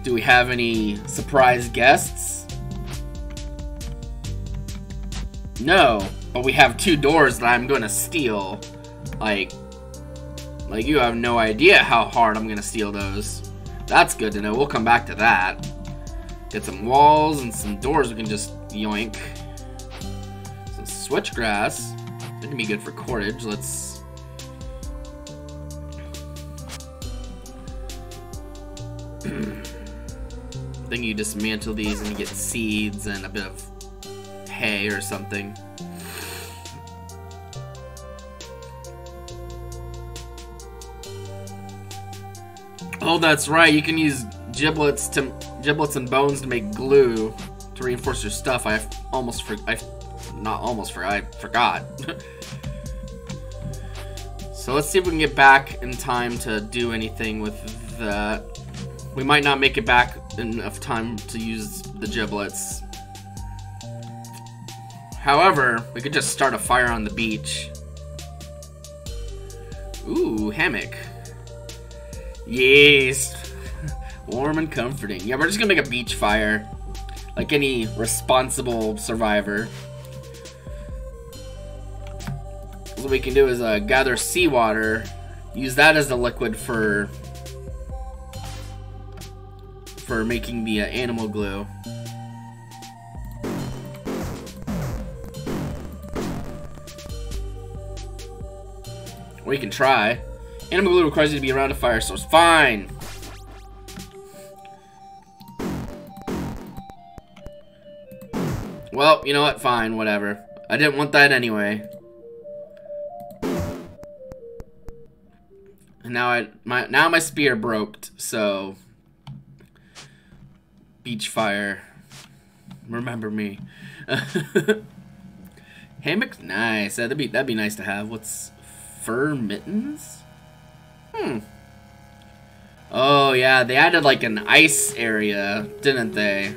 Do we have any surprise guests? No, but we have two doors that I'm gonna steal. Like, Like, you have no idea how hard I'm gonna steal those. That's good to know. We'll come back to that. Get some walls and some doors we can just yoink. Some switchgrass. That can be good for cordage. Let's... then you dismantle these and you get seeds and a bit of hay or something. Oh, that's right. You can use giblets to giblets and bones to make glue to reinforce your stuff. I almost for I not almost forgot. I forgot. so let's see if we can get back in time to do anything with that. We might not make it back enough time to use the giblets. However, we could just start a fire on the beach. Ooh, hammock. Yes. Warm and comforting. Yeah, we're just gonna make a beach fire. Like any responsible survivor. What we can do is uh, gather seawater, use that as the liquid for for making the uh, animal glue. We can try. Animal glue requires you to be around a fire source. Fine. Well, you know what? Fine, whatever. I didn't want that anyway. And now I my now my spear broke, so beach fire. Remember me. Hammock, nice. That'd be that'd be nice to have. What's fur mittens? Hmm. Oh, yeah, they added like an ice area, didn't they?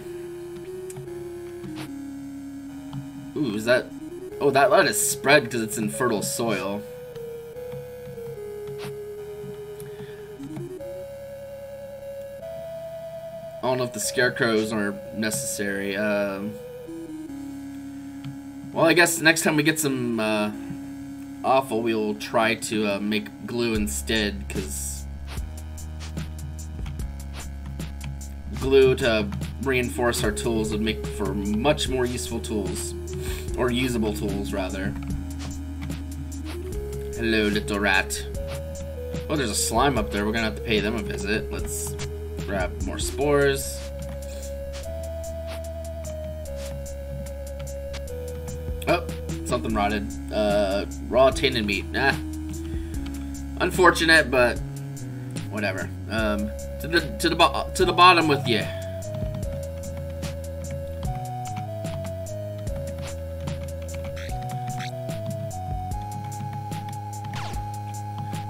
Ooh, is that... Oh, that let is spread because it's in fertile soil. I don't know if the scarecrows are necessary. Um, well, I guess next time we get some uh, offal, we'll try to uh, make glue instead, because glue to reinforce our tools would make for much more useful tools. Or usable tools, rather. Hello, little rat. Oh, there's a slime up there. We're gonna have to pay them a visit. Let's grab more spores. Oh, something rotted. Uh, raw tainted meat. Nah. Unfortunate, but whatever. Um, to the to the to the bottom with you.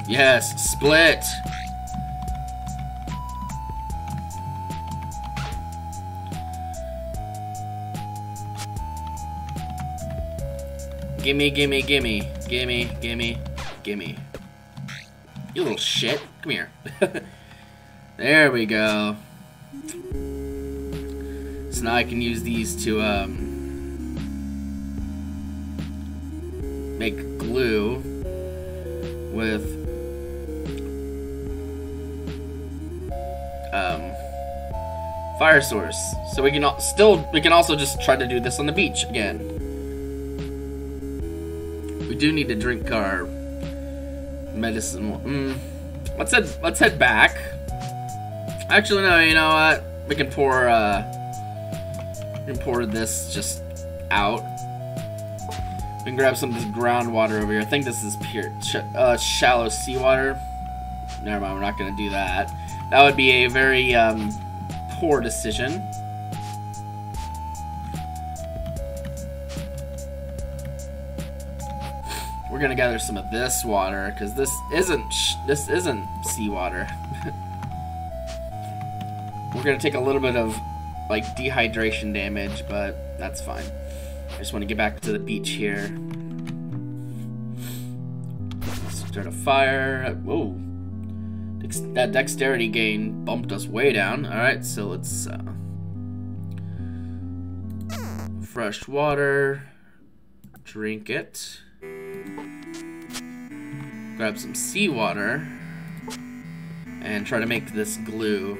Yes, split. Gimme, gimme, gimme, gimme, gimme, gimme. You little shit. Come here. there we go. So now I can use these to, um, make glue with, um, fire source. So we can still, we can also just try to do this on the beach again do need to drink our medicine. Mm. Let's head. Let's head back. Actually, no. You know what? We can pour. Uh, we can pour this just out. We can grab some of this groundwater over here. I think this is pure, sh uh, shallow seawater. Never mind. We're not gonna do that. That would be a very um, poor decision. We're gonna gather some of this water because this isn't this isn't seawater. We're gonna take a little bit of like dehydration damage, but that's fine. I just want to get back to the beach here. Start a fire. Whoa. Dex that dexterity gain bumped us way down. Alright, so let's... Uh, fresh water. Drink it. Grab some seawater and try to make this glue.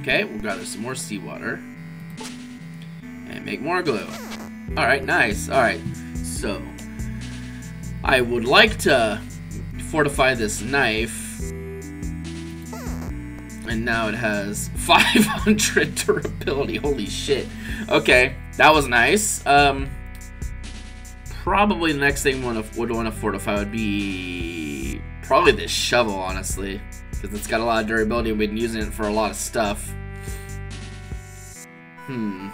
Okay, we'll gather some more seawater and make more glue. Alright, nice. Alright, so I would like to fortify this knife. And now it has 500 durability. Holy shit. Okay, that was nice. Um, probably the next thing we would want to fortify would be probably this shovel, honestly. Because it's got a lot of durability and we've been using it for a lot of stuff. Hmm.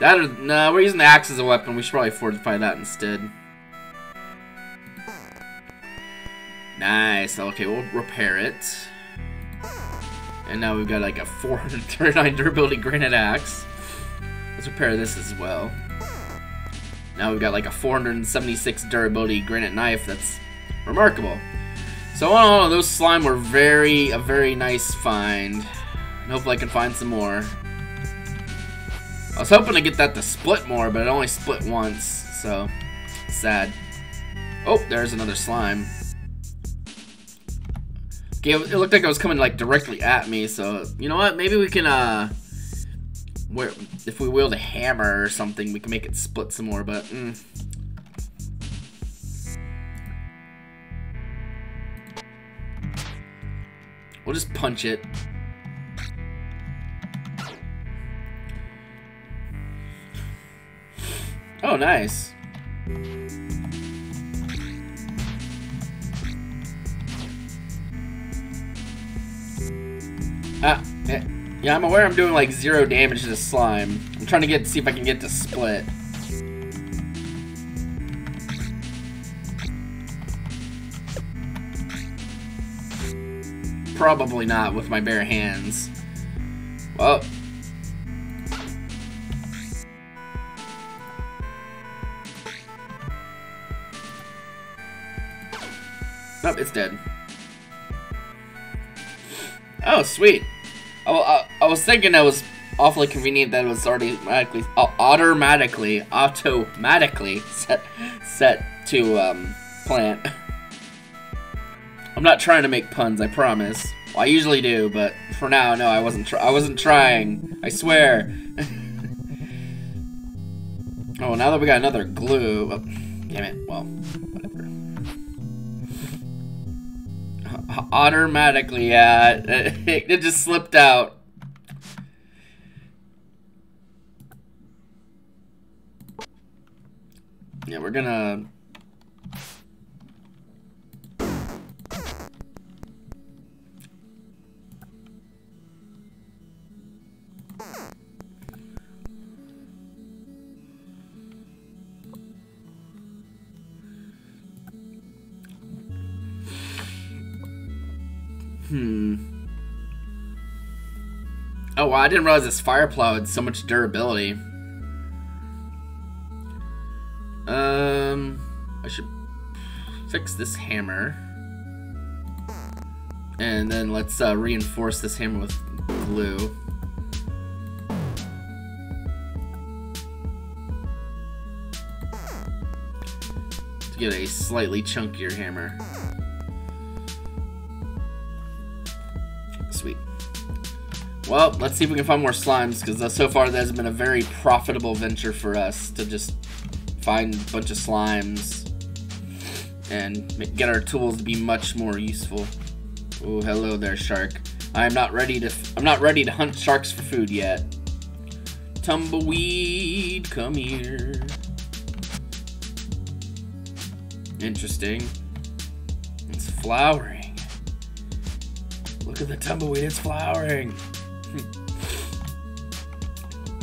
That no, we're using the axe as a weapon. We should probably fortify that instead. Nice. Okay, we'll repair it. And now we've got like a 439 durability granite axe. Let's repair this as well. Now we've got like a 476 durability granite knife. That's remarkable. So all those slime were very, a very nice find. Hopefully I can find some more. I was hoping to get that to split more, but it only split once, so sad. Oh, there's another slime. Okay, it looked like it was coming like directly at me, so you know what? Maybe we can uh where if we wield a hammer or something, we can make it split some more, but mm. We'll just punch it. Oh, nice. Ah, yeah, yeah, I'm aware I'm doing like zero damage to the slime. I'm trying to get to see if I can get to split. Probably not with my bare hands. Well, Nope, it's dead. Oh, sweet. Oh, I, I was thinking that was awfully convenient that it was already automatically, uh, automatically, automatically set, set to um, plant. I'm not trying to make puns, I promise. Well, I usually do, but for now, no, I wasn't. I wasn't trying. I swear. oh, now that we got another glue. Oh, damn it. Well, automatically, yeah. It just slipped out. Yeah, we're gonna... Oh wow, I didn't realize this fire plow had so much durability. Um, I should fix this hammer. And then let's uh, reinforce this hammer with glue. To get a slightly chunkier hammer. Well, let's see if we can find more slimes, because uh, so far that has been a very profitable venture for us to just find a bunch of slimes and get our tools to be much more useful. Oh, hello there, shark. I'm not ready to. I'm not ready to hunt sharks for food yet. Tumbleweed, come here. Interesting. It's flowering. Look at the tumbleweed, it's flowering.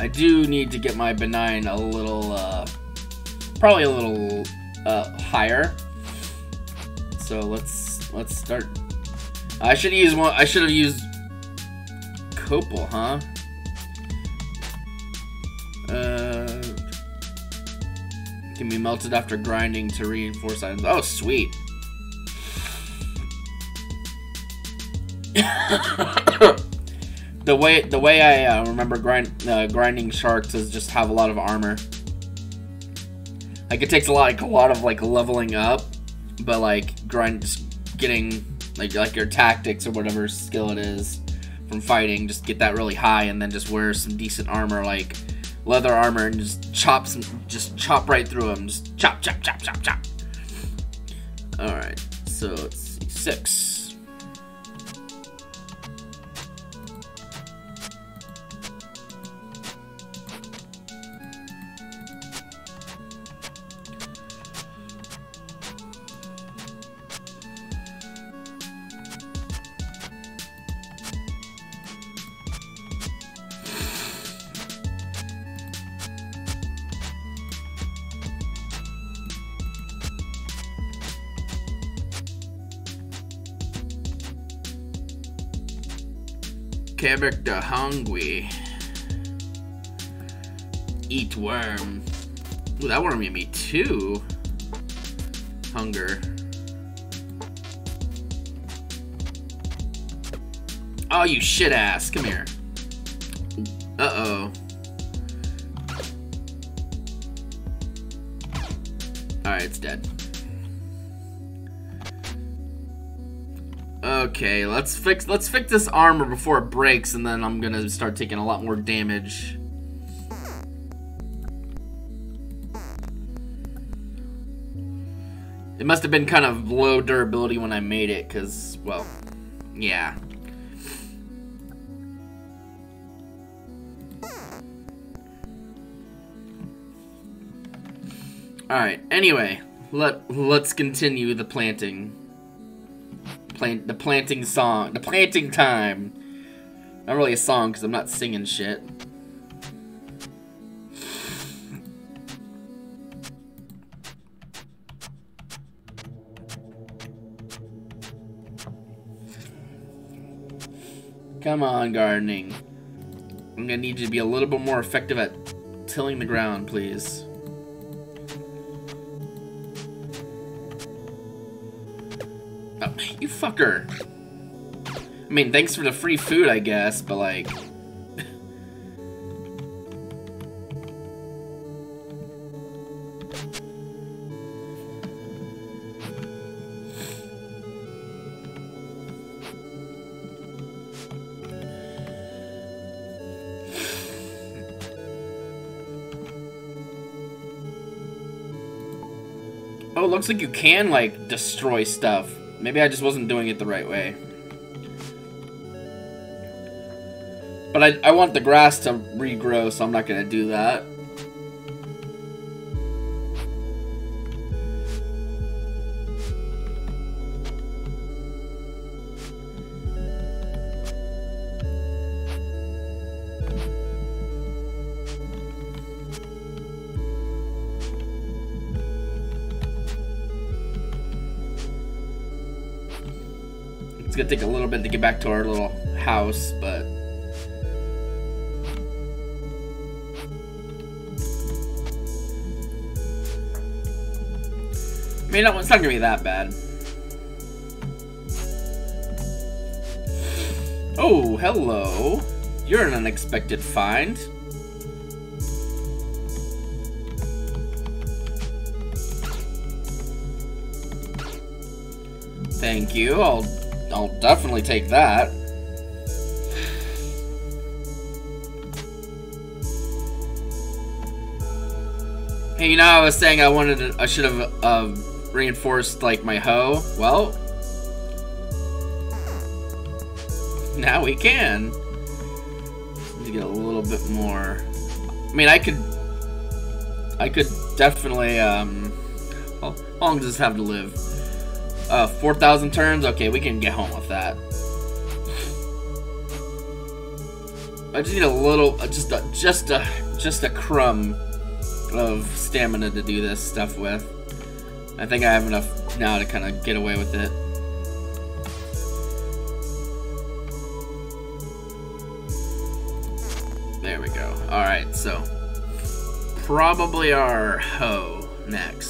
I do need to get my benign a little, uh, probably a little uh, higher. So let's let's start. I should use one. I should have used copal, huh? Uh, can be melted after grinding to reinforce items. Oh, sweet. the way the way I uh, remember grind uh, grinding sharks is just have a lot of armor. Like it takes a lot, like a lot of like leveling up, but like grind, just getting like like your tactics or whatever skill it is from fighting, just get that really high, and then just wear some decent armor like leather armor and just chop some, just chop right through them, just chop, chop, chop, chop, chop. All right, so let's see, six. Quebec the hungry. Eat worm. Ooh, that worm gave me two. Hunger. Oh, you shit ass. Come here. Okay, let's fix let's fix this armor before it breaks, and then I'm gonna start taking a lot more damage. It must have been kind of low durability when I made it, because, well, yeah. Alright, anyway, let, let's continue the planting plant the planting song, the planting time. Not really a song because I'm not singing shit. Come on, gardening. I'm gonna need you to be a little bit more effective at tilling the ground, please. Oh, you fucker. I mean, thanks for the free food, I guess, but like... Oh, looks like you can, like, destroy stuff. Maybe I just wasn't doing it the right way. But I, I want the grass to regrow, so I'm not going to do that. Take a little bit to get back to our little house, but... I mean, it's not gonna be that bad. Oh, hello. You're an unexpected find. Thank you. I'll I'll definitely take that. Hey, you know I was saying I wanted to, I should have uh, reinforced like my hoe? Well, now we can. To get a little bit more. I mean, I could, I could definitely, um, how long does this have to live? Uh, 4,000 turns? Okay, we can get home with that. I just need a little, uh, just a, just a, just a crumb of stamina to do this stuff with. I think I have enough now to kind of get away with it. There we go. Alright, so probably our hoe next.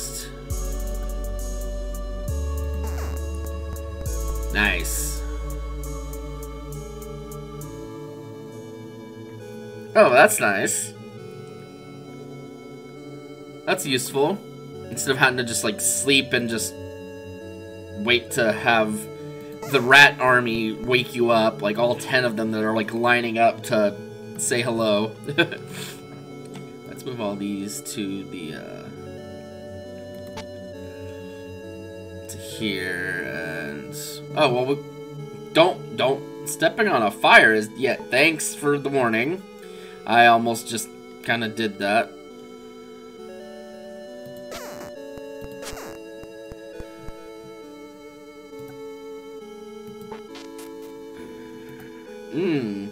Nice. Oh, that's nice. That's useful. instead of having to just like sleep and just wait to have the rat army wake you up, like all 10 of them that are like lining up to say hello. Let's move all these to the, uh, to here and, oh, well, we, don't, don't, stepping on a fire is, yeah, thanks for the warning. I almost just kind of did that. Mmm.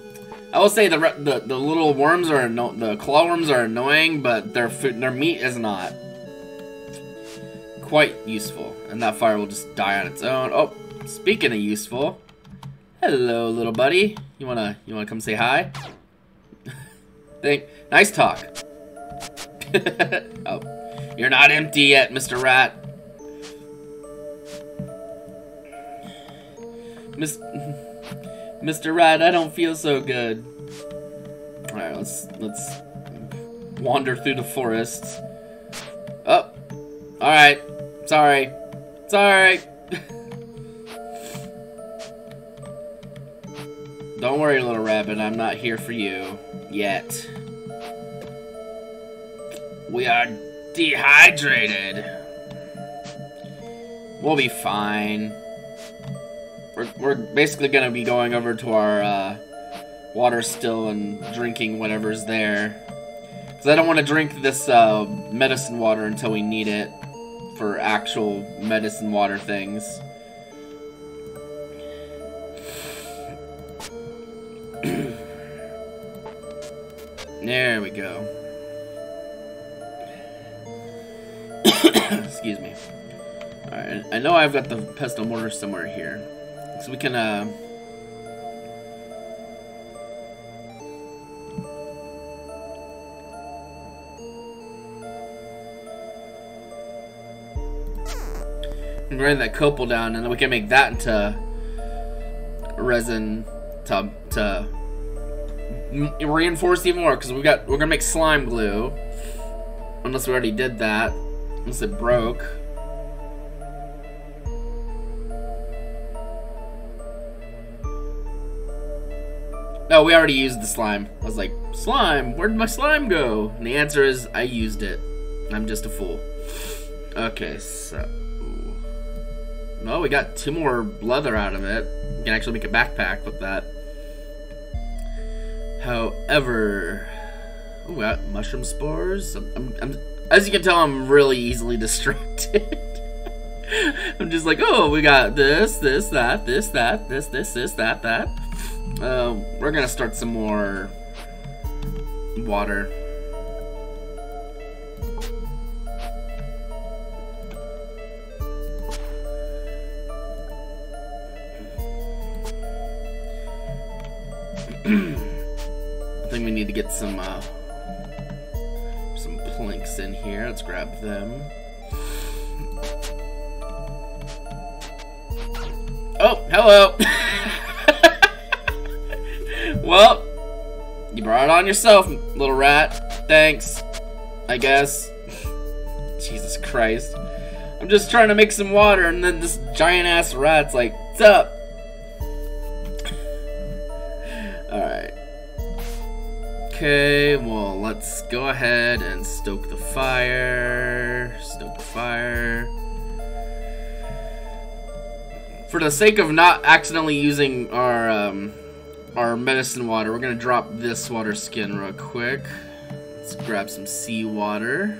I will say the, the the little worms are the claw worms are annoying, but their food their meat is not quite useful, and that fire will just die on its own. Oh, speaking of useful, hello little buddy. You wanna you wanna come say hi? Think nice talk. oh, you're not empty yet, Mr. Rat. Miss. Mr. Rat, I don't feel so good. Alright, let's let's wander through the forest. Oh. Alright. Sorry. Sorry. Don't worry, little rabbit, I'm not here for you. Yet. We are dehydrated. We'll be fine. We're, we're basically gonna be going over to our uh, water still and drinking whatever's there. Because I don't want to drink this uh, medicine water until we need it for actual medicine water things. There we go. Excuse me. Alright, I know I've got the pestle mortar somewhere here. So we can, uh... Grind that copal down, and then we can make that into resin to to reinforce even more. Because we got we're gonna make slime glue, unless we already did that, unless it broke. No, we already used the slime. I was like, slime? Where'd my slime go? And the answer is, I used it. I'm just a fool. Okay, so... Well, we got two more leather out of it. We can actually make a backpack with that. However... We got mushroom spores. I'm, I'm, I'm, as you can tell, I'm really easily distracted. I'm just like, oh, we got this, this, that, this, that, this, this, this, that, that. Uh, we're gonna start some more water. I think we need to get some uh, some planks in here. Let's grab them. Oh, hello. Well, you brought it on yourself, little rat. Thanks, I guess. Jesus Christ. I'm just trying to make some water, and then this giant-ass rat's like, what's up? Alright. Okay, well, let's go ahead and stoke the fire. Stoke the fire. For the sake of not accidentally using our, um, our medicine water. We're gonna drop this water skin real quick. Let's grab some seawater.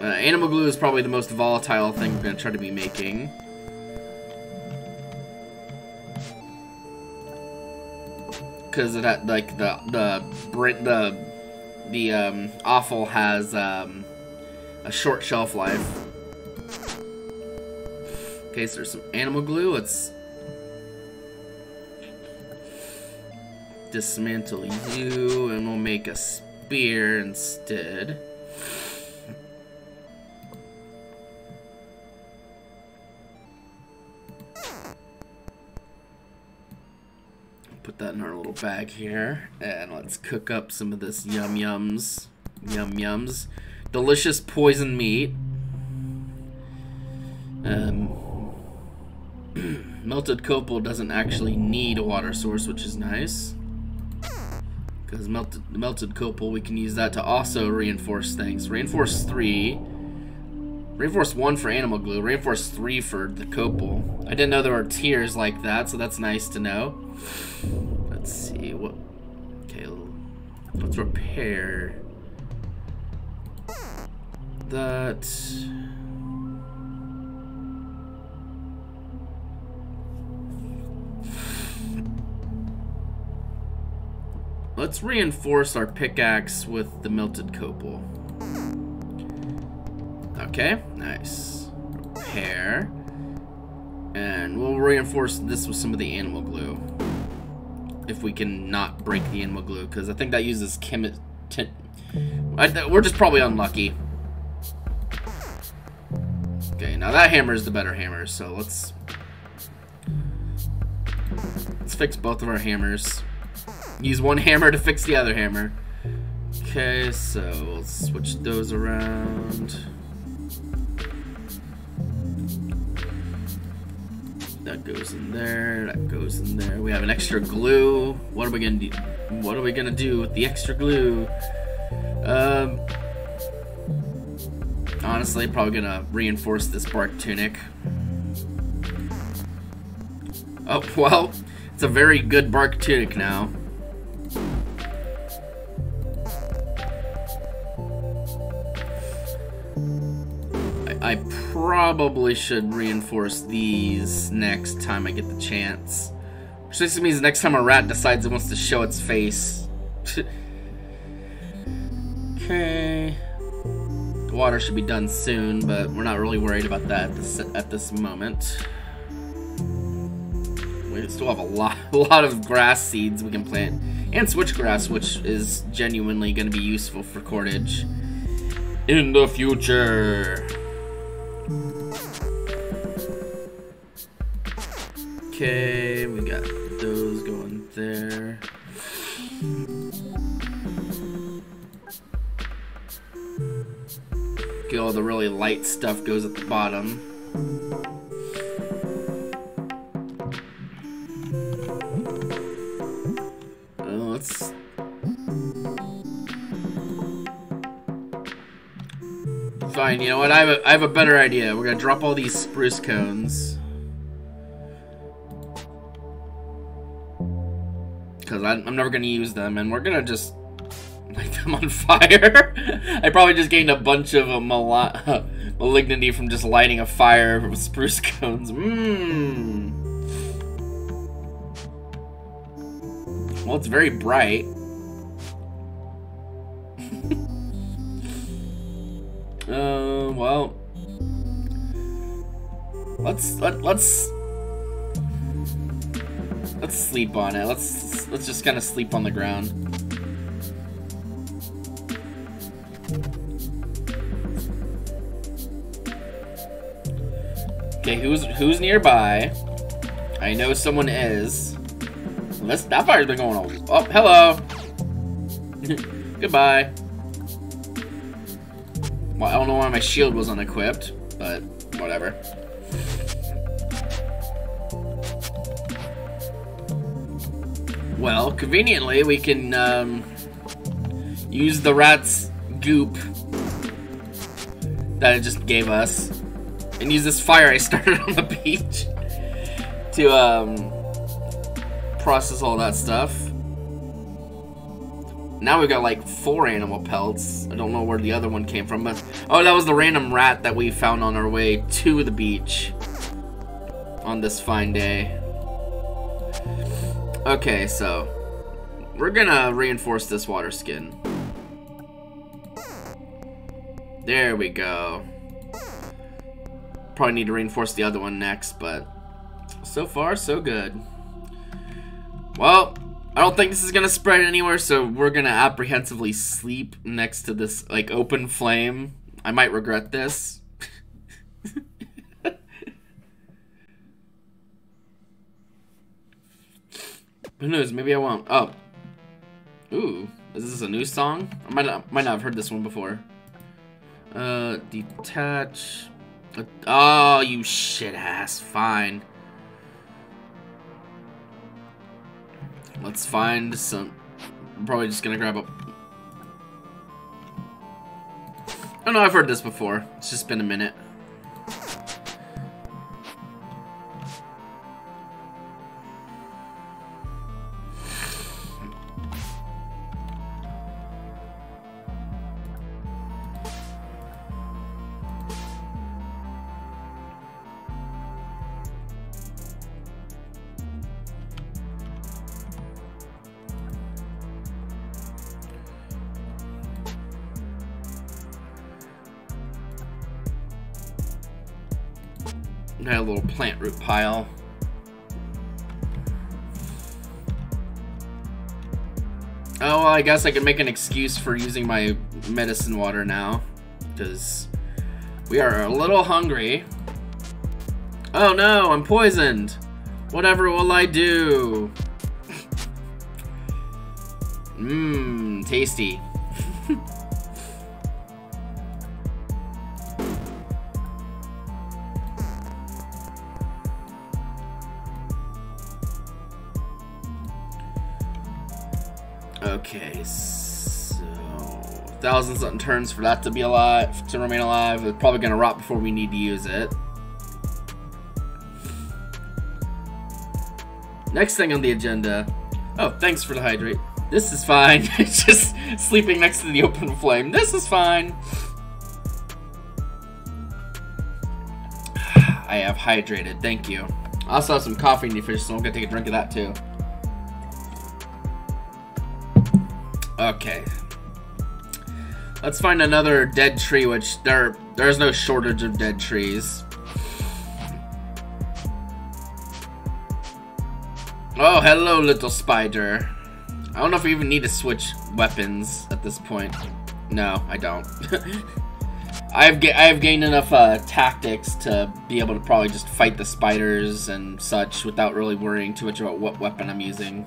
Uh, animal glue is probably the most volatile thing we're gonna try to be making. Because that like the the the the um, offal has um, a short shelf life. Okay, so there's some animal glue. Let's dismantle you, and we'll make a spear instead. Bag here. And let's cook up some of this yum yums. Yum yums. Delicious poison meat. Um, melted copal doesn't actually need a water source, which is nice. Because melted, melted copal, we can use that to also reinforce things. Reinforce 3. Reinforce 1 for animal glue. Reinforce 3 for the copal. I didn't know there were tiers like that, so that's nice to know. Let's see. what. Okay, let's repair that. Let's reinforce our pickaxe with the melted copal. Okay, nice. Repair. And we'll reinforce this with some of the animal glue. If we can not break the animal glue, because I think that uses chemi... We're just probably unlucky. Okay, now that hammer is the better hammer, so let's... Let's fix both of our hammers. Use one hammer to fix the other hammer. Okay, so we'll switch those around. That goes in there, that goes in there. We have an extra glue. What are we gonna do? What are we gonna do with the extra glue? Um, honestly, probably gonna reinforce this bark tunic. Oh, well, it's a very good bark tunic now. I probably should reinforce these next time I get the chance. Which basically means next time a rat decides it wants to show its face. okay. The water should be done soon, but we're not really worried about that at this, at this moment. We still have a lot, a lot of grass seeds we can plant. And switchgrass, which is genuinely going to be useful for cordage in the future. Okay, we got those going there. Get all the really light stuff goes at the bottom. Uh, let's Fine, you know what? I have a, I have a better idea. We're gonna drop all these spruce cones. Because I'm never going to use them, and we're going to just light them on fire. I probably just gained a bunch of uh, mal malignity from just lighting a fire with spruce cones. Mmm. Well, it's very bright. uh, well, let's let let's let's sleep on it. Let's let's just kind of sleep on the ground. Okay, who's who's nearby? I know someone is. This, that fire's been going on. Oh, hello. Goodbye. Well, I don't know why my shield was unequipped, but whatever. Well, conveniently, we can um, use the rat's goop that it just gave us and use this fire I started on the beach to um, process all that stuff. Now we've got like four animal pelts. I don't know where the other one came from, but oh, that was the random rat that we found on our way to the beach on this fine day. Okay, so we're gonna reinforce this water skin. There we go. Probably need to reinforce the other one next, but so far, so good. Well, I don't think this is gonna spread anywhere, so we're gonna apprehensively sleep next to this, like, open flame. I might regret this. Who knows? Maybe I won't. Oh. Ooh. Is this a new song? I might not, might not have heard this one before. Uh, detach. Oh, you shit ass. Fine. Let's find some... I'm probably just gonna grab a... Oh no, I've heard this before. It's just been a minute. Pile. Oh, well, I guess I can make an excuse for using my medicine water now. Because we are a little hungry. Oh no, I'm poisoned. Whatever will I do? Mmm, tasty. Something turns for that to be alive, to remain alive. It's probably gonna rot before we need to use it. Next thing on the agenda. Oh, thanks for the hydrate. This is fine. Just sleeping next to the open flame. This is fine. I have hydrated. Thank you. I also have some coffee in the fridge, so I'm gonna take a drink of that too. Okay. Let's find another dead tree, which there there's no shortage of dead trees. Oh, hello, little spider. I don't know if we even need to switch weapons at this point. No, I don't. I've I have gained enough uh, tactics to be able to probably just fight the spiders and such without really worrying too much about what weapon I'm using.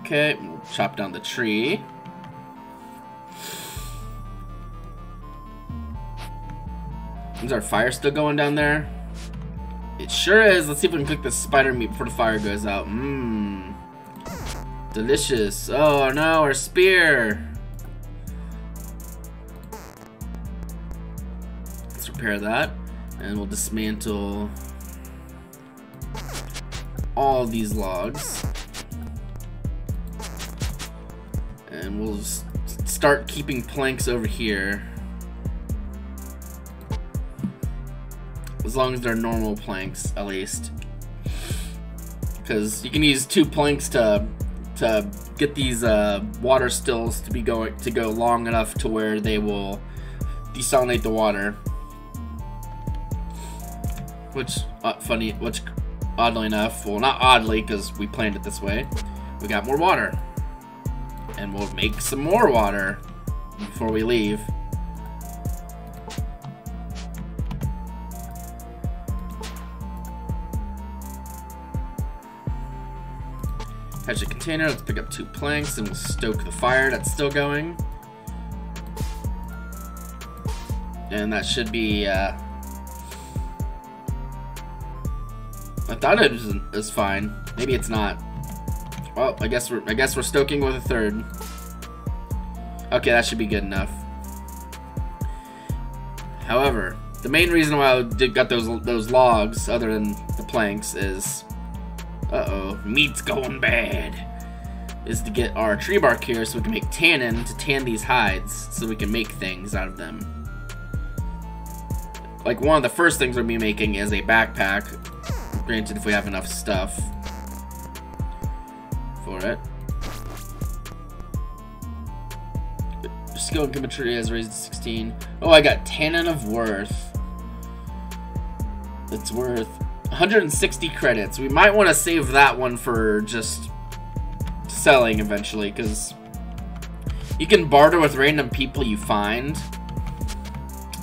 Okay, chop down the tree. Is our fire still going down there? It sure is. Let's see if we can cook the spider meat before the fire goes out. Mmm. Delicious. Oh no, our spear. Let's repair that. And we'll dismantle all these logs. And we'll start keeping planks over here. As long as they're normal planks, at least. Because you can use two planks to to get these uh, water stills to be going to go long enough to where they will desalinate the water. Which, uh, funny, which, oddly enough, well, not oddly, because we planned it this way, we got more water and we'll make some more water before we leave. Hatch a container, let's pick up two planks and we'll stoke the fire that's still going. And that should be, uh... I thought it was, was fine. Maybe it's not. Well, I guess we're I guess we're stoking with a third. Okay, that should be good enough. However, the main reason why I did got those those logs, other than the planks, is uh-oh, meat's going bad. Is to get our tree bark here so we can make tannin to tan these hides so we can make things out of them. Like one of the first things we'll be making is a backpack. Granted if we have enough stuff it. Skill chemistry has raised to 16. Oh, I got Tannin of Worth. It's worth 160 credits. We might want to save that one for just selling eventually, because you can barter with random people you find,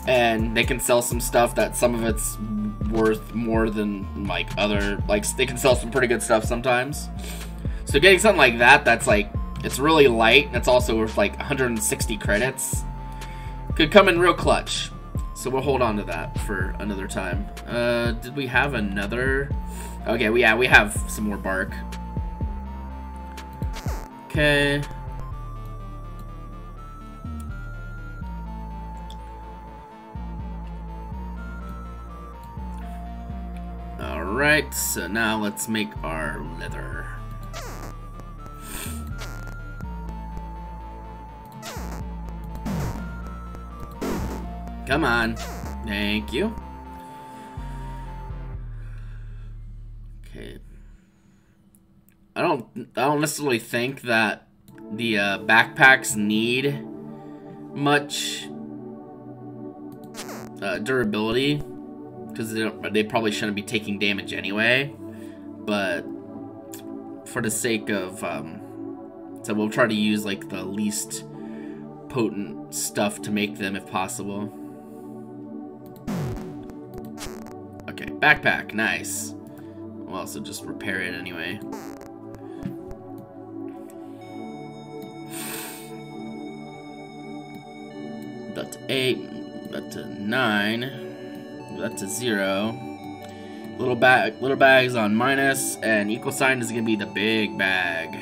and they can sell some stuff that some of it's worth more than like other like they can sell some pretty good stuff sometimes. So getting something like that that's like it's really light it's also worth like 160 credits could come in real clutch. So we'll hold on to that for another time. Uh, did we have another? Okay, we yeah we have some more bark. Okay. Alright, so now let's make our leather. Come on. Thank you. Okay. I don't I don't necessarily think that the uh, backpacks need much uh, durability because they, they probably shouldn't be taking damage anyway. But for the sake of, um, so we'll try to use like the least potent stuff to make them if possible. Backpack, nice. We'll also just repair it anyway. That's eight, that's a nine. That's a zero. Little bag, little bags on minus, and equal sign is gonna be the big bag.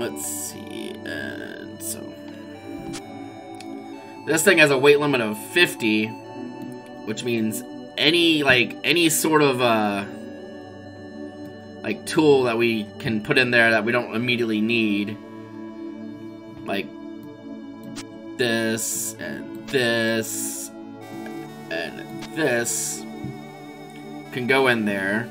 Let's this thing has a weight limit of 50, which means any like any sort of uh like tool that we can put in there that we don't immediately need. Like this and this and this can go in there.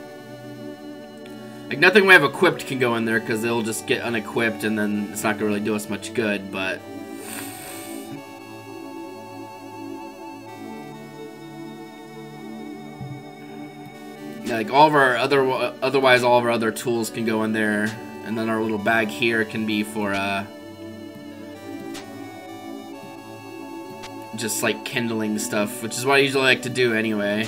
Like nothing we have equipped can go in there because it'll just get unequipped and then it's not gonna really do us much good, but like all of our other otherwise all of our other tools can go in there and then our little bag here can be for uh just like kindling stuff which is what I usually like to do anyway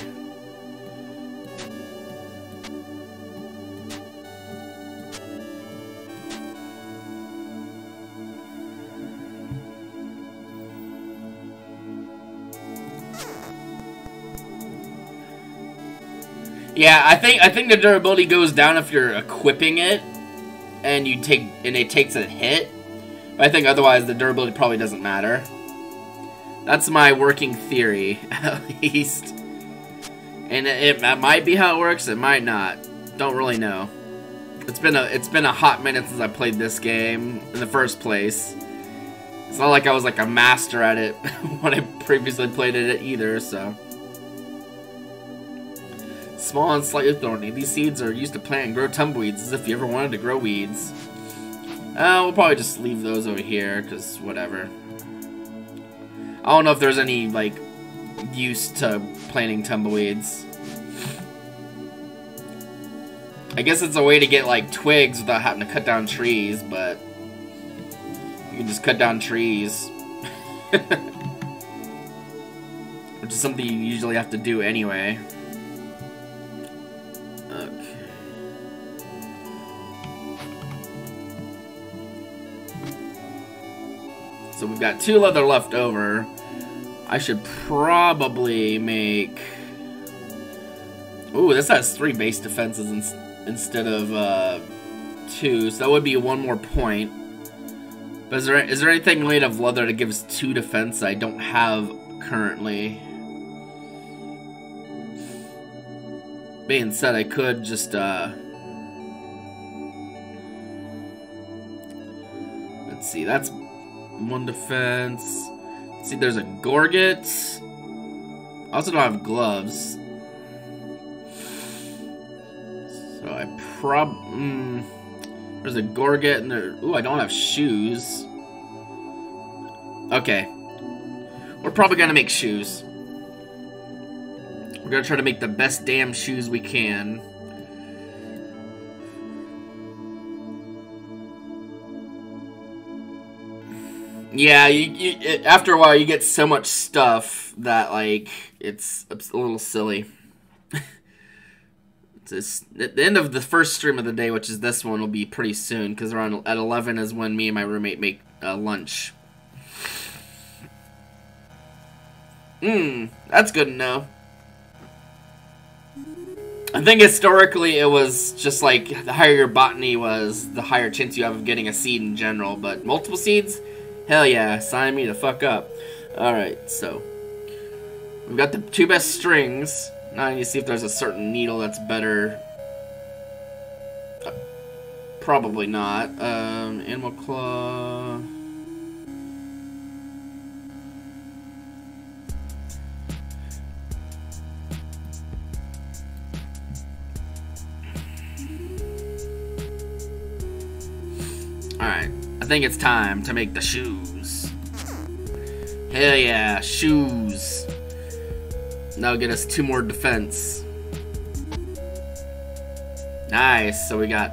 Yeah, I think I think the durability goes down if you're equipping it, and you take and it takes a hit. But I think otherwise the durability probably doesn't matter. That's my working theory, at least. And it, it might be how it works. It might not. Don't really know. It's been a it's been a hot minute since I played this game in the first place. It's not like I was like a master at it when I previously played it either, so. Small and slightly thorny, these seeds are used to plant and grow tumbleweeds as if you ever wanted to grow weeds. Uh, we'll probably just leave those over here, because whatever. I don't know if there's any, like, use to planting tumbleweeds. I guess it's a way to get, like, twigs without having to cut down trees, but... You can just cut down trees. Which is something you usually have to do anyway. So we've got two leather left over. I should probably make... Ooh, this has three base defenses in instead of uh, two, so that would be one more point. But is there, is there anything made of leather that gives two defense I don't have currently? Being said, I could just, uh... Let's see, that's one defense. see, there's a Gorget. I also don't have gloves. So I prob... Mm, there's a Gorget and there... Ooh, I don't have shoes. Okay. We're probably gonna make shoes. We're gonna try to make the best damn shoes we can. Yeah, you, you it, after a while you get so much stuff that like it's, a little silly. it's at the end of the first stream of the day, which is this one, will be pretty soon because around at eleven is when me and my roommate make uh, lunch. Hmm, that's good to know. I think historically it was just like the higher your botany was, the higher chance you have of getting a seed in general. But multiple seeds, hell yeah, sign me the fuck up. Alright, so we've got the two best strings. Now I need to see if there's a certain needle that's better. Uh, probably not. Um, animal claw. Alright, I think it's time to make the shoes. Hell yeah, shoes. That'll get us two more defense. Nice, so we got...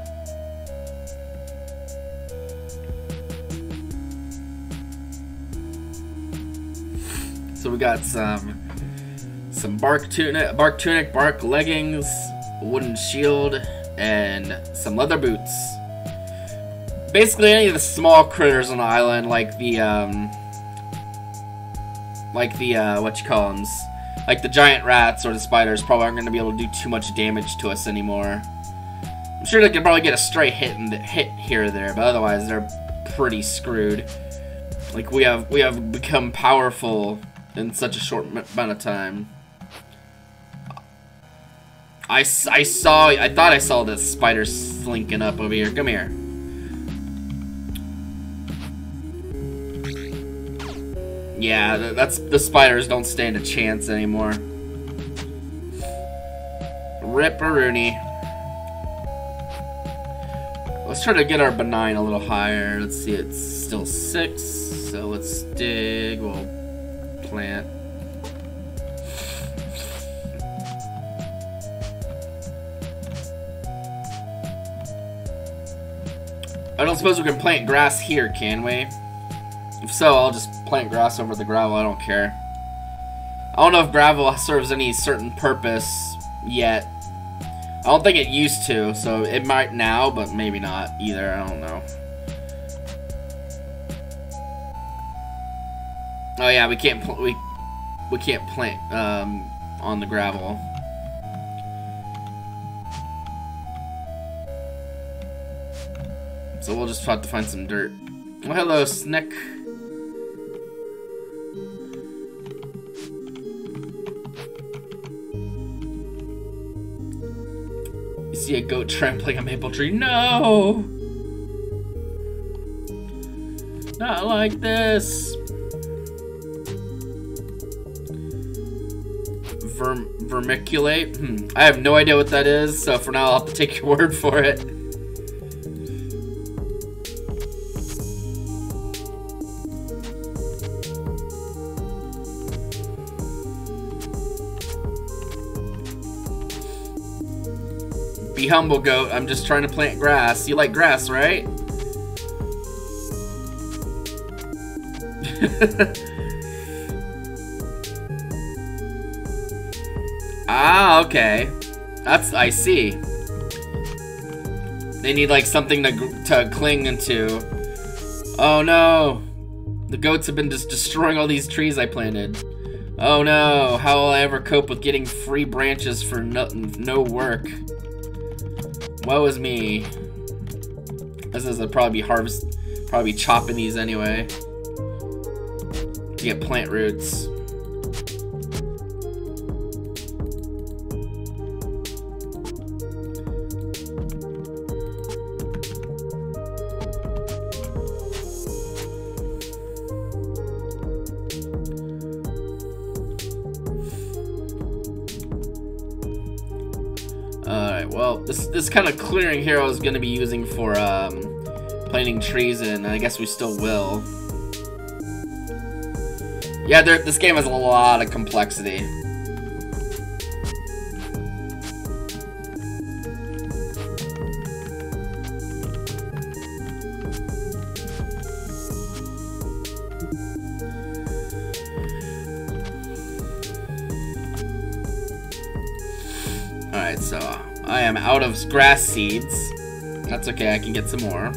So we got some some bark tunic, bark tunic, bark leggings, wooden shield, and some leather boots basically any of the small critters on the island, like the, um, like the, uh, what you call them, like the giant rats or the spiders probably aren't going to be able to do too much damage to us anymore. I'm sure they can probably get a stray hit hit here or there, but otherwise they're pretty screwed. Like we have, we have become powerful in such a short amount of time. I, I saw, I thought I saw the spider slinking up over here. Come here. Yeah, that's the spiders don't stand a chance anymore. Ripperoonie. Let's try to get our benign a little higher. Let's see, it's still six. So let's dig. We'll plant. I don't suppose we can plant grass here, can we? If so, I'll just plant grass over the gravel, I don't care. I don't know if gravel serves any certain purpose yet. I don't think it used to, so it might now, but maybe not either, I don't know. Oh yeah, we can't we we can't plant um, on the gravel. So we'll just have to find some dirt. Well, hello, Snick. See a goat trampling a maple tree. No! Not like this! Verm vermiculate? Hmm. I have no idea what that is, so for now I'll have to take your word for it. Humble, goat. I'm just trying to plant grass. You like grass, right? ah, okay. That's, I see. They need, like, something to, to cling into. Oh, no. The goats have been just destroying all these trees I planted. Oh, no. How will I ever cope with getting free branches for no, no work? Woe is me. This is a probably harvest, probably chopping these anyway. To get plant roots. Kind of clearing here I was going to be using for um, planting trees in, and I guess we still will. Yeah, this game has a lot of complexity. Grass seeds. That's okay, I can get some more.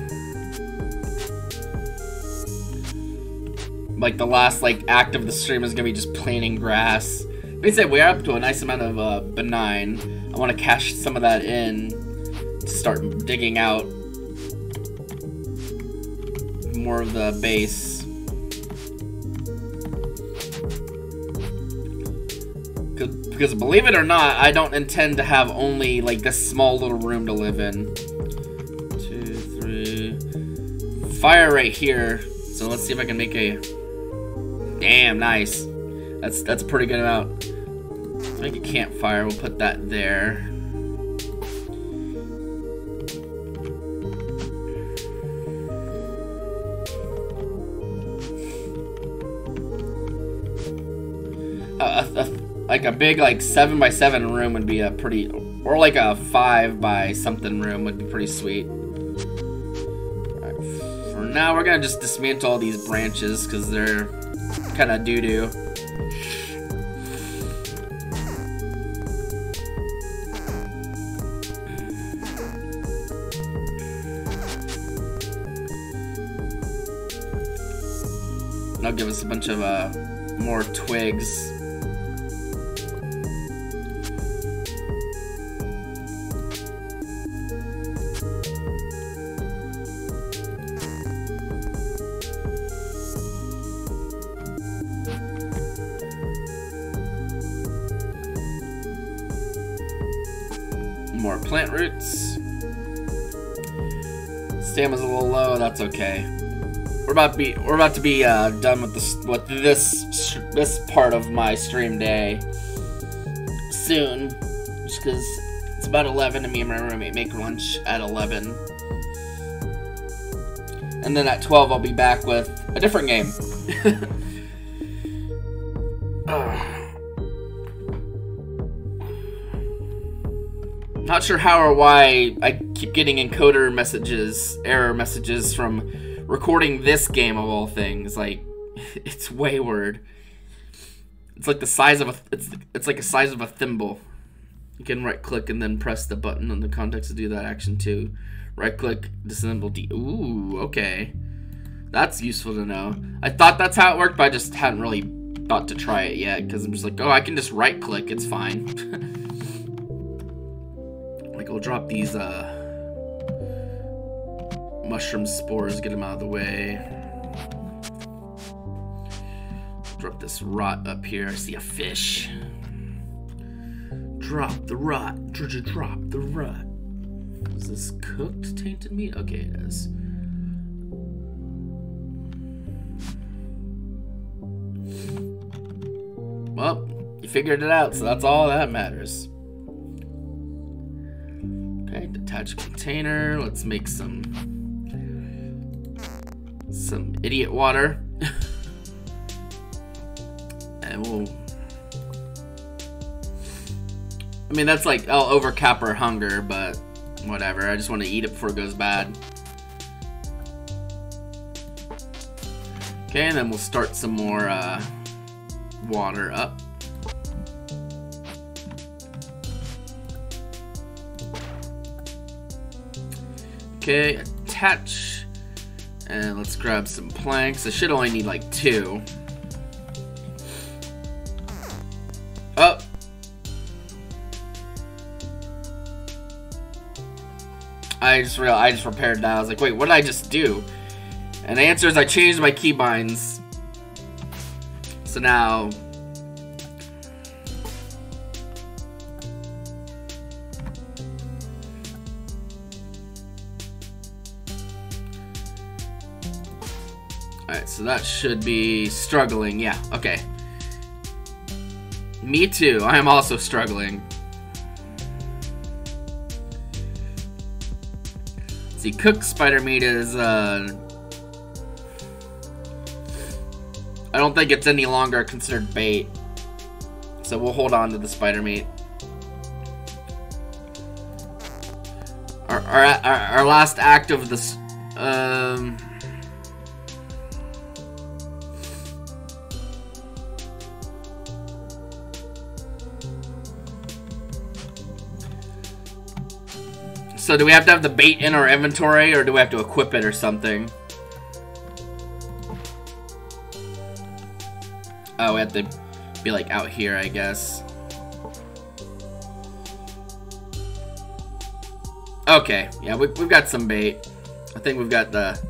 Like, the last, like, act of the stream is gonna be just planting grass. I said, we're up to a nice amount of uh, benign. I want to cash some of that in to start digging out more of the base. Because believe it or not, I don't intend to have only like this small little room to live in. Two, three. Fire right here. So let's see if I can make a... Damn, nice. That's that's a pretty good amount. Make a campfire, we'll put that there. Like a big like seven by seven room would be a pretty, or like a five by something room would be pretty sweet. Right, for now, we're gonna just dismantle all these branches because they're kind of doo doo. That'll give us a bunch of uh, more twigs. That's okay. We're about to be we're about to be uh, done with this with this this part of my stream day soon, just because it's about 11 and me and my roommate make lunch at 11, and then at 12 I'll be back with a different game. Not sure how or why I keep getting encoder messages, error messages from recording this game of all things. Like, it's wayward. It's like the size of a it's it's like a size of a thimble. You can right click and then press the button on the context to do that action too. Right click, disassemble D. Ooh, okay. That's useful to know. I thought that's how it worked, but I just hadn't really thought to try it yet because I'm just like, oh, I can just right click. It's fine. like, I'll drop these uh mushroom spores, get them out of the way. Drop this rot up here. I see a fish. Drop the rot. Drop the rot. Is this cooked tainted meat? Okay, it is. Well, you figured it out, so that's all that matters. Okay, detach container. Let's make some some idiot water. and we'll... I mean, that's like, I'll overcap our hunger, but whatever. I just want to eat it before it goes bad. Okay, and then we'll start some more uh, water up. Okay, attach and let's grab some planks. I should only need like two. Oh! I just real I just repaired that. I was like, wait, what did I just do? And the answer is I changed my keybinds. So now so that should be struggling. Yeah, okay. Me too. I am also struggling. See, cooked spider meat is, uh... I don't think it's any longer considered bait. So we'll hold on to the spider meat. Our, our, our, our last act of this... Um... So do we have to have the bait in our inventory, or do we have to equip it or something? Oh, we have to be like out here, I guess. Okay, yeah, we, we've got some bait. I think we've got the...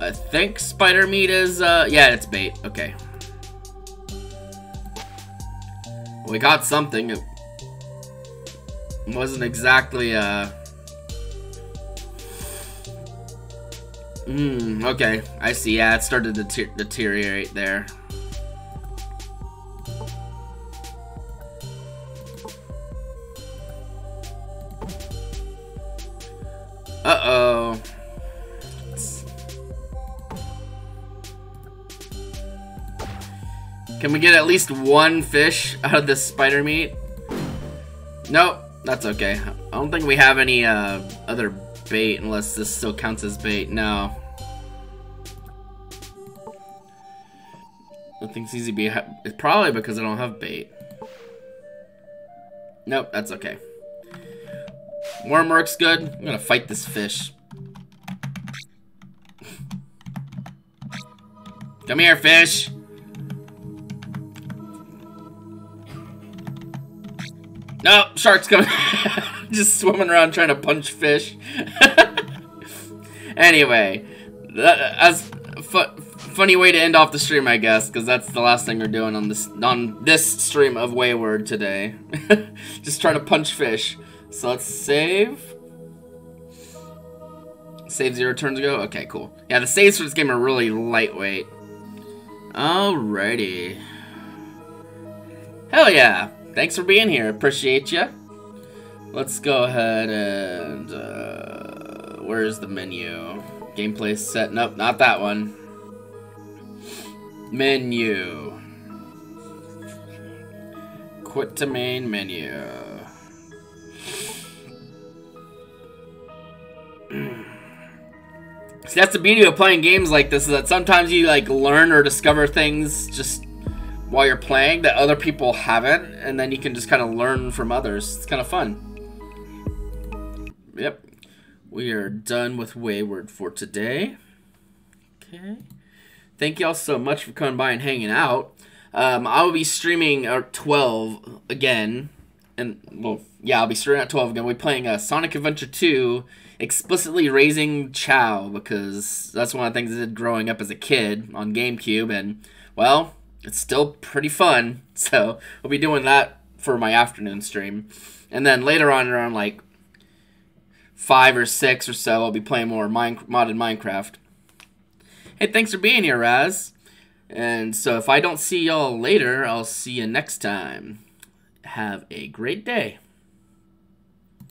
I think spider meat is, uh, yeah, it's bait. Okay. We got something. It wasn't exactly, uh... Hmm, okay. I see. Yeah, it started to deteriorate there. Can we get at least one fish out of this spider meat? Nope, that's okay. I don't think we have any uh, other bait unless this still counts as bait. No. Nothing easy to be. It's probably because I don't have bait. Nope, that's okay. Worm works good. I'm gonna fight this fish. Come here, fish. No, shark's coming. Just swimming around trying to punch fish. anyway, that, as funny way to end off the stream, I guess, because that's the last thing we're doing on this on this stream of Wayward today. Just trying to punch fish. So let's save. Save zero turns ago? Okay, cool. Yeah, the saves for this game are really lightweight. Alrighty. Hell yeah. Thanks for being here. Appreciate you. Let's go ahead and... Uh, where's the menu? Gameplay set. Nope, not that one. Menu. Quit to main menu. See, that's the beauty of playing games like this, is that sometimes you, like, learn or discover things just while you're playing that other people haven't, and then you can just kind of learn from others. It's kind of fun. Yep. We are done with Wayward for today. Okay. Thank y'all so much for coming by and hanging out. Um, I will be streaming at 12 again. And, well, yeah, I'll be streaming at 12 again. We're playing uh, Sonic Adventure 2 explicitly raising Chao, because that's one of the things I did growing up as a kid on GameCube, and well, it's still pretty fun. So we'll be doing that for my afternoon stream, and then later on around like five or six or so, I'll be playing more mine- modded Minecraft. Hey, thanks for being here, Raz. And so if I don't see y'all later, I'll see you next time. Have a great day.